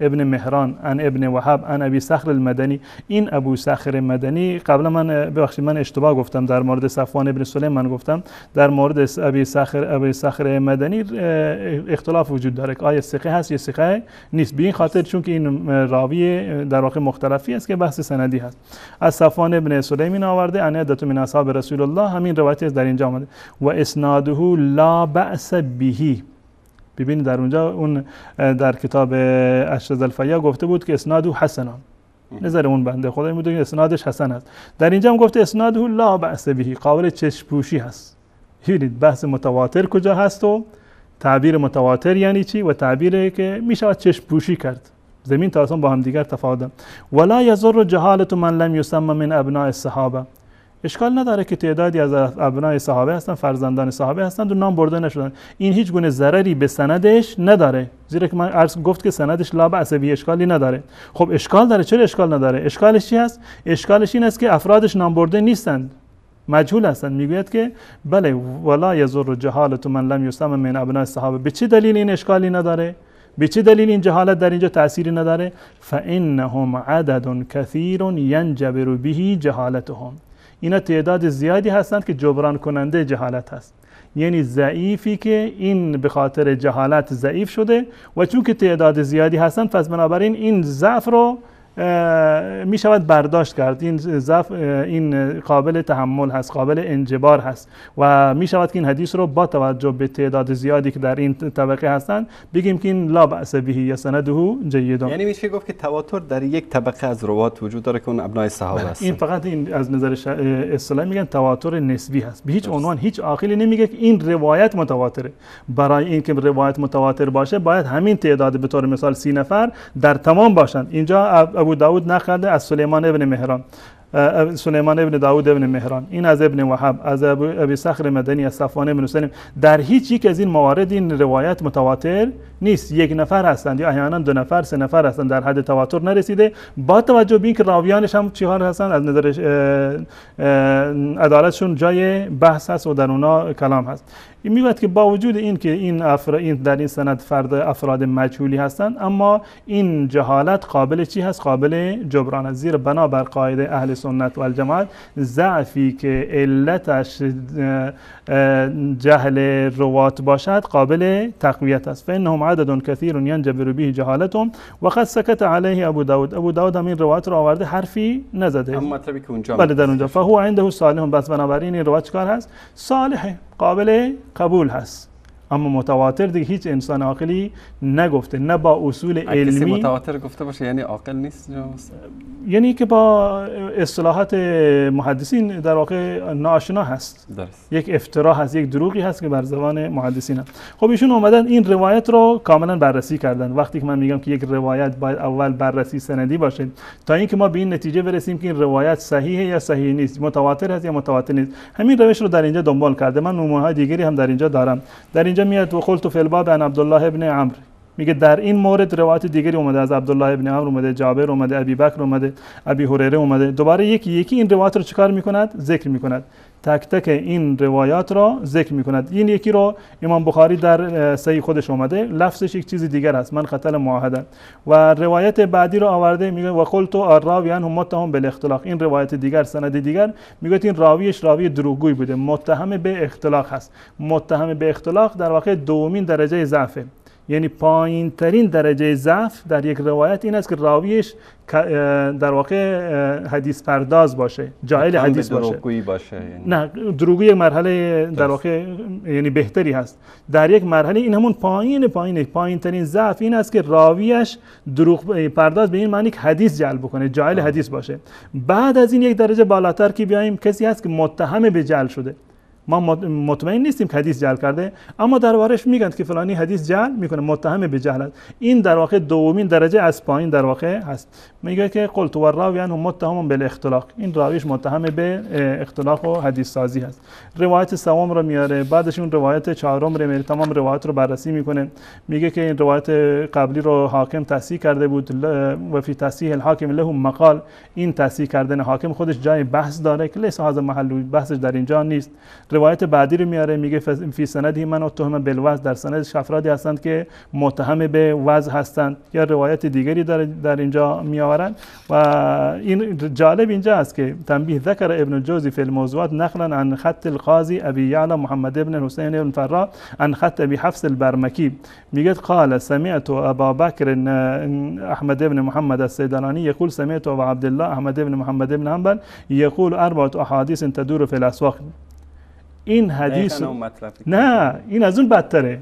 ابن مهران عن ابن وهب عن ابی صخر المدنی. این ابو صخر مدنی قبلا من ببخشید من اشتباه گفتم در مورد صفوان ابن سلیم من گفتم در مورد ابی صخر ابی صخر مدنی اختلاف وجود داره که آیا ثقه هست یا ثقه نیست. به این خاطر چون که این راوی در واقع مختلفی است که بحث سندی هست. از صفوان ابن سلیم این آورده ان عدت من اصحاب رسول الله همین روایت در اینجا آمده. و اسناده لا بأس بهی. ببینید در اونجا اون در کتاب اشرز الفیا گفته بود که اسنادو حسنان نظر اون بنده خدا این بود که اسنادش حسن است. در اینجا هم گفته اسنادو لا بأس بهی قابل چشپوشی هست. ببینید بحث متواتر کجا هست و تعبیر متواتر یعنی چی؟ و تعبیری که می شود چشپوشی کرد. زمین تا با هم دیگر تفاوت. ولا یضر جهالت من لم یسمى من ابناء الصحابه اشکال نداره که تعدادی از ابنای صحابه هستن فرزندان صحابه هستند و نام برده نشدن. این هیچ گونه ضرری به سندش نداره. زیرا که من عرض گفت که سندش لا به اشکالی نداره. خب اشکال داره. چرا اشکال نداره؟ اشکالش چی هست؟ اشکالش این است که افرادش نام برده نیستند مجهول هستند می‌گوید که بله ولا یضر جهالت من لم یسمى من ابناء الصحابه به چه دلیل این اشکالی نداره؟ به چه دلیل این جهالت در اینجا تأثیری نداره؟ فانهم عدد کثیر ینجبر به جهالتهم. اینا تعداد زیادی هستند که جبران کننده جهالت هست. یعنی ضعیفی که این به خاطر جهالت ضعیف شده و چون که تعداد زیادی هستند پس بنابراین این ضعف رو می شود برداشت کرد. این ضعف این قابل تحمل هست قابل انجبار هست و می شود که این حدیث رو با توجه به تعداد زیادی که در این طبقه هستند بگیم که این لا بأس به یا سنده جیدون. یعنی میشه گفت که تواتر در یک طبقه از روات وجود داره که اون ابنای صحابه هستن. این فقط این از نظر ش- میگن تواتر نسبی هست. به هیچ عنوان هیچ عاقلی نمیگه که این روایت متواتره. برای اینکه روایت متواتر باشه باید همین تعداد به طور مثال سی نفر در تمام باشند. اینجا ابو داود نقل از سلیمان ابن مهران. سلیمان ابن داود ابن مهران. این از ابن وهب از ابی صخر مدنی از صفوان ابن سلم در هیچ یک از این موارد این روایت متواتر نیست. یک نفر هستند یا احیانا دو نفر سه نفر هستند در حد تواتر نرسیده. با توجه به اینکه راویانش هم چیکار هستند از نظر عدالتشون جای بحث هست و در اونا کلام هست. این می‌گوید که با وجود این که این, افرا این در این سند فرد افراد مجهولی هستند اما این جهالت قابل چی هست؟ قابل جبران است. زیرا بنابر قاعده اهل سنت و الجماعت ضعفی که علتش جهل روات باشد قابل تقویت است. فانهم عدد کثیر ینجبر به جهالتهم و قد سکت علیه ابو داود. ابو داود هم این روایت رو آورده حرفی نزده. اما مطلبی که اونجا بله در اونجا. فهو عنده صالح بس بنابراین این روایت چکار هست؟ صالحه. قابل قبول هست. اما متواتر دیگه هیچ انسان عاقلی نگفته نه با اصول علمی. متواتر گفته باشه یعنی عاقل نیست؟ یعنی که با اصطلاحات محدثین در واقع ناآشنا هست. درست. یک افترا هست یک دروغی هست که بر زبان محدثین هست خب ایشون اومدن این روایت رو کاملا بررسی کردن. وقتی که من میگم که یک روایت باید اول بررسی سندی باشه تا اینکه ما به این نتیجه برسیم که این روایت صحیحه یا صحیح نیست متواتر هست یا متواتر نیست. همین روش رو در اینجا دنبال کرده. من نمونه های دیگری هم در اینجا دارم. در اینجا میاد و قلت فی الباب عن عبدالله ابن عمرو. میگه در این مورد روایت دیگری اومده از عبدالله ابن عمرو اومده جابر اومده ابی بکر اومده ابی هریره اومده. دوباره یکی یکی این روایت رو چیکار می‌کند؟ ذکر می‌کند. تک تک این روایات را ذکر می‌کند. این یکی رو امام بخاری در صحیح خودش اومده لفظش یک چیز دیگر است. من قتل معاهده. و روایت بعدی رو آورده میگه و قلت الراوی عنه متهم بالاختلاق. این روایت دیگر سند دیگر میگه این راویش راوی دروغگوی بوده. متهم به اختلاق هست. متهم به اختلاق در واقع دومین درجه ضعفه. یعنی پایین ترین درجه ضعف در یک روایت این است که راویش در واقع حدیث پرداز باشه جاهل حدیث باشه. دروغگویی باشه یعنی. نه دروغی یک مرحله در. واقع یعنی بهتری هست. در یک مرحله این همون پایین پایین پایین ترین ضعف این است که راویش دروغ پرداز به این معنی که حدیث جلب بکنه جاهل حدیث باشه. بعد از این یک درجه بالاتر که بیایم کسی هست که متهم به جعل شده. ما مط- مطمئن نیستیم که حدیث جعل کرده اما دربارش میگن که فلانی حدیث جعل می‌کنه متهم به جهل. این در واقع دومین درجه از پایین در واقع هست. میگه که قلت و راوی عنه متهم بالاختلاق این راویش متهم به اختلاق و حدیث سازی هست. روایت سوم رو میاره. بعدش اون روایت چهارم رو میاره. تمام روایت رو بررسی می‌کنه. میگه که این روایت قبلی رو حاکم تصحیح کرده بود. و فی تصحیح الحاکم له مقال. این تصحیح کردن حاکم خودش جای بحث داره که لیس هذا محل بحثش در اینجا نیست. روایت بعدی رو میاره میگه فی سندی من اتهم بالوضع در سندش افرادی هستند که متهم به وضع هستند. یا روایت دیگری در, در اینجا میآورند و این جالب اینجا است که تنبیه ذکر ابن الجوزی فی الموضوعات نقلا عن خط القاضی ابی یعلا محمد ابن حسین ابن فرا عن خط ابی حفص البرمکی. میگه قال سمعت ابا بکر احمد ابن محمد السيدلاني يقول سمعت ابا عبد الله احمد ابن محمد ابن حنبل يقول اربعه احاديث تدور في الاسواق این حدیث نه این از اون بدتره.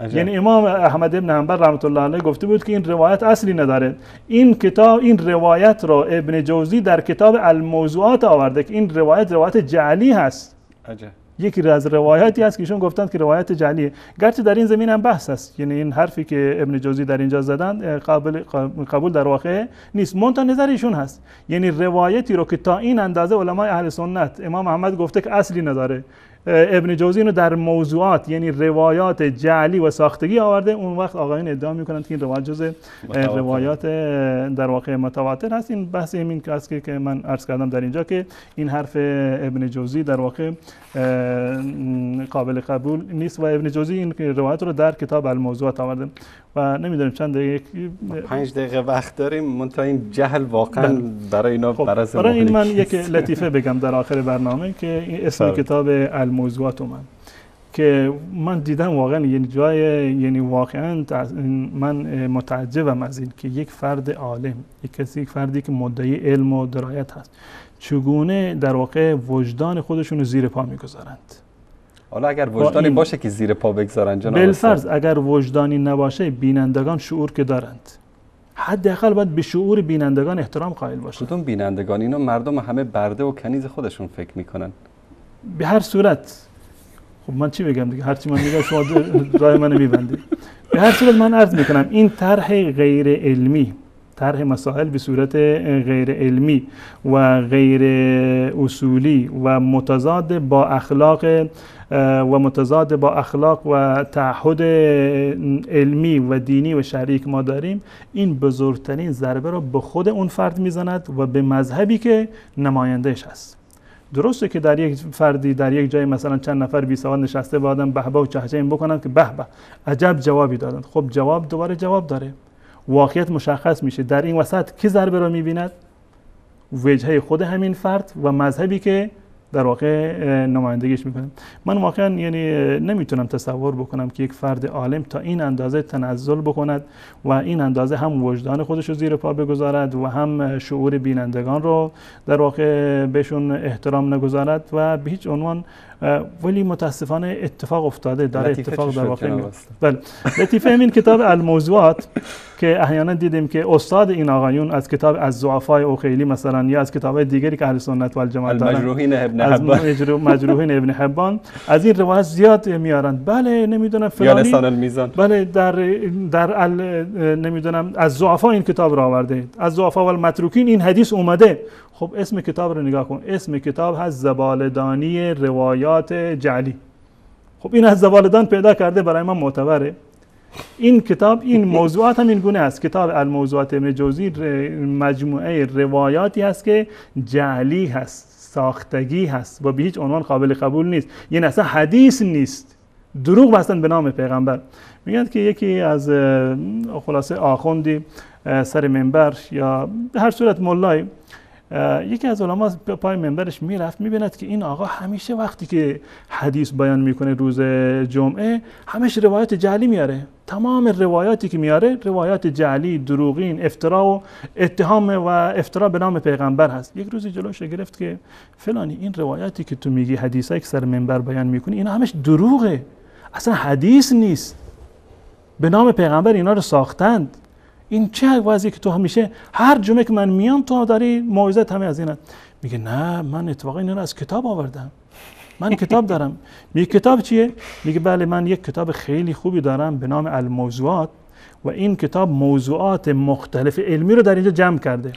عجب. یعنی امام احمد ابن حنبل رحمت الله علیه گفته بود که این روایت اصلی نداره. این کتاب این روایت رو ابن جوزی در کتاب الموضوعات آورده که این روایت روایت جعلی هست. عجب. یکی از روایاتی هست که ایشون گفتند که روایت جعلیه. گرچه در این زمین هم بحث است. یعنی این حرفی که ابن جوزی در اینجا زدن قابل قبول در واقع نیست. منتها نظر ایشون هست. یعنی روایتی رو که تا این اندازه علمای اهل سنت امام احمد گفته که اصلی نداره. ابن جوزی اینو در موضوعات یعنی روایات جعلی و ساختگی آورده اون وقت آقایان ادعا می‌کنند که این روایت جزء متواتر. روایات در واقع متواتر هست این بحث همین که است که- که من عرض کردم در اینجا که این حرف ابن جوزی در واقع قابل قبول نیست و ابن جوزی این که روایت رو در کتاب الموضوعات آورده و نمی‌دونم چند دقیقه پنج دقیقه وقت داریم منتها این جهل واقعا بله. برای اینا خب برای این من یک. لطیفه بگم در آخر برنامه که این اسم بله. کتاب الموضوعات اومد. که من دیدم واقعا یعنی جای یعنی واقعا من متعجبم از این که یک فرد عالم یک کسی یک فردی که مدعی علم و درایت هست چگونه در واقع وجدان خودشون رو زیر پا می‌گذارند؟ حالا اگر وجدانی این- باشه که زیر پا بگذارن جناب استاد. اگر وجدانی نباشه بینندگان شعور که دارند. حداقل باید به شعور بینندگان احترام قائل باشند. کدوم بینندگان اینا مردم همه برده و کنیز خودشون فکر می‌کنن. به هر صورت. خب من چی بگم دیگه؟ هرچی من میگم شما راه منو میبندید. به هر صورت من عرض می‌کنم این طرح غیر علمی طرح مسائل به صورت غیر علمی و غیر اصولی و متضاد با اخلاق و متضاد با اخلاق و تعهد علمی و دینی و شرعی که ما داریم این بزرگترین ضربه را به خود اون فرد می‌زند و به مذهبی که نمایندهش هست. درسته که در یک فردی در یک جای مثلا چند نفر بی سواد نشسته و آدم به و چهچه این بکنن که به به عجب جوابی دادن. خب جواب دوباره جواب داره. واقعیت مشخص میشه. در این وسط کی ضربه را می‌بیند؟ وجهه خود همین فرد و مذهبی که در واقع نمایندگیش می‌کنه من واقعا یعنی نمی‌تونم تصور بکنم که یک فرد عالم تا این اندازه تنزل بکند و این اندازه هم وجدان خودش رو زیر پا بگذارد و هم شعور بینندگان رو در واقع بهشون احترام نگذارد و به هیچ عنوان ولی متاسفانه اتفاق افتاده داره لطیفه اتفاق در واقع؟ بله لطیفه همین کتاب الموضوعات که احیانا دیدیم که استاد این آقایون از کتاب از ضعفای اوخیلی مثلا یا از کتاب دیگری که اهل سنت و الجماعت دارن ابن از حبان. مجرو- مجروحین ابن حبان. از این روایت زیاد میارن بله نمی‌دونم یا فلانی. لسان المیزان. بله در در ال نمی‌دونم از ضعفا این کتاب را آورده. از ضعفا و المتروکین این حدیث اومده. خب اسم کتاب رو نگاه کن. اسم کتاب هست زبالدانی روایات جعلی. خب این از زبالدان پیدا کرده برای من معتبره. این کتاب این موضوعات هم این گونه است. کتاب الموضوعات ابن جوزی مجموعه روایاتی است که جعلی هست. ساختگی هست و به هیچ عنوان قابل قبول نیست. یعنی اصلا حدیث نیست. دروغ بستن به نام پیغمبر. میگن که یکی از خلاصه آخوندی سر منبر یا هر صورت ملای اه، یکی از علما پای منبرش می‌رفت می‌بیند که این آقا همیشه وقتی که حدیث بیان می‌کنه روز جمعه همش روایت جعلی میاره. تمام روایاتی که میاره روایات جعلی دروغین افترا و اتهام و افترا به نام پیغمبر هست. یک روزی جلوش گرفت که فلانی این روایاتی که تو میگی حدیثایی که سر منبر بیان می‌کنی اینا همش دروغه. اصلا حدیث نیست. به نام پیغمبر اینا رو ساختند. این چه وضعی که تو همیشه هر جمعه که من میام تو داری موعظت همه از اینه میگه نه من اتفاقا اینا رو از کتاب آوردم. من کتاب دارم. میگه کتاب چیه؟ میگه بله من یک کتاب خیلی خوبی دارم به نام الموضوعات و این کتاب موضوعات مختلف علمی رو در اینجا جمع کرده.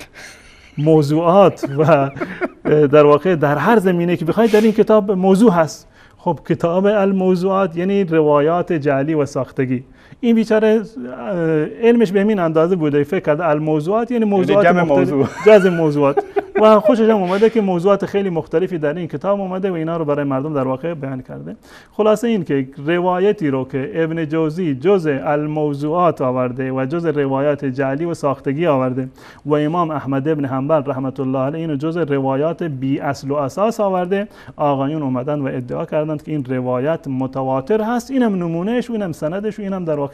موضوعات و در واقع در هر زمینه که بخواید در این کتاب موضوع هست. خب کتاب الموضوعات یعنی روایات جعلی و ساختگی. این بیچاره علمش به همین اندازه بوده. فکر کرده الموضوعات یعنی موضوعات جمع موضوع. جزء موضوعات. و خوشش هم اومده که موضوعات خیلی مختلفی در این کتاب اومده و اینا رو برای مردم در واقع بیان کرده. خلاصه این که روایتی رو که ابن جوزی جز الموضوعات آورده و جز روایات جعلی و ساختگی آورده و امام احمد ابن حنبل رحمت الله علیه اینو جز روایات بی اصل و اساس آورده. آقایون اومدن و ادعا کردند که این روایت متواتر هست. اینم نمونهش و اینم سندش و اینم در واقع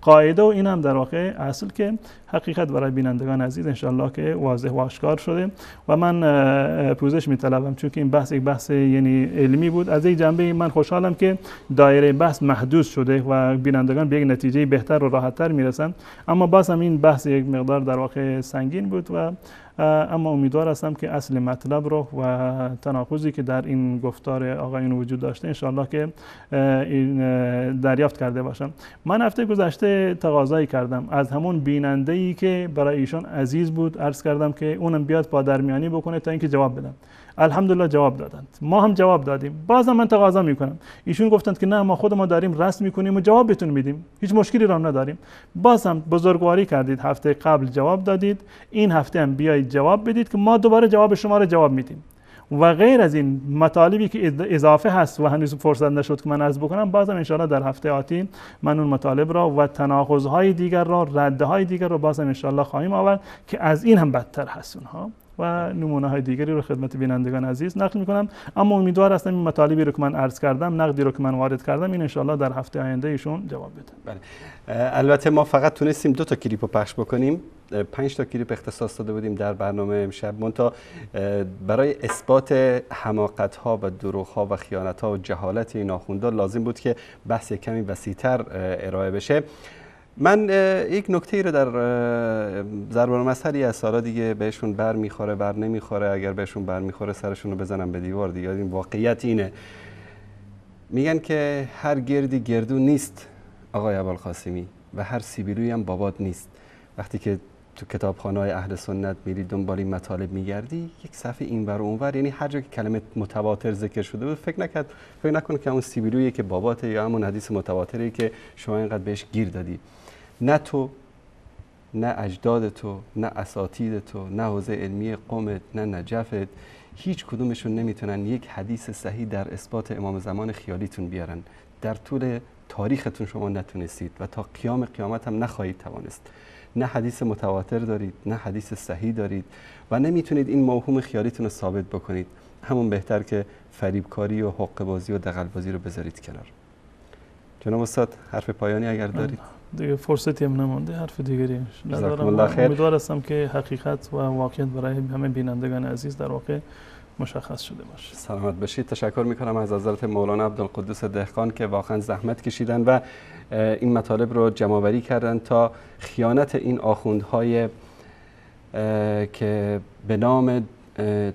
قاعده و اینم در واقع اصل که حقیقت برای بینندگان عزیز انشالله که واضح و آشکار شده. و من پوزش میطلبم چون که این بحث یک بحث یعنی علمی بود. از این جنبه من خوشحالم که دایره بحث محدود شده و بینندگان به یک نتیجه بهتر و راحتتر می‌رسن. اما باز هم این بحث یک مقدار در واقع سنگین بود و اما امیدوار هستم که اصل مطلب رو و تناقضی که در این گفتار آقایون وجود داشته انشالله که این دریافت کرده باشم. من هفته گذشته تقاضایی کردم. از همون بیننده ای که برای ایشان عزیز بود عرض کردم که اونم بیاد پادرمیانی بکنه تا اینکه جواب بدم. الحمدلله جواب دادند. ما هم جواب دادیم. بازم من تقاضا می‌کنم. ایشون گفتند که نه ما خود ما داریم رسم می‌کنیم و جواب بهتون میدیم. هیچ مشکلی را نداریم. بازم بزرگواری کردید. هفته قبل جواب دادید. این هفته هم بیایید جواب بدید که ما دوباره جواب شما را جواب میدیم. و غیر از این مطالبی که اض- اضافه هست و هنوز فرصت نشد که من عرض بکنم بازم انشاءالله در هفته آتی من اون مطالب را و تناقضهای دیگر را ردهای دیگر را بازم انشاءالله خواهیم آورد که از این هم بدتر هست اونها. و نمونه های دیگری رو خدمت بینندگان عزیز نقل می‌کنم. اما امیدوار هستم این مطالبی رو که من عرض کردم نقدی رو که من وارد کردم این انشالله در هفته آینده ایشون جواب بده. بله. البته ما فقط تونستیم دو تا کلیپ رو پخش بکنیم. پنج تا کلیپ اختصاص داده بودیم در برنامه امشب. منتها برای اثبات حماقت ها و دروغ ها و خیانت ها و جهالت این آخوندا لازم بود که بحث کمی وسیعتر ارائه بشه. من یک نکته رو در ضرب المثلی از سالا دیگه بهشون بر می‌خوره بر نمی‌خوره. اگر بهشون بر می‌خوره سرشون رو بزنم به دیوار دیگه. این واقعیت اینه. میگن که هر گردی گردو نیست آقای ابوالقاسمی و هر سیبیلوی هم بابات نیست. وقتی که تو کتابخانه های اهل سنت میری دنبال این مطالب میگردی یک صفحه این بر اونور یعنی هر جا که کلمه متواتر ذکر شده بود فکر نکرد فکر نکن که اون سیبیلویی که باباته یا همون حدیث متواتری که شما اینقدر بهش گیر دادی. نه تو نه اجداد تو نه اساتید تو نه حوزه علمی قومت نه نجفت. هیچ کدومشون نمی‌تونن یک حدیث صحیح در اثبات امام زمان خیالیتون بیارن. در طول تاریختون شما نتونستید و تا قیام قیامت هم نخواهید توانست. نه حدیث متواتر دارید نه حدیث صحیح دارید و نمی‌تونید این موهوم خیالیتون رو ثابت بکنید. همون بهتر که فریبکاری و حق بازی و دقل بازی رو بذارید کنار. جناب استاد حرف پایانی اگر دارید. دیگه فرصتی هم نمونده حرف دیگری ندارم. امیدوار هستم که حقیقت و واقعیت برای همه بینندگان عزیز در واقع مشخص شده باشه. سلامت باشید. تشکر می‌کنم از حضرت مولانا عبدالقدوس دهقان که واقعا زحمت کشیدن و این مطالب رو جمعآوری کردن تا خیانت این آخوندهای که به نام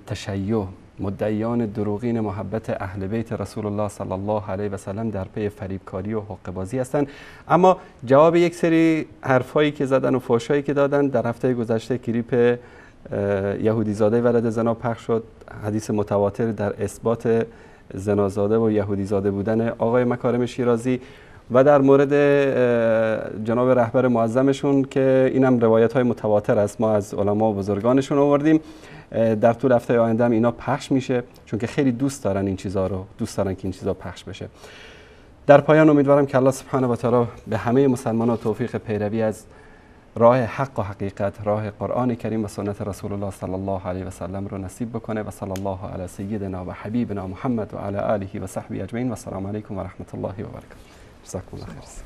تشیع مدعیان دروغین محبت اهل بیت رسول الله صلی الله علیه و سلم در پی فریبکاری و حق بازی هستند. اما جواب یک سری حرفایی که زدن و فوشایی که دادن در هفته گذشته کلیپ یهودی زاده ولد زنا پخش شد. حدیث متواتر در اثبات زنازاده و یهودی زاده بودن آقای مکارم شیرازی. و در مورد جناب رهبر معظمشون که اینم روایت های متواتر است. ما از علما و بزرگانشون آوردیم. در طول هفته آینده هم اینا پخش میشه چون که خیلی دوست دارن این چیزها رو دوست دارن که این چیزها پخش بشه. در پایان امیدوارم که الله سبحانه و تعالی به همه مسلمانان توفیق پیروی از راه حق و حقیقت راه قرآن کریم و سنت رسول الله صلی الله علیه و سلم رو نصیب بکنه و صلی الله علی سیدنا و حبیبنا محمد و علی آله و صحبه اجمعین. و السلام علیکم و رحمت الله و برکاته. seculares.